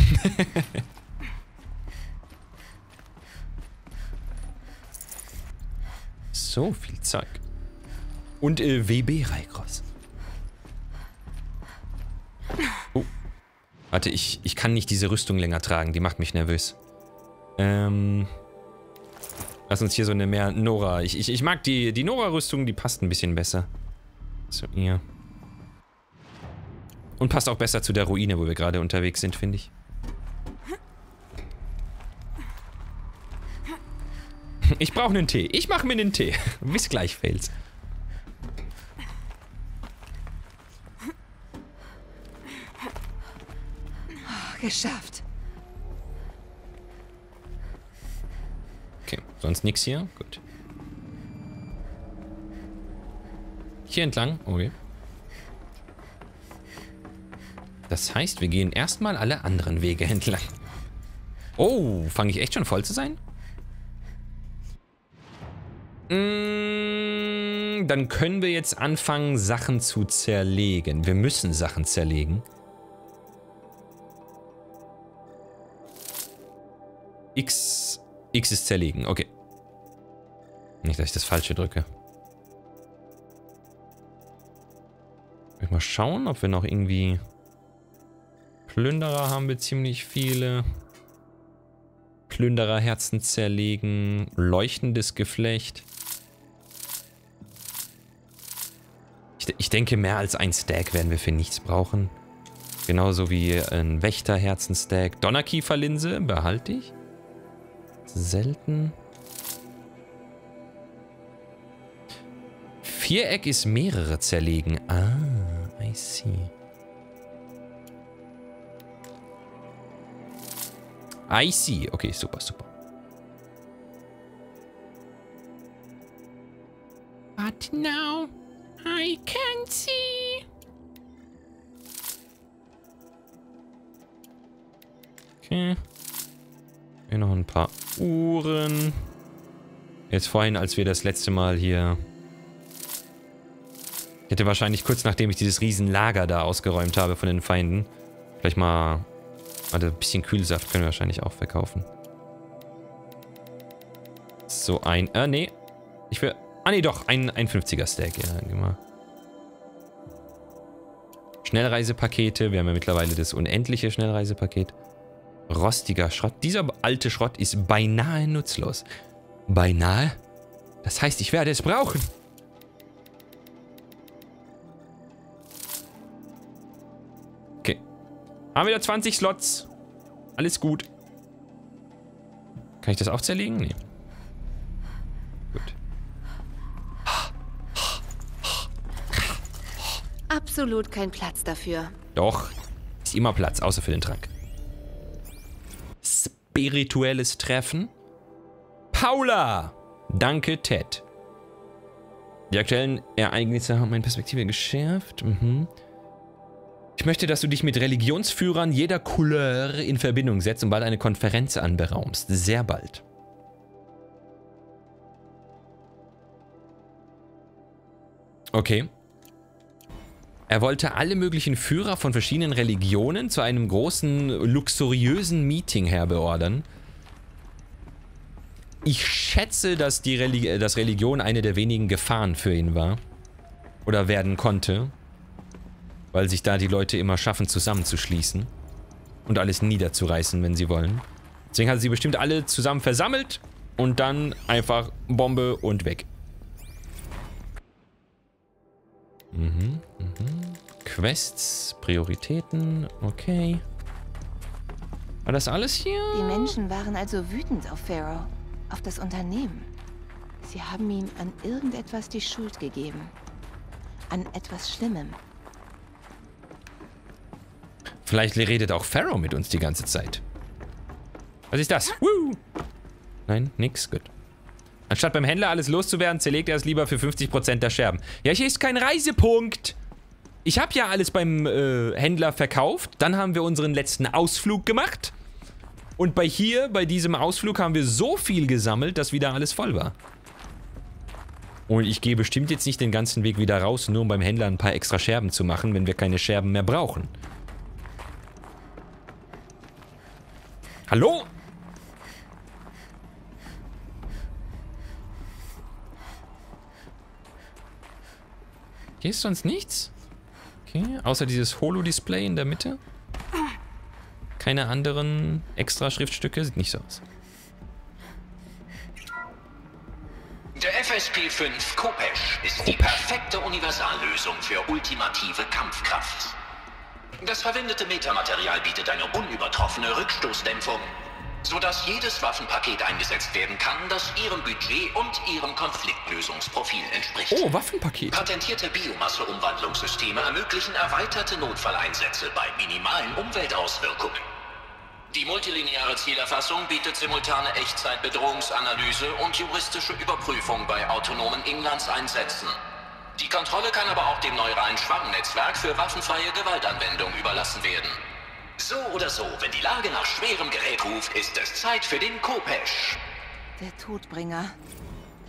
so viel Zeug. Und äh, WB Reikros. Oh. Warte, ich, ich kann nicht diese Rüstung länger tragen. Die macht mich nervös. Ähm. Lass uns hier so eine mehr Nora. Ich, ich, ich mag die, die Nora-Rüstung, die passt ein bisschen besser. So, ihr. Und passt auch besser zu der Ruine, wo wir gerade unterwegs sind, finde ich. Ich brauche einen Tee. Ich mache mir einen Tee. Bis gleich, Fails. Oh, geschafft. Okay, sonst nichts hier? Gut. Hier entlang? Okay. Das heißt, wir gehen erstmal alle anderen Wege entlang. Oh, fange ich echt schon voll zu sein? Mm, dann können wir jetzt anfangen, Sachen zu zerlegen. Wir müssen Sachen zerlegen. X, X ist zerlegen, okay. Nicht, dass ich das Falsche drücke. Mal schauen, ob wir noch irgendwie... Plünderer haben wir ziemlich viele. Plündererherzen zerlegen. Leuchtendes Geflecht. Ich, ich denke, mehr als ein Stack werden wir für nichts brauchen. Genauso wie ein Wächterherzen-Stack. Donnerkieferlinse behalte ich. Selten. Viereck ist mehrere zerlegen. Ah, I see. I see. Okay, super, super. But now I can see. Okay. Hier noch ein paar Uhren. Jetzt vorhin, als wir das letzte Mal hier... Ich hätte wahrscheinlich kurz nachdem ich dieses Riesenlager da ausgeräumt habe von den Feinden, vielleicht mal... Warte, ein bisschen Kühlsaft können wir wahrscheinlich auch verkaufen. So ein... Äh, nee. Ich will... Ah, nee, doch. Ein, ein 50er Stack. Ja, geh mal. Schnellreisepakete. Wir haben ja mittlerweile das unendliche Schnellreisepaket. Rostiger Schrott. Dieser alte Schrott ist beinahe nutzlos. Beinahe? Das heißt, ich werde es brauchen. Haben wieder 20 Slots. Alles gut. Kann ich das auch zerlegen? Nee. Absolut kein Platz dafür. Doch. ist immer Platz, außer für den Trank. Spirituelles Treffen. Paula! Danke, Ted. Die aktuellen Ereignisse haben meine Perspektive geschärft. Mhm. Ich möchte, dass du dich mit Religionsführern jeder Couleur in Verbindung setzt und bald eine Konferenz anberaumst. Sehr bald. Okay. Er wollte alle möglichen Führer von verschiedenen Religionen zu einem großen, luxuriösen Meeting herbeordern. Ich schätze, dass, die Religi dass Religion eine der wenigen Gefahren für ihn war. Oder werden konnte. Weil sich da die Leute immer schaffen, zusammenzuschließen. Und alles niederzureißen, wenn sie wollen. Deswegen hat sie bestimmt alle zusammen versammelt. Und dann einfach Bombe und weg. Mhm, mhm. Quests, Prioritäten, okay. War das alles hier? Die Menschen waren also wütend auf Pharaoh, auf das Unternehmen. Sie haben ihm an irgendetwas die Schuld gegeben. An etwas Schlimmem. Vielleicht redet auch Pharaoh mit uns die ganze Zeit. Was ist das? Woo! Nein, nix, gut. Anstatt beim Händler alles loszuwerden, zerlegt er es lieber für 50% der Scherben. Ja, hier ist kein Reisepunkt. Ich habe ja alles beim äh, Händler verkauft. Dann haben wir unseren letzten Ausflug gemacht. Und bei hier, bei diesem Ausflug, haben wir so viel gesammelt, dass wieder alles voll war. Und ich gehe bestimmt jetzt nicht den ganzen Weg wieder raus, nur um beim Händler ein paar extra Scherben zu machen, wenn wir keine Scherben mehr brauchen. Hallo? Hier ist sonst nichts? Okay, außer dieses Holo-Display in der Mitte. Keine anderen extra Schriftstücke, sieht nicht so aus. Der FSP-5 Kopesh ist die perfekte Universallösung für ultimative Kampfkraft. Das verwendete Metamaterial bietet eine unübertroffene Rückstoßdämpfung, sodass jedes Waffenpaket eingesetzt werden kann, das Ihrem Budget und Ihrem Konfliktlösungsprofil entspricht. Oh, Waffenpaket. Patentierte Biomasse-Umwandlungssysteme ermöglichen erweiterte Notfalleinsätze bei minimalen Umweltauswirkungen. Die multilineare Zielerfassung bietet simultane Echtzeitbedrohungsanalyse und juristische Überprüfung bei autonomen Inlandseinsätzen. Die Kontrolle kann aber auch dem neuralen Schwarmnetzwerk für waffenfreie Gewaltanwendung überlassen werden. So oder so, wenn die Lage nach schwerem Gerät ruft, ist es Zeit für den Kopesh. Der Todbringer.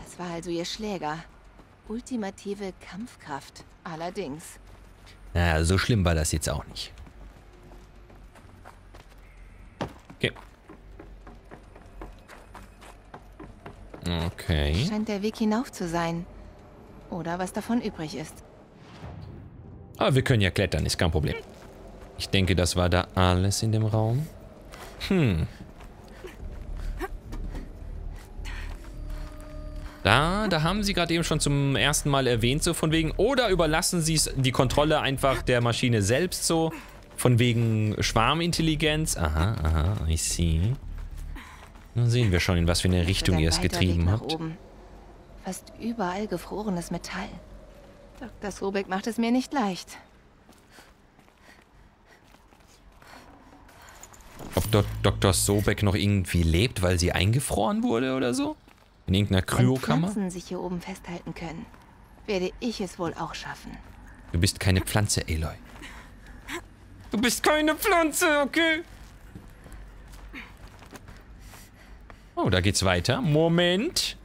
Das war also ihr Schläger. Ultimative Kampfkraft. Allerdings. Naja, so schlimm war das jetzt auch nicht. Okay. Okay. Scheint der Weg hinauf zu sein. Oder was davon übrig ist. Aber wir können ja klettern, ist kein Problem. Ich denke, das war da alles in dem Raum. Hm. Da, da haben sie gerade eben schon zum ersten Mal erwähnt, so von wegen, oder überlassen sie es die Kontrolle einfach der Maschine selbst so, von wegen Schwarmintelligenz. Aha, aha, I see. Dann sehen wir schon, in was für eine Richtung ihr es getrieben habt. Oben. Fast überall gefrorenes Metall. Dr. Sobek macht es mir nicht leicht. Ob dort Dr. Sobek noch irgendwie lebt, weil sie eingefroren wurde oder so? In irgendeiner Kryokammer? Wenn Pflanzen sich hier oben festhalten können, werde ich es wohl auch schaffen. Du bist keine Pflanze, Aloy. Du bist keine Pflanze, okay? Oh, da geht's weiter. Moment.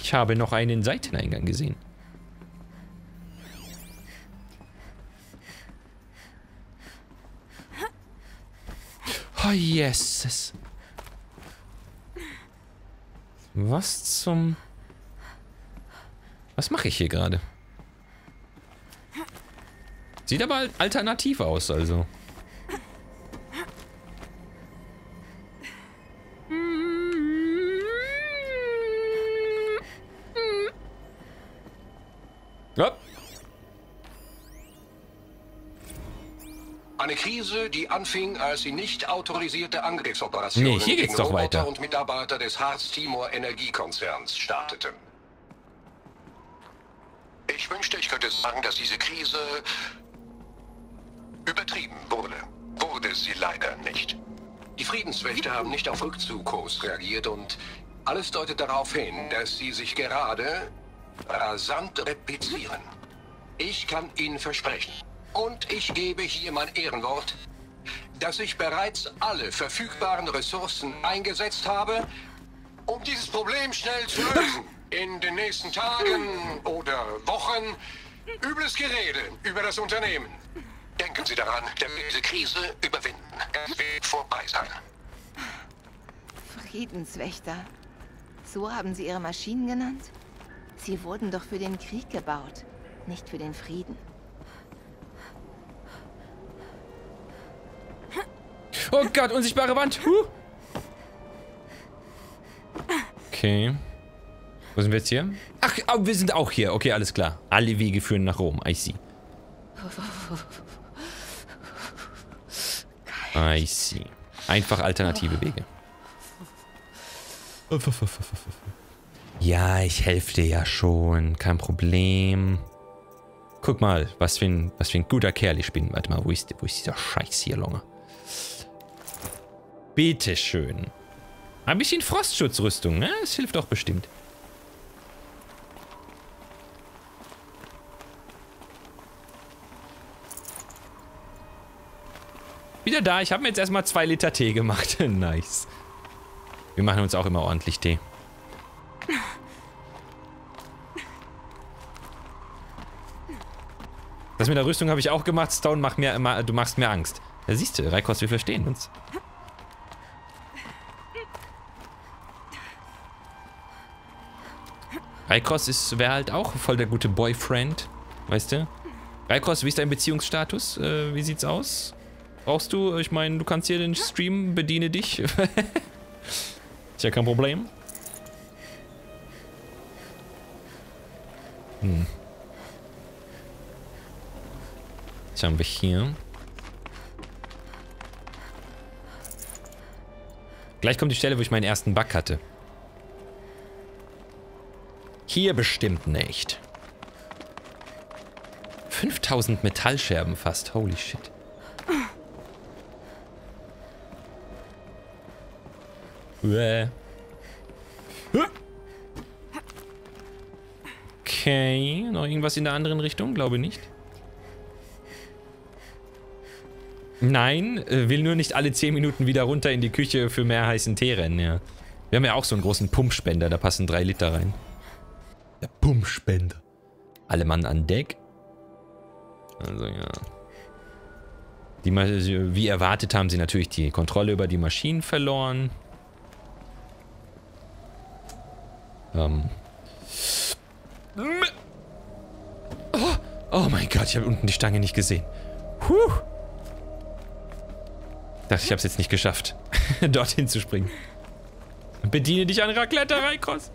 Ich habe noch einen Seiteneingang gesehen. Oh, yes. Was zum... Was mache ich hier gerade? Sieht aber alternativ aus, also. Ja. Eine Krise, die anfing, als sie nicht autorisierte Angriffsoperationen nee, geht's doch weiter. und Mitarbeiter des Harz Timor Energiekonzerns starteten. Ich wünschte, ich könnte sagen, dass diese Krise Übertrieben wurde, wurde sie leider nicht. Die Friedenswächter haben nicht auf Rückzugkurs reagiert und alles deutet darauf hin, dass sie sich gerade rasant replizieren. Ich kann Ihnen versprechen, und ich gebe hier mein Ehrenwort, dass ich bereits alle verfügbaren Ressourcen eingesetzt habe, um dieses Problem schnell zu lösen. In den nächsten Tagen oder Wochen übles Gerede über das Unternehmen. Denken Sie daran, der will diese Krise überwinden. Es wird vorbei sein. Friedenswächter. So haben Sie Ihre Maschinen genannt? Sie wurden doch für den Krieg gebaut, nicht für den Frieden. Oh Gott, unsichtbare Wand. Huh. Okay. Wo sind wir jetzt hier? Ach, oh, wir sind auch hier. Okay, alles klar. Alle Wege führen nach Rom. I see. I see. Einfach alternative Wege. Ja, ich helfe dir ja schon. Kein Problem. Guck mal, was für ein, was für ein guter Kerl ich bin. Warte mal, wo ist, wo ist dieser Scheiß hier, Longe? Bitteschön. Ein bisschen Frostschutzrüstung, ne? Das hilft doch bestimmt. Wieder da. Ich habe mir jetzt erstmal zwei Liter Tee gemacht. nice. Wir machen uns auch immer ordentlich Tee. Das mit der Rüstung habe ich auch gemacht. Stone, mach mir immer, du machst mir Angst. Da siehst du, Reikos, wir verstehen uns. Raikos wäre halt auch voll der gute Boyfriend. Weißt du? Raikos, wie ist dein Beziehungsstatus? Äh, wie sieht's aus? Brauchst du, ich meine, du kannst hier den Stream, bediene dich. ist ja kein Problem. Hm. Was haben wir hier? Gleich kommt die Stelle, wo ich meinen ersten Bug hatte. Hier bestimmt nicht. 5000 Metallscherben fast. Holy shit. Uäh. Okay, noch irgendwas in der anderen Richtung? Glaube nicht. Nein, äh, will nur nicht alle 10 Minuten wieder runter in die Küche für mehr heißen Tee rennen, ja. Wir haben ja auch so einen großen Pumpspender, da passen 3 Liter rein. Der Pumpspender. Alle Mann an Deck. Also ja. Die, wie erwartet haben sie natürlich die Kontrolle über die Maschinen verloren. Ähm. Oh, oh mein Gott, ich habe unten die Stange nicht gesehen. Puh. Dachte, ich habe es jetzt nicht geschafft, dorthin zu springen. Bediene dich an Raclette, Raikos.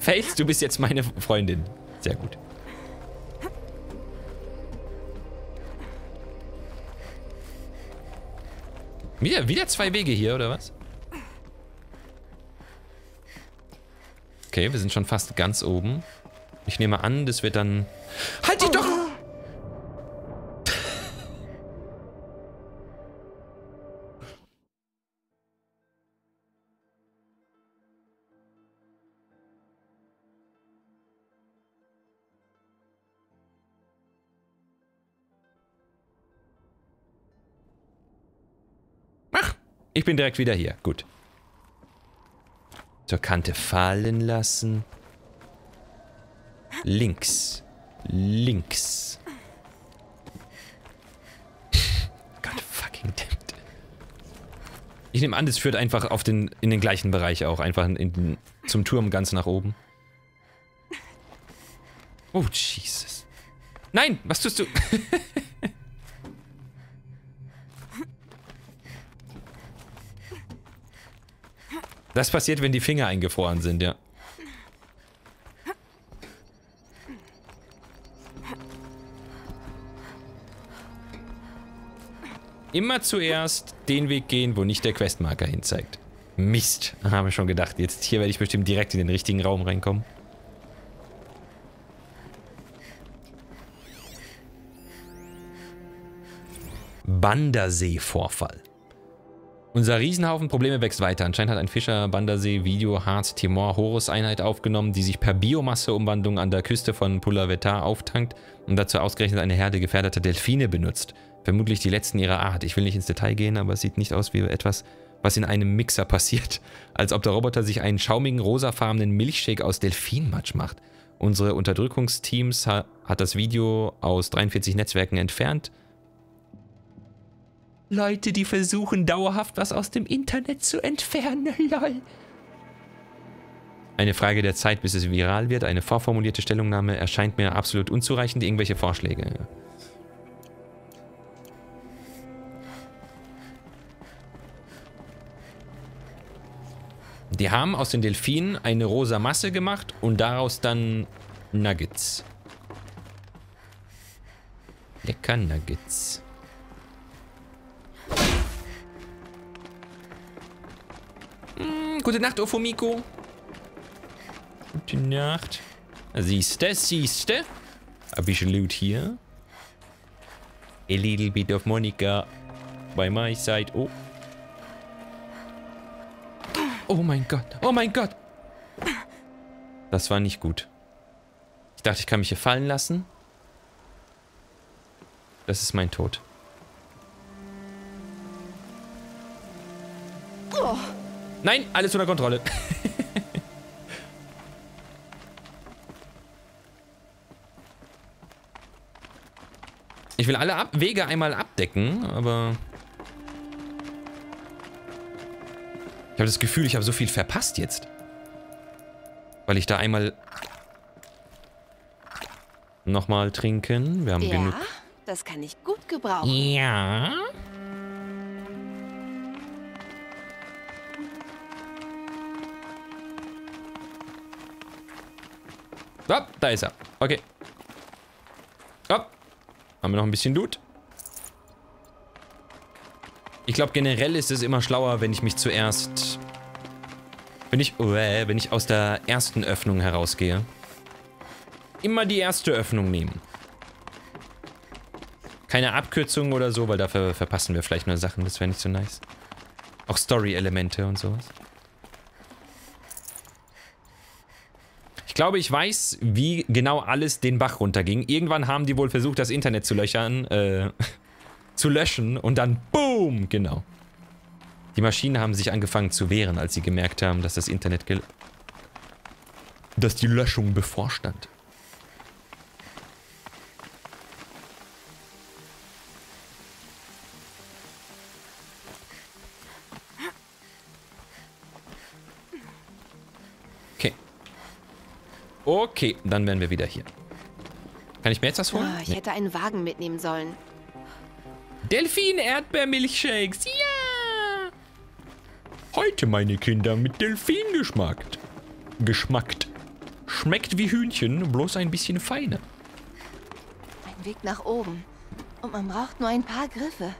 Faith, du bist jetzt meine Freundin. Sehr gut. Wieder, wieder zwei Wege hier, oder was? Okay, wir sind schon fast ganz oben. Ich nehme an, das wird dann... Halt dich doch! Ich bin direkt wieder hier. Gut. Zur Kante fallen lassen. Links. Links. God fucking damn. Ich nehme an, das führt einfach auf den, in den gleichen Bereich auch. Einfach in, in, zum Turm ganz nach oben. Oh, Jesus. Nein, was tust du? Das passiert, wenn die Finger eingefroren sind, ja. Immer zuerst den Weg gehen, wo nicht der Questmarker hinzeigt. Mist, habe ich schon gedacht. Jetzt hier werde ich bestimmt direkt in den richtigen Raum reinkommen. Bandersee-Vorfall. Unser Riesenhaufen Probleme wächst weiter. Anscheinend hat ein Fischer Bandersee Video Harz Timor Horus Einheit aufgenommen, die sich per Biomasseumwandlung an der Küste von Pulavetar auftankt und dazu ausgerechnet eine Herde gefährdeter Delfine benutzt. Vermutlich die letzten ihrer Art. Ich will nicht ins Detail gehen, aber es sieht nicht aus wie etwas, was in einem Mixer passiert. Als ob der Roboter sich einen schaumigen rosafarbenen Milchshake aus Delfinmatsch macht. Unsere Unterdrückungsteams ha hat das Video aus 43 Netzwerken entfernt Leute, die versuchen dauerhaft was aus dem Internet zu entfernen, lol. Eine Frage der Zeit, bis es viral wird. Eine vorformulierte Stellungnahme erscheint mir absolut unzureichend. Irgendwelche Vorschläge? Die haben aus den Delfinen eine rosa Masse gemacht und daraus dann Nuggets. Lecker Nuggets. Hm, gute Nacht, Ofumiko. Gute Nacht. Siehste, siehste. Ein bisschen Loot hier. A little bit of Monika by my side. Oh. Oh mein Gott. Oh mein Gott. Das war nicht gut. Ich dachte, ich kann mich hier fallen lassen. Das ist mein Tod. Oh. Nein, alles unter Kontrolle. ich will alle Ab Wege einmal abdecken, aber... Ich habe das Gefühl, ich habe so viel verpasst jetzt. Weil ich da einmal... Nochmal trinken. Wir haben ja, genug... das kann ich gut gebrauchen. Ja... Oh, da ist er. Okay. Oh. Haben wir noch ein bisschen Loot. Ich glaube, generell ist es immer schlauer, wenn ich mich zuerst... Wenn ich... Oh, äh, wenn ich aus der ersten Öffnung herausgehe. Immer die erste Öffnung nehmen. Keine Abkürzung oder so, weil dafür verpassen wir vielleicht nur Sachen. Das wäre nicht so nice. Auch Story-Elemente und sowas. Ich glaube, ich weiß, wie genau alles den Bach runterging. Irgendwann haben die wohl versucht, das Internet zu löchern, äh, zu löschen und dann BOOM! Genau. Die Maschinen haben sich angefangen zu wehren, als sie gemerkt haben, dass das Internet dass die Löschung bevorstand. Okay, dann wären wir wieder hier. Kann ich mir jetzt was holen? Oh, ich nee. hätte einen Wagen mitnehmen sollen. Delfin-Erdbeermilchshakes, ja! Heute, meine Kinder, mit Delfingeschmack. Geschmackt. Schmeckt wie Hühnchen, bloß ein bisschen feiner. Ein Weg nach oben. Und man braucht nur ein paar Griffe.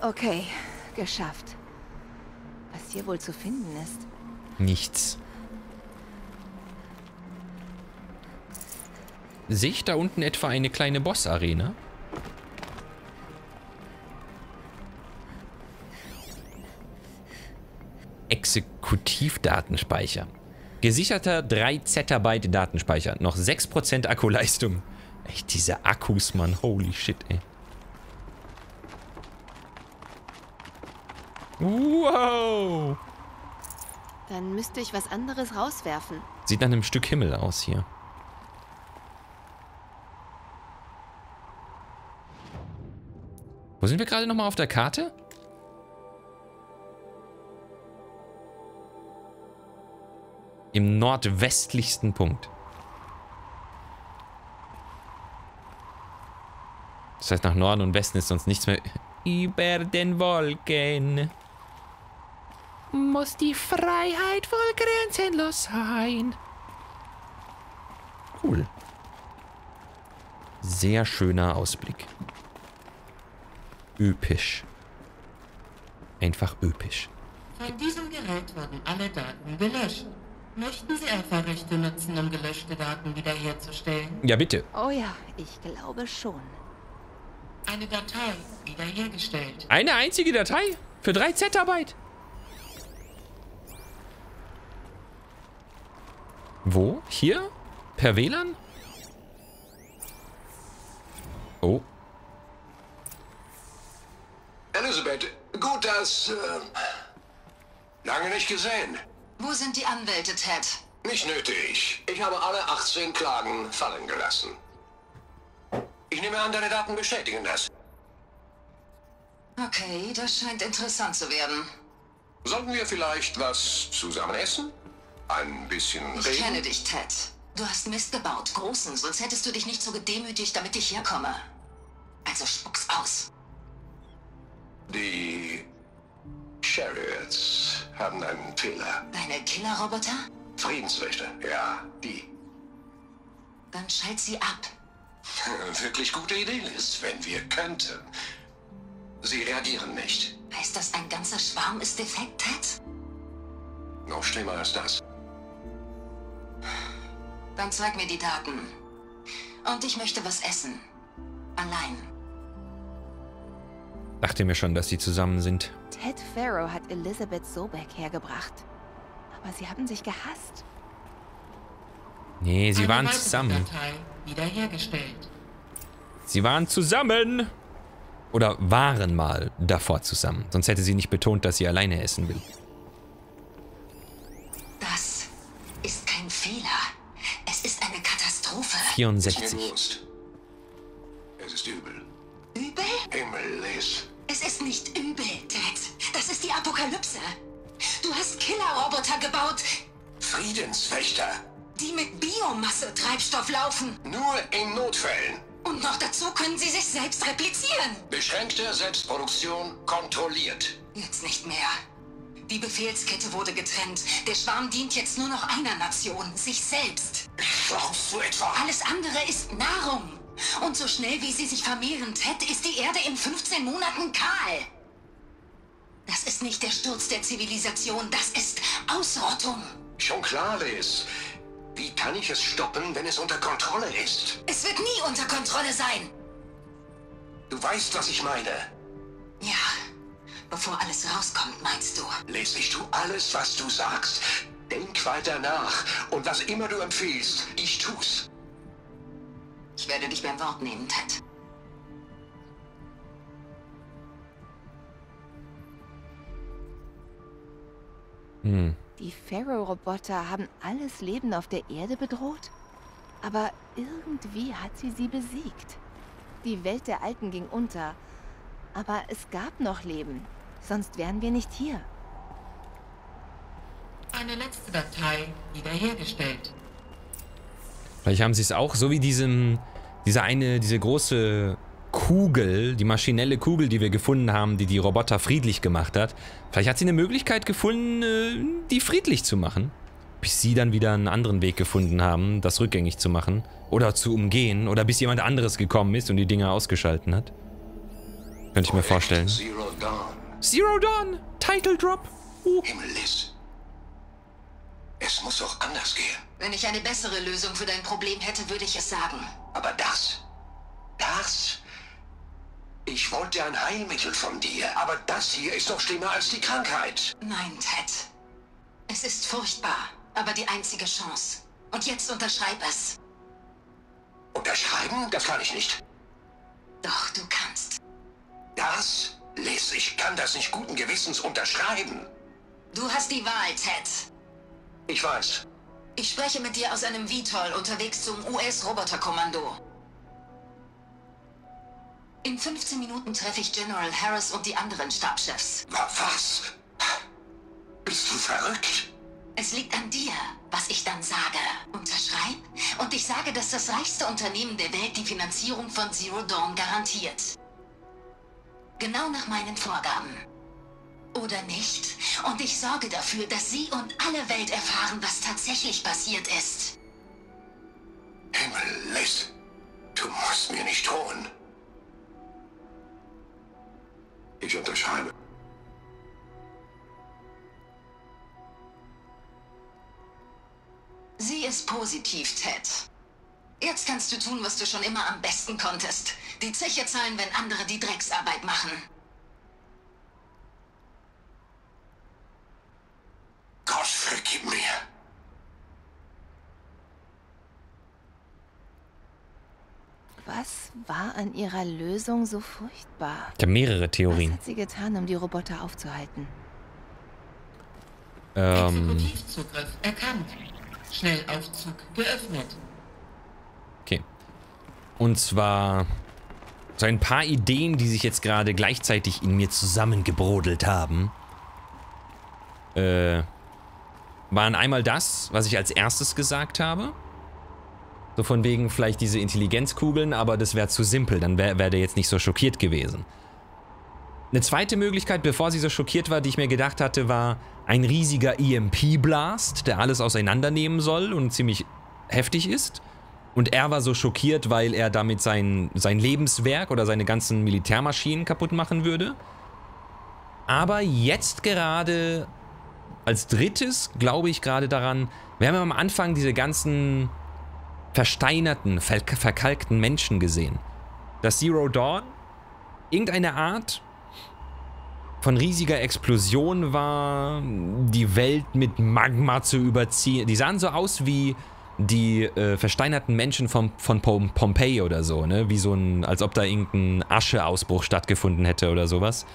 Okay, geschafft. Was hier wohl zu finden ist. Nichts. Sehe ich da unten etwa eine kleine Boss-Arena? Exekutivdatenspeicher. Gesicherter 3 Zettabyte Datenspeicher. Noch 6% Akkuleistung. Echt, diese Akkus, Mann. Holy shit, ey. Wow. Dann müsste ich was anderes rauswerfen. Sieht nach einem Stück Himmel aus hier. Wo sind wir gerade nochmal auf der Karte? Im nordwestlichsten Punkt. Das heißt, nach Norden und Westen ist sonst nichts mehr über den Wolken muss die Freiheit wohl grenzenlos sein. Cool. Sehr schöner Ausblick. Öpisch. Einfach öpisch. Von diesem Gerät wurden alle Daten gelöscht. Möchten Sie Alpha-Rechte nutzen, um gelöschte Daten wiederherzustellen? Ja, bitte. Oh ja, ich glaube schon. Eine Datei wiederhergestellt. Eine einzige Datei? Für 3 Zettabyte? Wo? Hier? Per WLAN? Oh. Elisabeth, gut, dass... Äh, lange nicht gesehen. Wo sind die Anwälte, Ted? Nicht nötig. Ich habe alle 18 Klagen fallen gelassen. Ich nehme an, deine Daten bestätigen das. Okay, das scheint interessant zu werden. Sollten wir vielleicht was zusammen essen? Ein bisschen Ich reden? kenne dich, Ted. Du hast Mist gebaut, großen, sonst hättest du dich nicht so gedemütigt, damit ich herkomme. Also spuck's aus. Die Chariots haben einen Fehler. Deine Killerroboter? Friedenswächter, ja, die. Dann schalt sie ab. Wirklich gute Idee, Liz, wenn wir könnten. Sie reagieren nicht. Heißt das, ein ganzer Schwarm ist defekt, Ted? Noch schlimmer als das. Dann zeig mir die Daten. Und ich möchte was essen. Allein. Dachte mir schon, dass sie zusammen sind. Ted Farrow hat Elizabeth Sobeck hergebracht. Aber sie haben sich gehasst. Nee, sie Eine waren zusammen. Sie waren zusammen. Oder waren mal davor zusammen. Sonst hätte sie nicht betont, dass sie alleine essen will. Katastrophe. 64. Ist mir bewusst. Es ist übel. Übel? Himmel, Liz. Es ist nicht übel, Ted. Das ist die Apokalypse. Du hast Killerroboter gebaut, Friedenswächter. die mit Biomasse-Treibstoff laufen. Nur in Notfällen. Und noch dazu können sie sich selbst replizieren. Beschränkte Selbstproduktion kontrolliert. Jetzt nicht mehr. Die Befehlskette wurde getrennt. Der Schwarm dient jetzt nur noch einer Nation, sich selbst. Glaubst du etwa? Alles andere ist Nahrung. Und so schnell wie sie sich vermehren, Ted, ist die Erde in 15 Monaten kahl. Das ist nicht der Sturz der Zivilisation, das ist Ausrottung. Schon klar, Liz. Wie kann ich es stoppen, wenn es unter Kontrolle ist? Es wird nie unter Kontrolle sein. Du weißt, was ich meine. Ja, bevor alles rauskommt, meinst du? Liz, ich tu alles, was du sagst. Denk weiter nach. Und was immer du empfiehlst, ich tu's. Ich werde dich beim Wort nehmen, Ted. Hm. Die Pharaoh-Roboter haben alles Leben auf der Erde bedroht? Aber irgendwie hat sie sie besiegt. Die Welt der Alten ging unter. Aber es gab noch Leben. Sonst wären wir nicht hier. Eine letzte Datei wiederhergestellt. Vielleicht haben sie es auch, so wie diesem, diese eine, diese große Kugel, die maschinelle Kugel, die wir gefunden haben, die die Roboter friedlich gemacht hat. Vielleicht hat sie eine Möglichkeit gefunden, äh, die friedlich zu machen. Bis sie dann wieder einen anderen Weg gefunden haben, das rückgängig zu machen. Oder zu umgehen. Oder bis jemand anderes gekommen ist und die Dinger ausgeschalten hat. Könnte ich mir vorstellen. Zero Dawn. Zero Dawn! Title Drop! Uh. Himmel, Liz. Es muss doch anders gehen. Wenn ich eine bessere Lösung für dein Problem hätte, würde ich es sagen. Aber das, das... Ich wollte ein Heilmittel von dir, aber das hier ist doch schlimmer als die Krankheit. Nein, Ted. Es ist furchtbar, aber die einzige Chance. Und jetzt unterschreib es. Unterschreiben? Das kann ich nicht. Doch, du kannst. Das? Liz, ich kann das nicht guten Gewissens unterschreiben. Du hast die Wahl, Ted. Ich weiß. Ich spreche mit dir aus einem VTOL unterwegs zum US-Roboterkommando. In 15 Minuten treffe ich General Harris und die anderen Stabschefs. Was? Bist du verrückt? Es liegt an dir, was ich dann sage. Unterschreib und ich sage, dass das reichste Unternehmen der Welt die Finanzierung von Zero Dawn garantiert. Genau nach meinen Vorgaben. Oder nicht? Und ich sorge dafür, dass Sie und alle Welt erfahren, was tatsächlich passiert ist. Himmel, Liz. Du musst mir nicht drohen. Ich unterschreibe. ist positiv, Ted. Jetzt kannst du tun, was du schon immer am besten konntest. Die Zeche zahlen, wenn andere die Drecksarbeit machen. Gott vergib mir. Was war an ihrer Lösung so furchtbar? Ich habe mehrere Was Theorien. hat sie getan, um die Roboter aufzuhalten? Ähm, Exekutivzugriff erkannt. Schnellaufzug geöffnet. Okay. Und zwar so ein paar Ideen, die sich jetzt gerade gleichzeitig in mir zusammengebrodelt haben. Äh, waren einmal das, was ich als erstes gesagt habe. So von wegen vielleicht diese Intelligenzkugeln, aber das wäre zu simpel, dann wäre wär der jetzt nicht so schockiert gewesen. Eine zweite Möglichkeit, bevor sie so schockiert war, die ich mir gedacht hatte, war ein riesiger EMP-Blast, der alles auseinandernehmen soll und ziemlich heftig ist. Und er war so schockiert, weil er damit sein, sein Lebenswerk oder seine ganzen Militärmaschinen kaputt machen würde. Aber jetzt gerade als drittes glaube ich gerade daran, wir haben am Anfang diese ganzen versteinerten, ver verkalkten Menschen gesehen. Dass Zero Dawn irgendeine Art von riesiger Explosion war, die Welt mit Magma zu überziehen. Die sahen so aus wie die äh, versteinerten Menschen von, von Pom Pompeii oder so, ne? Wie so ein, als ob da irgendein Ascheausbruch stattgefunden hätte oder sowas.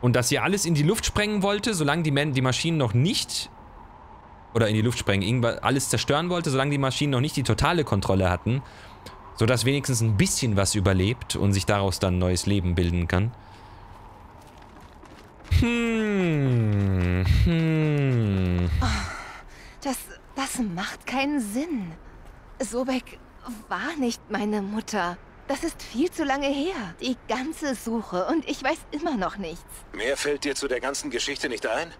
Und dass sie alles in die Luft sprengen wollte, solange die, Men die Maschinen noch nicht oder in die Luft sprengen, irgendwas alles zerstören wollte, solange die Maschinen noch nicht die totale Kontrolle hatten, sodass wenigstens ein bisschen was überlebt und sich daraus dann neues Leben bilden kann. Hm, hm. Das, das macht keinen Sinn. Sobek war nicht meine Mutter. Das ist viel zu lange her. Die ganze Suche und ich weiß immer noch nichts. Mehr fällt dir zu der ganzen Geschichte nicht ein?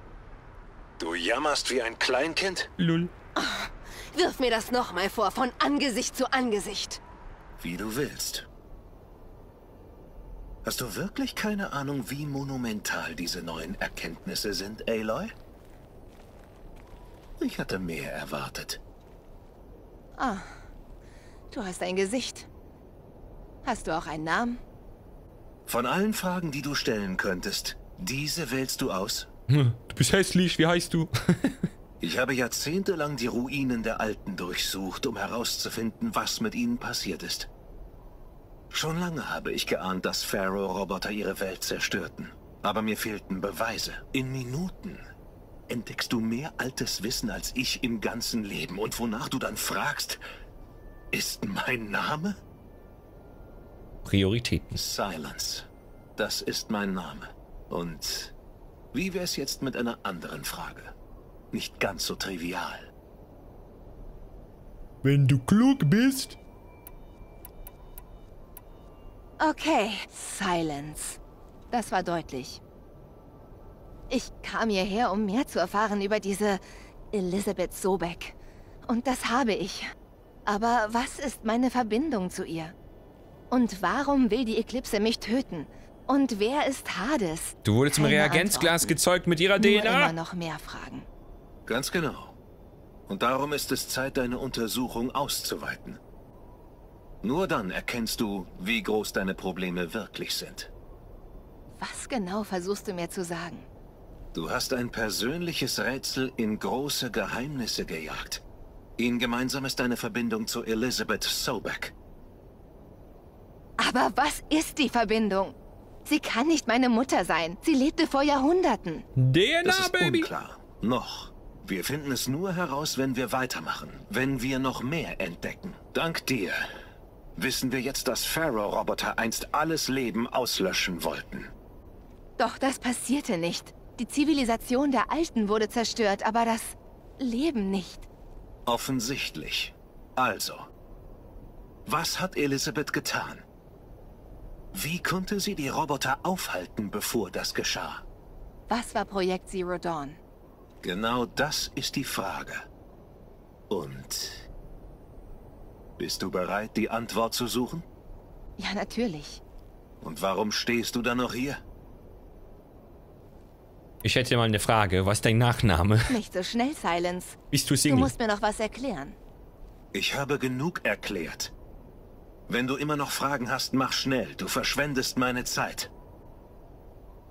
Du jammerst wie ein Kleinkind? Lull. Wirf mir das nochmal vor, von Angesicht zu Angesicht. Wie du willst. Hast du wirklich keine Ahnung, wie monumental diese neuen Erkenntnisse sind, Aloy? Ich hatte mehr erwartet. Ah, du hast ein Gesicht. Hast du auch einen Namen? Von allen Fragen, die du stellen könntest, diese wählst du aus? Hm, Du bist hässlich, wie heißt du? Ich habe jahrzehntelang die Ruinen der Alten durchsucht, um herauszufinden, was mit ihnen passiert ist. Schon lange habe ich geahnt, dass Pharaoh-Roboter ihre Welt zerstörten. Aber mir fehlten Beweise. In Minuten entdeckst du mehr altes Wissen als ich im ganzen Leben. Und wonach du dann fragst, ist mein Name? Prioritäten. Silence. Das ist mein Name. Und wie wär's jetzt mit einer anderen Frage? Nicht ganz so trivial. Wenn du klug bist. Okay, Silence. Das war deutlich. Ich kam hierher, um mehr zu erfahren über diese Elizabeth Sobeck. Und das habe ich. Aber was ist meine Verbindung zu ihr? Und warum will die Eklipse mich töten? Und wer ist Hades? Du wurdest im Reagenzglas Antworten. gezeugt mit ihrer Nur DNA. immer noch mehr Fragen. Ganz genau. Und darum ist es Zeit, deine Untersuchung auszuweiten. Nur dann erkennst du, wie groß deine Probleme wirklich sind. Was genau versuchst du mir zu sagen? Du hast ein persönliches Rätsel in große Geheimnisse gejagt. Ihnen gemeinsam ist deine Verbindung zu Elizabeth Sobeck. Aber was ist die Verbindung? Sie kann nicht meine Mutter sein. Sie lebte vor Jahrhunderten. DNA, Das ist unklar. Noch. Wir finden es nur heraus, wenn wir weitermachen. Wenn wir noch mehr entdecken. Dank dir wissen wir jetzt, dass Pharaoh-Roboter einst alles Leben auslöschen wollten. Doch das passierte nicht. Die Zivilisation der Alten wurde zerstört, aber das Leben nicht. Offensichtlich. Also, was hat Elizabeth getan? Wie konnte sie die Roboter aufhalten, bevor das geschah? Was war Projekt Zero Dawn? Genau das ist die Frage. Und bist du bereit, die Antwort zu suchen? Ja, natürlich. Und warum stehst du dann noch hier? Ich hätte mal eine Frage. Was ist dein Nachname? Nicht so schnell, Silence. Bist du Du Single? musst mir noch was erklären. Ich habe genug erklärt. Wenn du immer noch Fragen hast, mach schnell. Du verschwendest meine Zeit.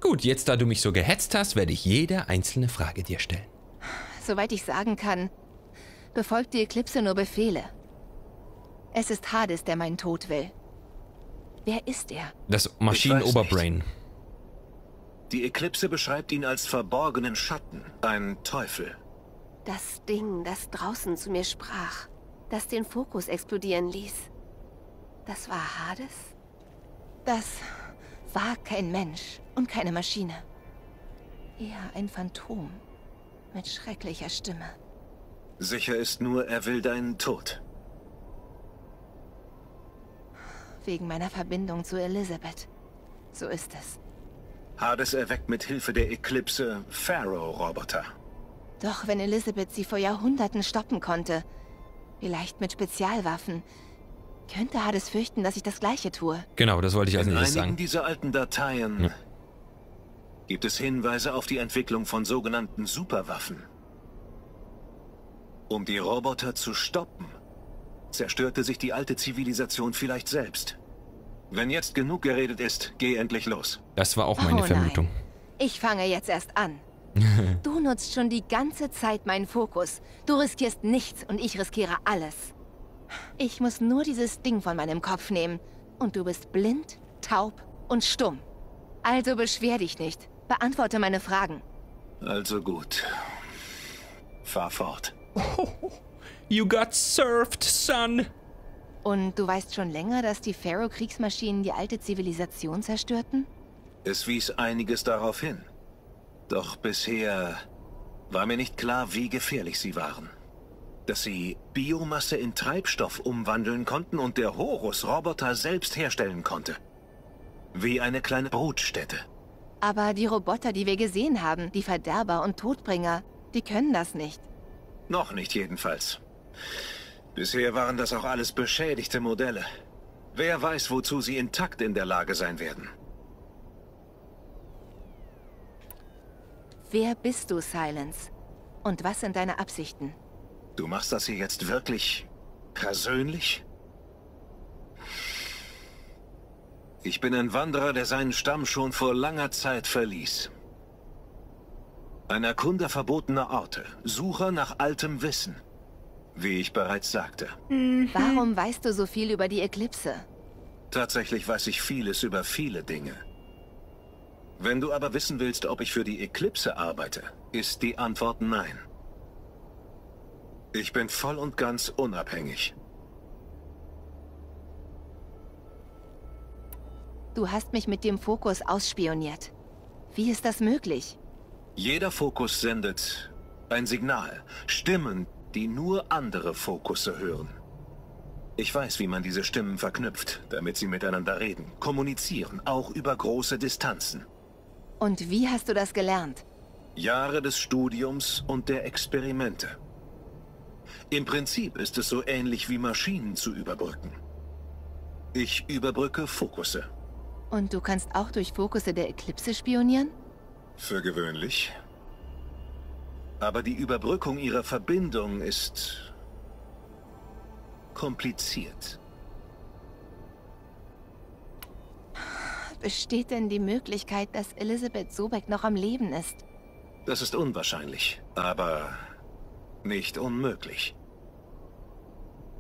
Gut, jetzt da du mich so gehetzt hast, werde ich jede einzelne Frage dir stellen. Soweit ich sagen kann, befolgt die Eklipse nur Befehle. Es ist Hades, der meinen Tod will. Wer ist er? Das Maschinenoberbrain. Die Eklipse beschreibt ihn als verborgenen Schatten, ein Teufel. Das Ding, das draußen zu mir sprach, das den Fokus explodieren ließ. Das war Hades? Das war kein Mensch und keine Maschine. Eher ein Phantom mit schrecklicher Stimme. Sicher ist nur, er will deinen Tod. Wegen meiner Verbindung zu Elisabeth. So ist es. Hades erweckt mit Hilfe der Eklipse Pharaoh-Roboter. Doch wenn Elisabeth sie vor Jahrhunderten stoppen konnte, vielleicht mit Spezialwaffen, könnte Hades fürchten, dass ich das Gleiche tue. Genau, das wollte ich als In nächstes einigen sagen. dieser alten Dateien Ja. gibt es Hinweise auf die Entwicklung von sogenannten Superwaffen. Um die Roboter zu stoppen, zerstörte sich die alte Zivilisation vielleicht selbst. Wenn jetzt genug geredet ist, geh endlich los. Das war auch meine Oh nein. Vermutung. Ich fange jetzt erst an. Du nutzt schon die ganze Zeit meinen Fokus. Du riskierst nichts und ich riskiere alles. Ich muss nur dieses Ding von meinem Kopf nehmen. Und du bist blind, taub und stumm. Also beschwer dich nicht. Beantworte meine Fragen. Also gut. Fahr fort. You got served, son. Und du weißt schon länger, dass die Pharaoh-Kriegsmaschinen die alte Zivilisation zerstörten? Es wies einiges darauf hin. Doch bisher war mir nicht klar, wie gefährlich sie waren. Dass sie Biomasse in Treibstoff umwandeln konnten und der Horus Roboter selbst herstellen konnte. Wie eine kleine Brutstätte. Aber die Roboter, die wir gesehen haben, die Verderber und Todbringer, die können das nicht. Noch nicht jedenfalls. Bisher waren das auch alles beschädigte Modelle. Wer weiß, wozu sie intakt in der Lage sein werden. Wer bist du, Silence? Und was sind deine Absichten? Du machst das hier jetzt wirklich persönlich? Ich bin ein Wanderer, der seinen Stamm schon vor langer Zeit verließ. Ein Erkunder verbotener Orte, Sucher nach altem Wissen. Wie ich bereits sagte. Warum weißt du so viel über die Eklipse? Tatsächlich weiß ich vieles über viele Dinge. Wenn du aber wissen willst, ob ich für die Eklipse arbeite, ist die Antwort nein. Ich bin voll und ganz unabhängig. Du hast mich mit dem Fokus ausspioniert. Wie ist das möglich? Jeder Fokus sendet ein Signal, Stimmen, die nur andere Fokusse hören. Ich weiß, wie man diese Stimmen verknüpft, damit sie miteinander reden, kommunizieren, auch über große Distanzen. Und wie hast du das gelernt? Jahre des Studiums und der Experimente. Im Prinzip ist es so ähnlich wie Maschinen zu überbrücken. Ich überbrücke Fokusse. Und du kannst auch durch Fokusse der Eklipse spionieren? Für gewöhnlich. Aber die Überbrückung ihrer Verbindung ist kompliziert. Besteht denn die Möglichkeit, dass Elisabeth Sobeck noch am Leben ist? Das ist unwahrscheinlich, aber nicht unmöglich.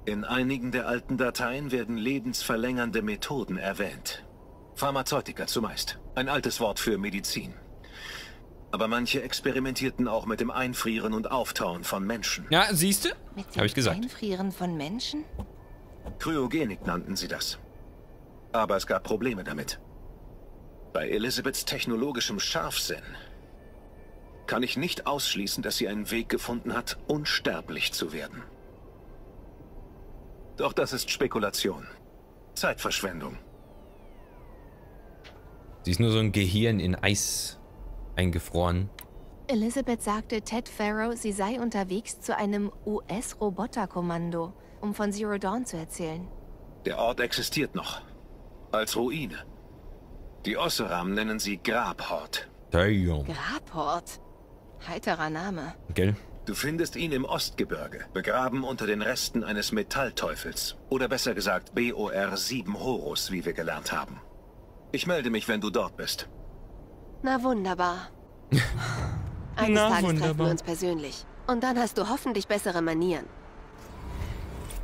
In einigen der alten Dateien werden lebensverlängernde Methoden erwähnt. Pharmazeutika zumeist. Ein altes Wort für Medizin. Aber manche experimentierten auch mit dem Einfrieren und Auftauen von Menschen. Ja, siehst du? Habe ich gesagt. Einfrieren von Menschen? Kryogenik nannten sie das. Aber es gab Probleme damit. Bei Elisabeths technologischem Scharfsinn kann ich nicht ausschließen, dass sie einen Weg gefunden hat, unsterblich zu werden. Doch das ist Spekulation. Zeitverschwendung. Sie ist nur so ein Gehirn in Eis eingefroren. Elisabeth sagte Ted Farrow, sie sei unterwegs zu einem US-Roboterkommando, um von Zero Dawn zu erzählen. Der Ort existiert noch. Als Ruine. Die Osseram nennen sie Grabhort. Damn. Graport. Heiterer Name. Gell? Du findest ihn im Ostgebirge, begraben unter den Resten eines Metallteufels. Oder besser gesagt BOR 7 Horus, wie wir gelernt haben. Ich melde mich, wenn du dort bist. Na wunderbar. Eines Na, Tages treffen wunderbar. wir uns persönlich. Und dann hast du hoffentlich bessere Manieren.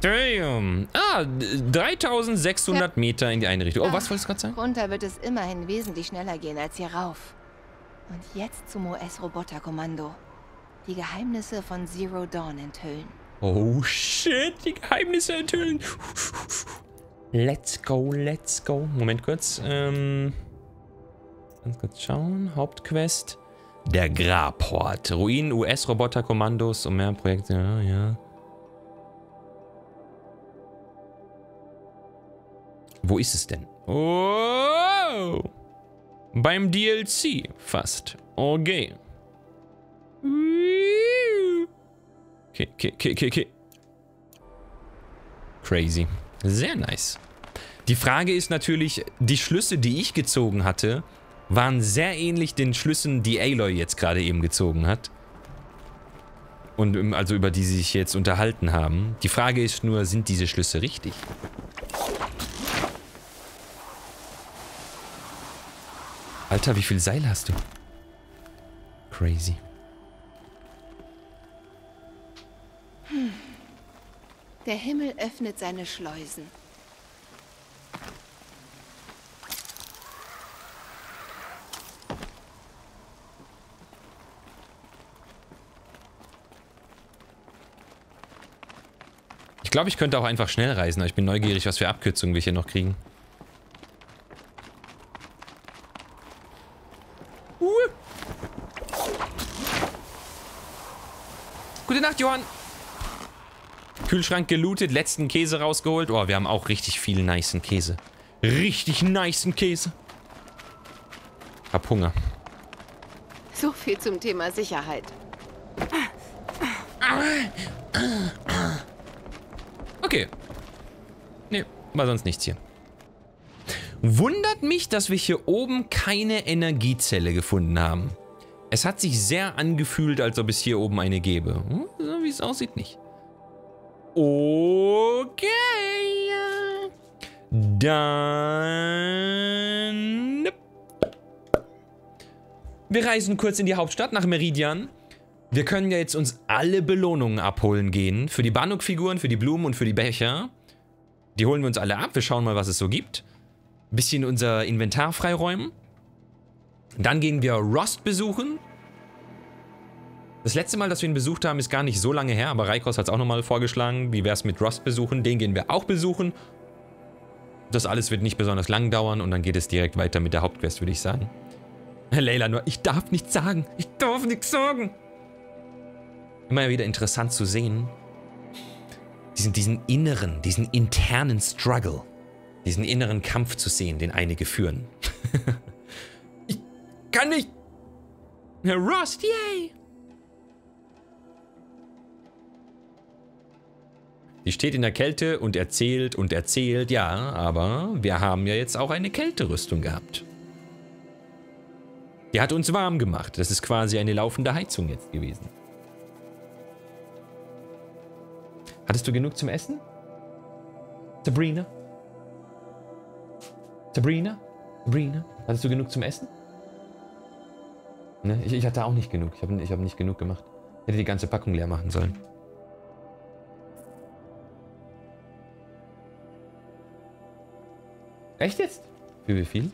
Damn. Ah, 3600 Meter in die eine Richtung. Oh, was wolltest du gerade sagen? Runter wird es immerhin wesentlich schneller gehen als hier rauf. Und jetzt zum US-Roboterkommando. Die Geheimnisse von Zero Dawn enthüllen. Oh shit, die Geheimnisse enthüllen. Let's go, let's go. Moment kurz. Ähm, ganz kurz schauen. Hauptquest. Der Grabhort. Ruinen US-Roboterkommandos und mehr Projekte. Ja, ja. Wo ist es denn? Oh! Beim DLC fast. Okay. Okay, okay, okay, okay, okay. Crazy. Sehr nice. Die Frage ist natürlich, die Schlüsse, die ich gezogen hatte, waren sehr ähnlich den Schlüssen, die Aloy jetzt gerade eben gezogen hat. Und ähm, also über die sie sich jetzt unterhalten haben. Die Frage ist nur, sind diese Schlüsse richtig? Alter, wie viel Seil hast du? Crazy. Hm. Der Himmel öffnet seine Schleusen. Ich glaube, ich könnte auch einfach schnell reisen, aber ich bin neugierig, was für Abkürzungen wir hier noch kriegen. Gute Nacht, Johann. Kühlschrank gelootet, letzten Käse rausgeholt. Oh, wir haben auch richtig viel nicen Käse. Richtig nicen Käse. Hab Hunger. So viel zum Thema Sicherheit. Okay. War sonst nichts hier. Wundert mich, dass wir hier oben keine Energiezelle gefunden haben. Es hat sich sehr angefühlt, als ob es hier oben eine gäbe. Hm, so wie es aussieht, nicht. Okay. Dann... Wir reisen kurz in die Hauptstadt nach Meridian. Wir können ja jetzt uns alle Belohnungen abholen gehen. Für die Banuk-Figuren, für die Blumen und für die Becher. Die holen wir uns alle ab. Wir schauen mal, was es so gibt. Bisschen unser Inventar freiräumen. Dann gehen wir Rost besuchen. Das letzte Mal, dass wir ihn besucht haben, ist gar nicht so lange her, aber Raikos hat es auch nochmal vorgeschlagen. Wie wäre es mit Rost besuchen? Den gehen wir auch besuchen. Das alles wird nicht besonders lang dauern und dann geht es direkt weiter mit der Hauptquest, würde ich sagen. Leila nur, ich darf nichts sagen. Ich darf nichts sagen. Immer wieder interessant zu sehen. Diesen, diesen inneren, diesen internen Struggle. Diesen inneren Kampf zu sehen, den einige führen. ich kann nicht. Herr Rost, yay! Die steht in der Kälte und erzählt und erzählt, ja, aber wir haben ja jetzt auch eine Kälterüstung gehabt. Die hat uns warm gemacht. Das ist quasi eine laufende Heizung jetzt gewesen. Hattest du genug zum Essen? Sabrina? Sabrina? Sabrina? Hattest du genug zum Essen? Ne? Ich, ich hatte auch nicht genug. Ich habe ich hab nicht genug gemacht. Ich hätte die ganze Packung leer machen sollen. Echt jetzt? Für wie viel?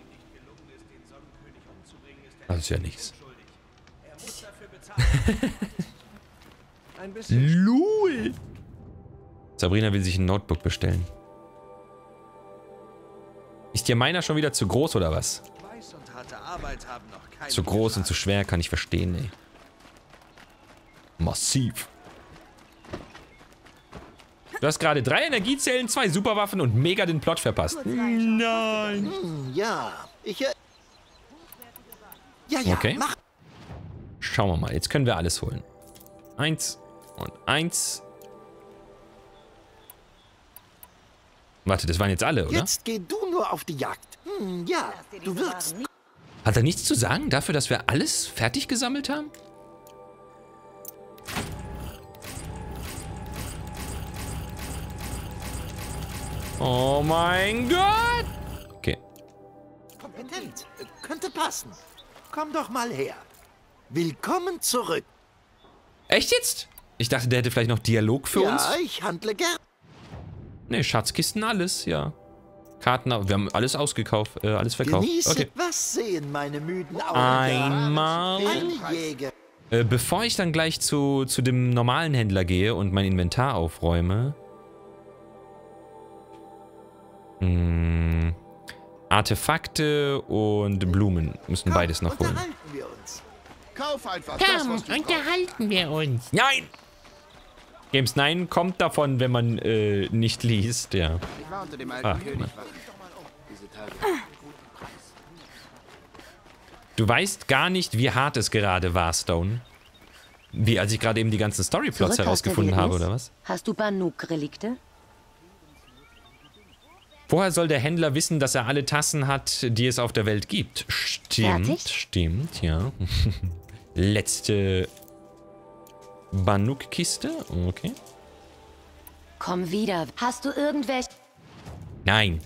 Das ist ja nichts. Ein bisschen Lul. Sabrina will sich ein Notebook bestellen. Ist dir meiner schon wieder zu groß oder was? Weiß und harte Arbeit haben noch keine Zu groß und zu schwer kann ich verstehen, ey. Massiv. Du hast gerade drei Energiezellen, zwei Superwaffen und mega den Plot verpasst. Nein. Hm, ja, ich... Ja, ja, Okay. mach... Schauen wir mal. Jetzt können wir alles holen. Eins und eins. Warte, das waren jetzt alle, oder? Jetzt geh du nur auf die Jagd. Hm, ja, du wirst... Hat er nichts zu sagen dafür, dass wir alles fertig gesammelt haben? Oh mein Gott! Okay. Kompetent. Könnte passen. Komm doch mal her. Willkommen zurück. Echt jetzt? Ich dachte, der hätte vielleicht noch Dialog für ja, uns. Ja, ich handle gern. Ne, Schatzkisten, alles, ja. Karten, wir haben alles ausgekauft, äh, alles verkauft. Genieße, okay. was sehen meine müden Augen Einmal. Äh, bevor ich dann gleich zu, zu dem normalen Händler gehe und mein Inventar aufräume. Mh, hm, Artefakte und Blumen müssen beides noch holen. Wir uns. Kauf einfach Komm, das, unterhalten wir uns. Nein! Games 9 kommt davon, wenn man äh, nicht liest, ja. Ich war unter dem alten Ah, König. Diese Tage. Du weißt gar nicht, wie hart es gerade war, Stone. Wie, als ich gerade eben die ganzen Storyplots herausgefunden habe, oder was? Hast du Banuk-Relikte? Woher soll der Händler wissen, dass er alle Tassen hat, die es auf der Welt gibt? Stimmt, Fertig? stimmt, ja. Letzte Banuk-Kiste, okay. Komm wieder. Hast du irgendwelche... Nein.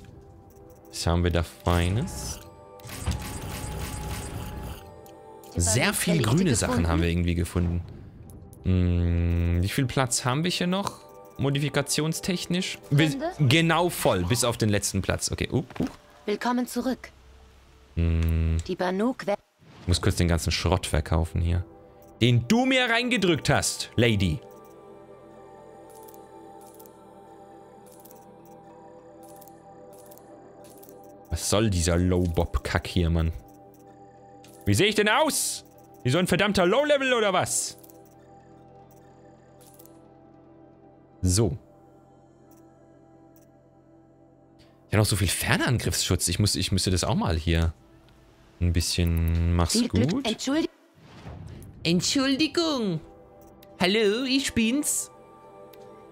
Was haben wir da Feines? Sehr viel grüne Sachen gefunden? haben wir irgendwie gefunden. Hm, wie viel Platz haben wir hier noch? Modifikationstechnisch? Freunde? genau voll, bis auf den letzten Platz. Okay, uh, uh. Willkommen zurück. Hm, Die Banuk... ich muss kurz den ganzen Schrott verkaufen hier. Den du mir reingedrückt hast, Lady. Was soll dieser Low-Bob-Kack hier, Mann? Wie sehe ich denn aus? Wie so ein verdammter Low-Level oder was? So. Ich habe noch so viel Fernangriffsschutz. Ich, muss, ich müsste das auch mal hier ein bisschen... Mach's gut. Entschuldigung. Entschuldigung. Hallo, ich bin's.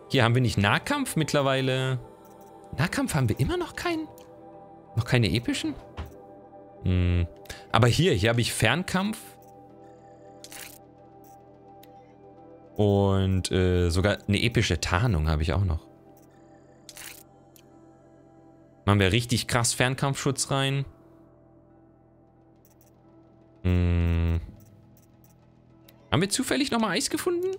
Hier haben wir nicht Nahkampf mittlerweile. Nahkampf haben wir immer noch keinen? Noch keine epischen? Hm. Aber hier, hier habe ich Fernkampf. Und äh, sogar eine epische Tarnung habe ich auch noch. Machen wir richtig krass Fernkampfschutz rein. Hm. Haben wir zufällig nochmal Eis gefunden?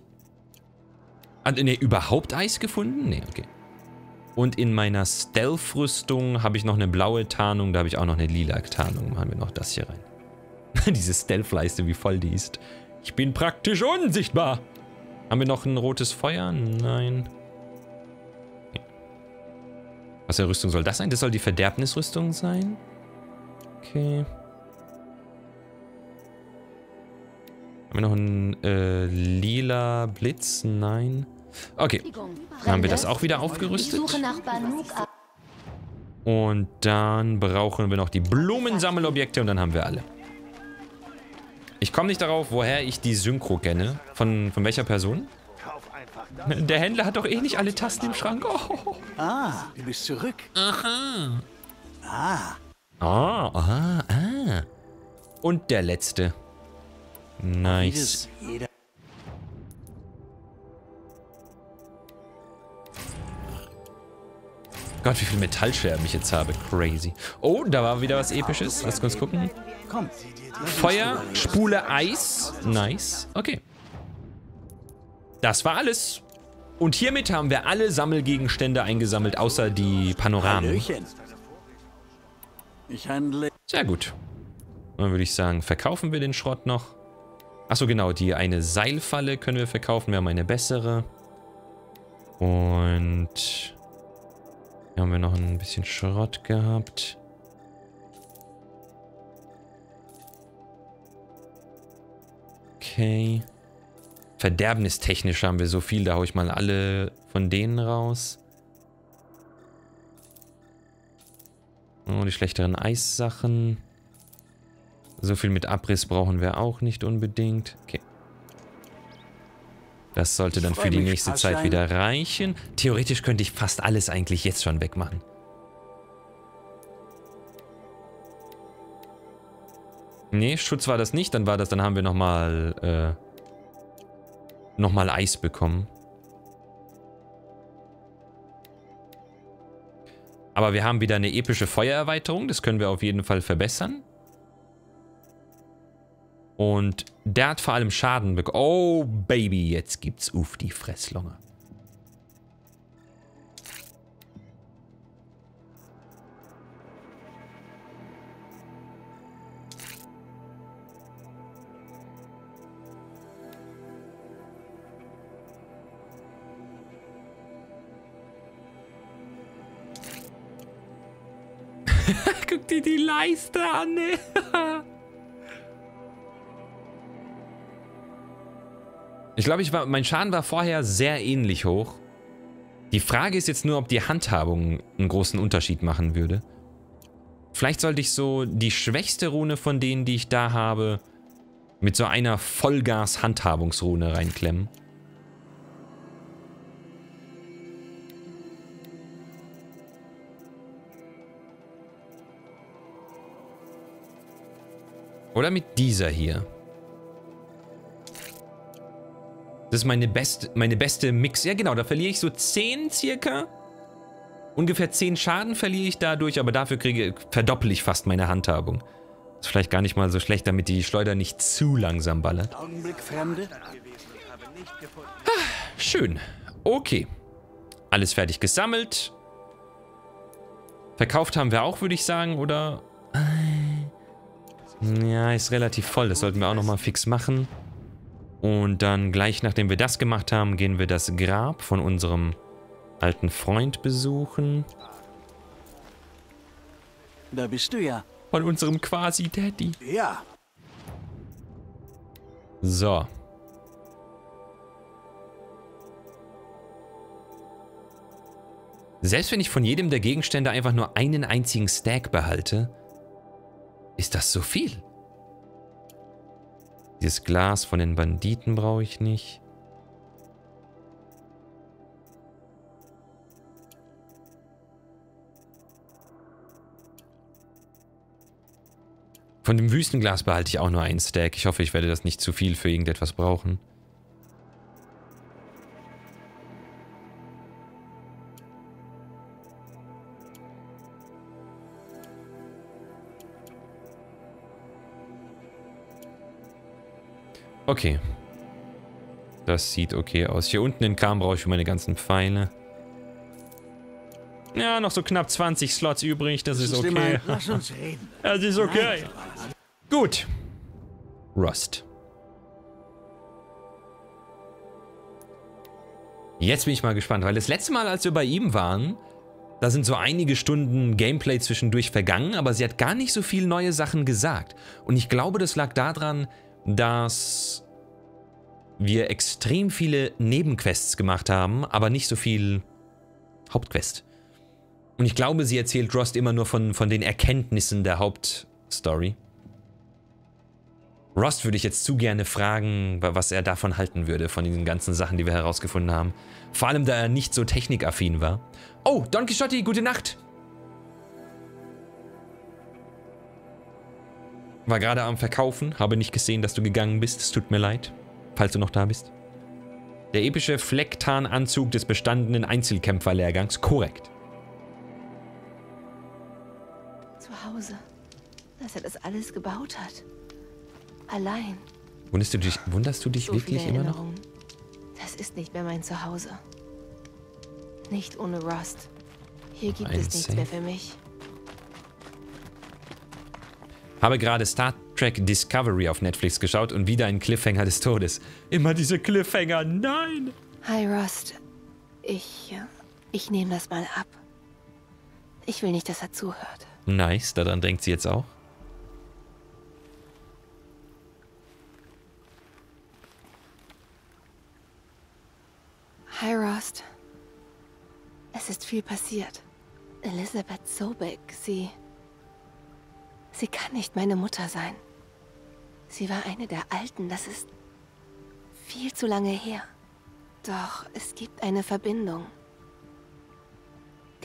Ah, ne, überhaupt Eis gefunden? Ne, okay. Und in meiner Stealth-Rüstung habe ich noch eine blaue Tarnung, da habe ich auch noch eine lila Tarnung. Machen wir noch das hier rein. Diese Stealth-Leiste, wie voll die ist. Ich bin praktisch unsichtbar. Haben wir noch ein rotes Feuer? Nein. Was für Rüstung soll das sein? Das soll die Verderbnisrüstung sein? Okay. Haben wir noch einen äh, lila Blitz? Nein. Okay. Dann haben wir das auch wieder aufgerüstet. Und dann brauchen wir noch die Blumensammelobjekte und dann haben wir alle. Ich komme nicht darauf, woher ich die Synchro kenne. Von, von welcher Person? Der Händler hat doch eh nicht alle Tasten im Schrank. Oh. Ah, du bist zurück. Aha. Ah, Ah, ah, ah. Und der letzte. Nice. Gott, wie viel Metallscherben ich jetzt habe. Crazy. Oh, da war wieder was Episches. Lass uns gucken. Komm. Feuer, Spule, Eis. Nice. Okay. Das war alles. Und hiermit haben wir alle Sammelgegenstände eingesammelt, außer die Panoramen. Sehr gut. Dann würde ich sagen, verkaufen wir den Schrott noch. Achso, genau, die eine Seilfalle können wir verkaufen. Wir haben eine bessere. Und hier haben wir noch ein bisschen Schrott gehabt. Okay. Verderbnistechnisch haben wir so viel, da hau ich mal alle von denen raus. Oh, die schlechteren Eissachen. So viel mit Abriss brauchen wir auch nicht unbedingt. Okay. Das sollte dann für die nächste Zeit wieder reichen. Theoretisch könnte ich fast alles eigentlich jetzt schon wegmachen. Nee, Schutz war das nicht. Dann war das, dann haben wir nochmal, äh, nochmal Eis bekommen. Aber wir haben wieder eine epische Feuererweiterung. Das können wir auf jeden Fall verbessern. Und der hat vor allem Schaden bekommen. Oh, Baby, jetzt gibt's Uff die Fresslunge. Guck dir die Leiste an, ne? Ich glaube, ich war, mein Schaden war vorher sehr ähnlich hoch. Die Frage ist jetzt nur, ob die Handhabung einen großen Unterschied machen würde. Vielleicht sollte ich so die schwächste Rune von denen, die ich da habe, mit so einer Vollgas-Handhabungsrune reinklemmen. Oder mit dieser hier. Das ist meine beste, meine beste Mix. Ja genau, da verliere ich so 10 circa. Ungefähr 10 Schaden verliere ich dadurch, aber dafür kriege, verdoppel ich fast meine Handhabung. Ist vielleicht gar nicht mal so schlecht, damit die Schleuder nicht zu langsam ballert. Augenblick, Fremde. Ah, schön. Okay. Alles fertig gesammelt. Verkauft haben wir auch, würde ich sagen, oder? Ja, ist relativ voll. Das sollten wir auch nochmal fix machen. Und dann gleich nachdem wir das gemacht haben, gehen wir das Grab von unserem alten Freund besuchen. Da bist du ja. Von unserem Quasi-Daddy. Ja. So. Selbst wenn ich von jedem der Gegenstände einfach nur einen einzigen Stack behalte, ist das so viel? Dieses Glas von den Banditen brauche ich nicht. Von dem Wüstenglas behalte ich auch nur einen Stack. Ich hoffe, ich werde das nicht zu viel für irgendetwas brauchen. Okay. Das sieht okay aus. Hier unten in Kam brauche ich für meine ganzen Pfeile. Ja, noch so knapp 20 Slots übrig. Das, ist okay. Das ist okay. Gut. Rust. Jetzt bin ich mal gespannt, weil das letzte Mal, als wir bei ihm waren, da sind so einige Stunden Gameplay zwischendurch vergangen, aber sie hat gar nicht so viel neue Sachen gesagt. Und ich glaube, das lag daran, dass wir extrem viele Nebenquests gemacht haben, aber nicht so viel Hauptquest. Und ich glaube, sie erzählt Rost immer nur von, von den Erkenntnissen der Hauptstory. Rost würde ich jetzt zu gerne fragen, was er davon halten würde, von diesen ganzen Sachen, die wir herausgefunden haben. Vor allem, da er nicht so technikaffin war. Oh, Don Quixote, gute Nacht! War gerade am Verkaufen, habe nicht gesehen, dass du gegangen bist. Es tut mir leid, falls du noch da bist. Der epische Flecktarnanzug des bestandenen Einzelkämpferlehrgangs, korrekt. Zu Hause, dass er das alles gebaut hat. Allein. Wunderst du dich, wunderst du dich so wirklich immer noch? Das ist nicht mehr mein Zuhause. Nicht ohne Rust. Hier gibt Ein es nichts Safe. mehr für mich. Habe gerade Star Trek Discovery auf Netflix geschaut und wieder ein Cliffhanger des Todes. Immer diese Cliffhanger, nein! Hi Rust. Ich. äh, Ich nehme das mal ab. Ich will nicht, dass er zuhört. Nice, daran denkt sie jetzt auch. Hi Rust. Es ist viel passiert. Elizabeth Sobek, sie. Sie kann nicht meine Mutter sein. Sie war eine der Alten, das ist viel zu lange her. Doch es gibt eine Verbindung.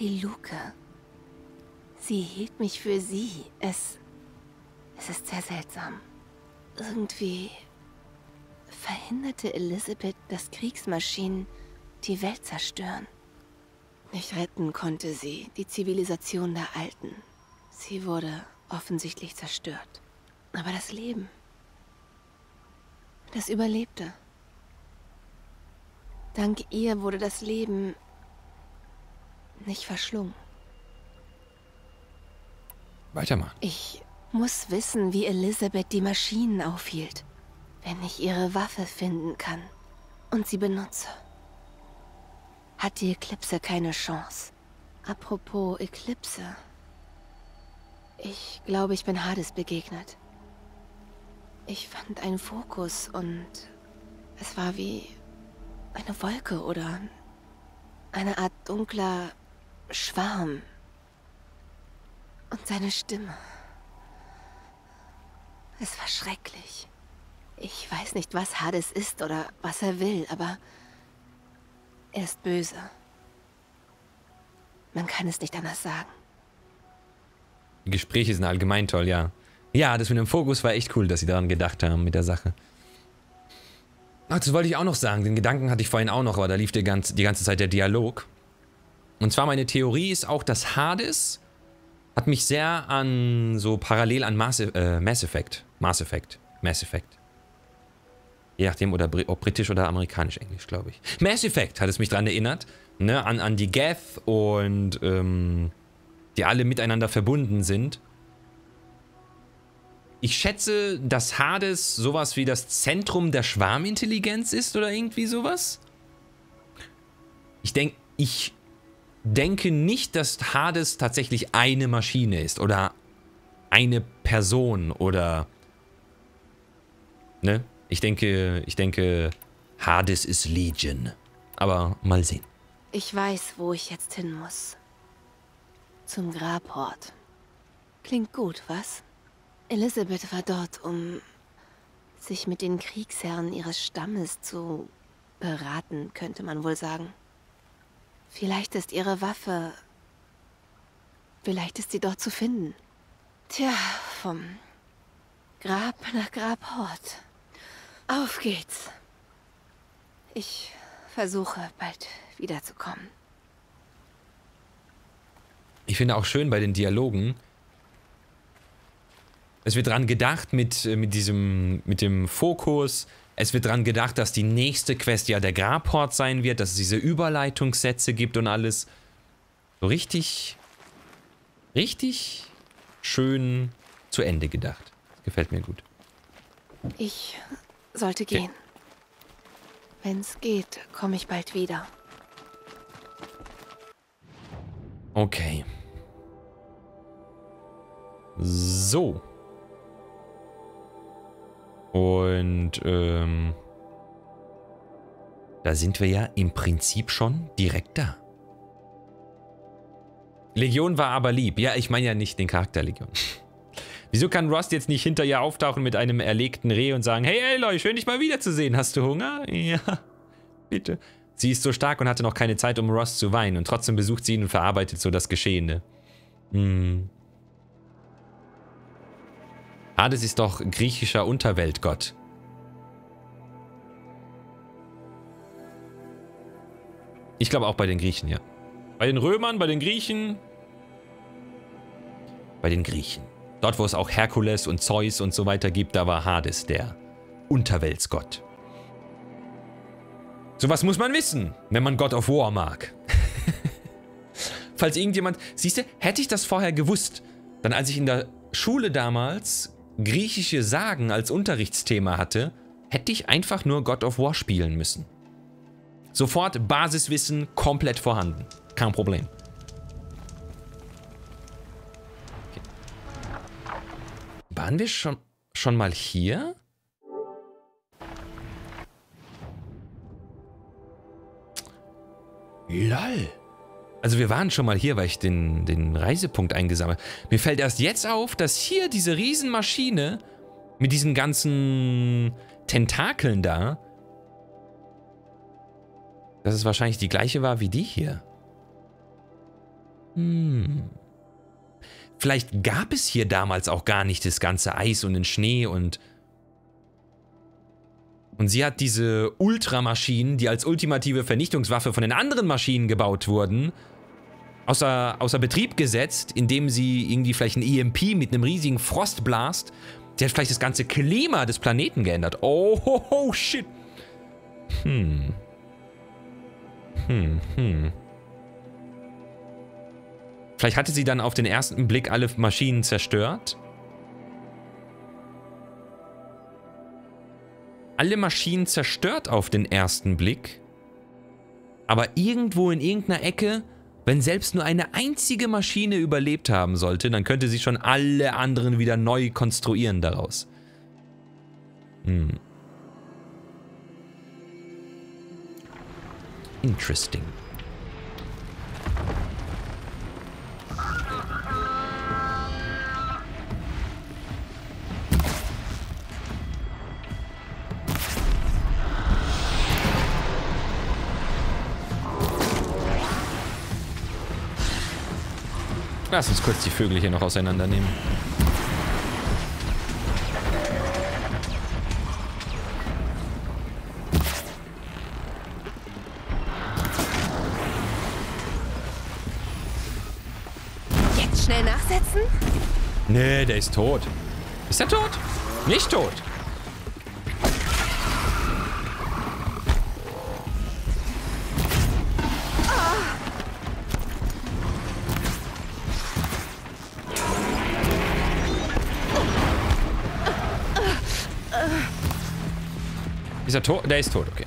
Die Luke. Sie hielt mich für sie. Es. Es ist sehr seltsam. Irgendwie verhinderte Elizabeth, dass Kriegsmaschinen die Welt zerstören. Nicht retten konnte sie die Zivilisation der Alten. Sie wurde offensichtlich zerstört. Aber das Leben, das überlebte. Dank ihr wurde das Leben nicht verschlungen. Weitermachen. Ich muss wissen, wie Elizabeth die Maschinen aufhielt, wenn ich ihre Waffe finden kann und sie benutze. Hat die Eklipse keine Chance. Apropos Eklipse. Ich glaube, ich bin Hades begegnet. Ich fand einen Fokus und es war wie eine Wolke oder eine Art dunkler Schwarm. Und seine Stimme. Es war schrecklich. Ich weiß nicht, was Hades ist oder was er will, aber er ist böse. Man kann es nicht anders sagen. Gespräche sind allgemein toll, ja. Ja, das mit dem Fokus war echt cool, dass sie daran gedacht haben mit der Sache. Ach, das wollte ich auch noch sagen. Den Gedanken hatte ich vorhin auch noch, aber da lief die ganze, die ganze Zeit der Dialog. Und zwar meine Theorie ist auch, dass Hades hat mich sehr an, so parallel an Mass, äh, Mass Effect, Mass Effect, Mass Effect. Je nachdem, oder ob britisch oder amerikanisch-englisch, glaube ich. Mass Effect hat es mich daran erinnert, ne, an, an die Geth und ähm, die alle miteinander verbunden sind. Ich schätze, dass Hades sowas wie das Zentrum der Schwarmintelligenz ist oder irgendwie sowas. Ich denke, ich denke nicht, dass Hades tatsächlich eine Maschine ist oder eine Person oder ne? Ich denke, ich denke, Hades ist Legion. Aber mal sehen. Ich weiß, wo ich jetzt hin muss. Zum Grabhort. Klingt gut, was? Elisabeth war dort, um sich mit den Kriegsherren ihres Stammes zu beraten, könnte man wohl sagen. Vielleicht ist ihre Waffe... Vielleicht ist sie dort zu finden. Tja, vom Grab nach Grabhort. Auf geht's. Ich versuche bald wiederzukommen. Ich finde auch schön bei den Dialogen, es wird dran gedacht mit, äh, mit diesem, mit dem Fokus. Es wird dran gedacht, dass die nächste Quest ja der Grabhort sein wird, dass es diese Überleitungssätze gibt und alles. So richtig, richtig schön zu Ende gedacht. Das gefällt mir gut. Ich sollte gehen. Okay. Wenn es geht, komme ich bald wieder. Okay. So. Und ähm, da sind wir ja im Prinzip schon direkt da. Legion war aber lieb. Ja, ich meine ja nicht den Charakter Legion. Wieso kann Rost jetzt nicht hinter ihr auftauchen mit einem erlegten Reh und sagen, hey Aloy, schön dich mal wiederzusehen. Hast du Hunger? Ja, bitte. Sie ist so stark und hatte noch keine Zeit, um Rost zu weinen. Und trotzdem besucht sie ihn und verarbeitet so das Geschehene. Hm. Hades ist doch griechischer Unterweltgott. Ich glaube auch bei den Griechen, ja. Bei den Römern, bei den Griechen. Bei den Griechen. Dort, wo es auch Herkules und Zeus und so weiter gibt, da war Hades der Unterweltsgott. Sowas muss man wissen, wenn man God of War mag. Falls irgendjemand... Siehst du, hätte ich das vorher gewusst, dann als ich in der Schule damals griechische Sagen als Unterrichtsthema hatte, hätte ich einfach nur God of War spielen müssen. Sofort Basiswissen komplett vorhanden. Kein Problem. Waren wir schon, schon mal hier? LOL. Also wir waren schon mal hier, weil ich den, den Reisepunkt eingesammelt Mir fällt erst jetzt auf, dass hier diese Riesenmaschine mit diesen ganzen Tentakeln da, dass es wahrscheinlich die gleiche war wie die hier. Hm. vielleicht gab es hier damals auch gar nicht das ganze Eis und den Schnee und... Und sie hat diese Ultramaschinen, die als ultimative Vernichtungswaffe von den anderen Maschinen gebaut wurden, außer, außer Betrieb gesetzt, indem sie irgendwie vielleicht ein EMP mit einem riesigen Frostblast, sie hat vielleicht das ganze Klima des Planeten geändert. Oh, ho, ho, shit. Hm. Hm, hm. Vielleicht hatte sie dann auf den ersten Blick alle Maschinen zerstört. Alle Maschinen zerstört auf den ersten Blick. Aber irgendwo in irgendeiner Ecke, wenn selbst nur eine einzige Maschine überlebt haben sollte, dann könnte sie schon alle anderen wieder neu konstruieren daraus. Hm. Interesting. Lass uns kurz die Vögel hier noch auseinandernehmen. Jetzt schnell nachsetzen? Nee, der ist tot. Ist er tot? Nicht tot. Ist er tot? Der ist tot, okay.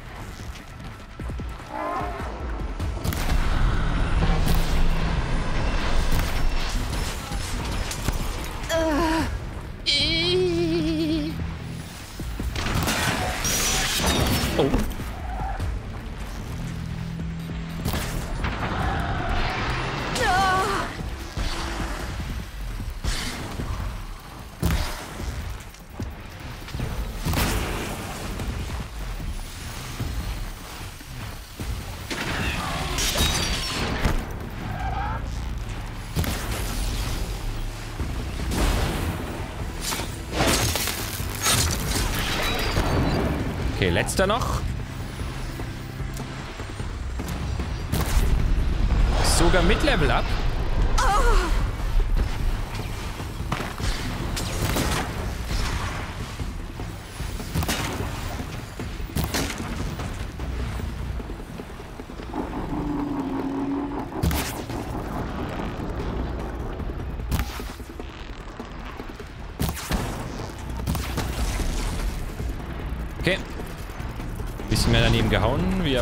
Letzter noch. Sogar mit Level Up.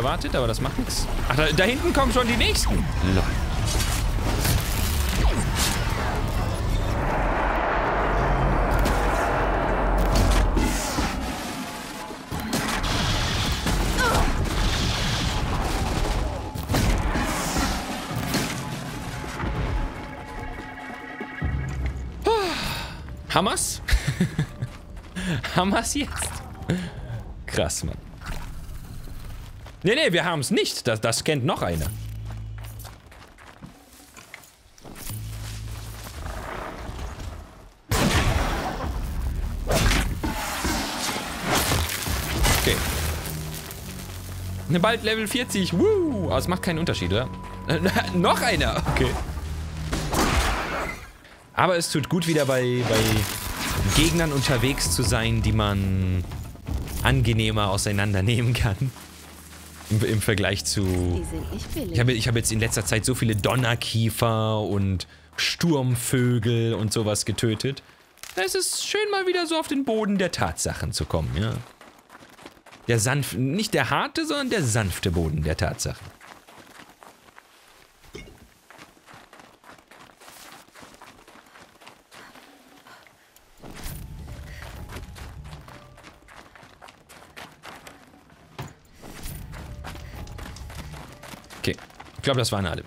Erwartet, aber das macht nichts. Ach, da, da hinten kommen schon die nächsten. Lol. Hammers? Hammers jetzt? Krass, Mann. Nee, nee, wir haben es nicht. Das, das kennt noch einer. Okay. Ne, bald Level 40. Woo! Aber es macht keinen Unterschied, oder? noch einer. Okay. Aber es tut gut, wieder bei, bei Gegnern unterwegs zu sein, die man angenehmer auseinandernehmen kann. Im, im Vergleich zu... Ich habe, ich habe jetzt in letzter Zeit so viele Donnerkiefer und Sturmvögel und sowas getötet. Es ist schön mal wieder so auf den Boden der Tatsachen zu kommen, ja. Der sanfte, nicht der harte, sondern der sanfte Boden der Tatsachen. Glaube, das waren alle.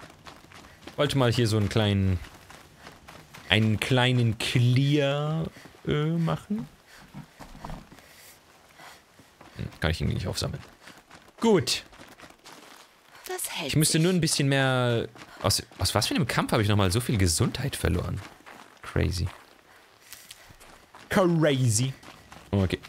Wollte mal hier so einen kleinen, einen kleinen Clear äh, machen. Hm, kann ich irgendwie nicht aufsammeln. Gut. Das hält Ich müsste nur ein bisschen mehr... Aus, aus was für einem Kampf habe ich nochmal so viel Gesundheit verloren? Crazy. Crazy. Okay.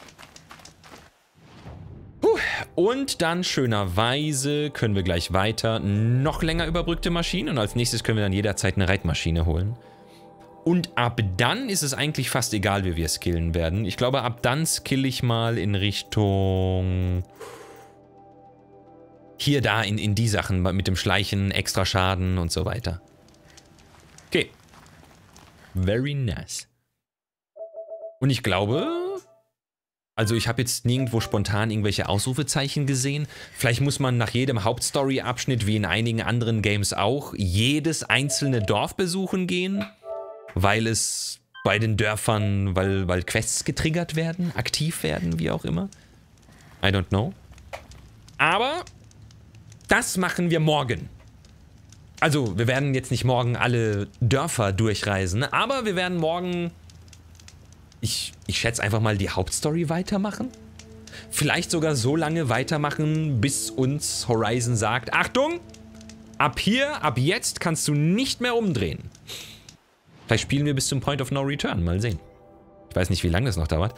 Puh. Und dann schönerweise können wir gleich weiter noch länger überbrückte Maschinen und als nächstes können wir dann jederzeit eine Reitmaschine holen. Und ab dann ist es eigentlich fast egal, wie wir skillen werden. Ich glaube, ab dann skill ich mal in Richtung... Hier, da, in, in die Sachen mit dem Schleichen, extra Schaden und so weiter. Okay. Very nice. Und ich glaube, also ich habe jetzt nirgendwo spontan irgendwelche Ausrufezeichen gesehen. Vielleicht muss man nach jedem Hauptstory-Abschnitt, wie in einigen anderen Games auch, jedes einzelne Dorf besuchen gehen, weil es bei den Dörfern, weil, weil Quests getriggert werden, aktiv werden, wie auch immer. I don't know. Aber das machen wir morgen. Also, wir werden jetzt nicht morgen alle Dörfer durchreisen, aber wir werden morgen ich, ich schätze einfach mal die Hauptstory weitermachen. Vielleicht sogar so lange weitermachen, bis uns Horizon sagt, Achtung, ab hier, ab jetzt kannst du nicht mehr umdrehen. Vielleicht spielen wir bis zum Point of No Return, mal sehen. Ich weiß nicht, wie lange das noch dauert.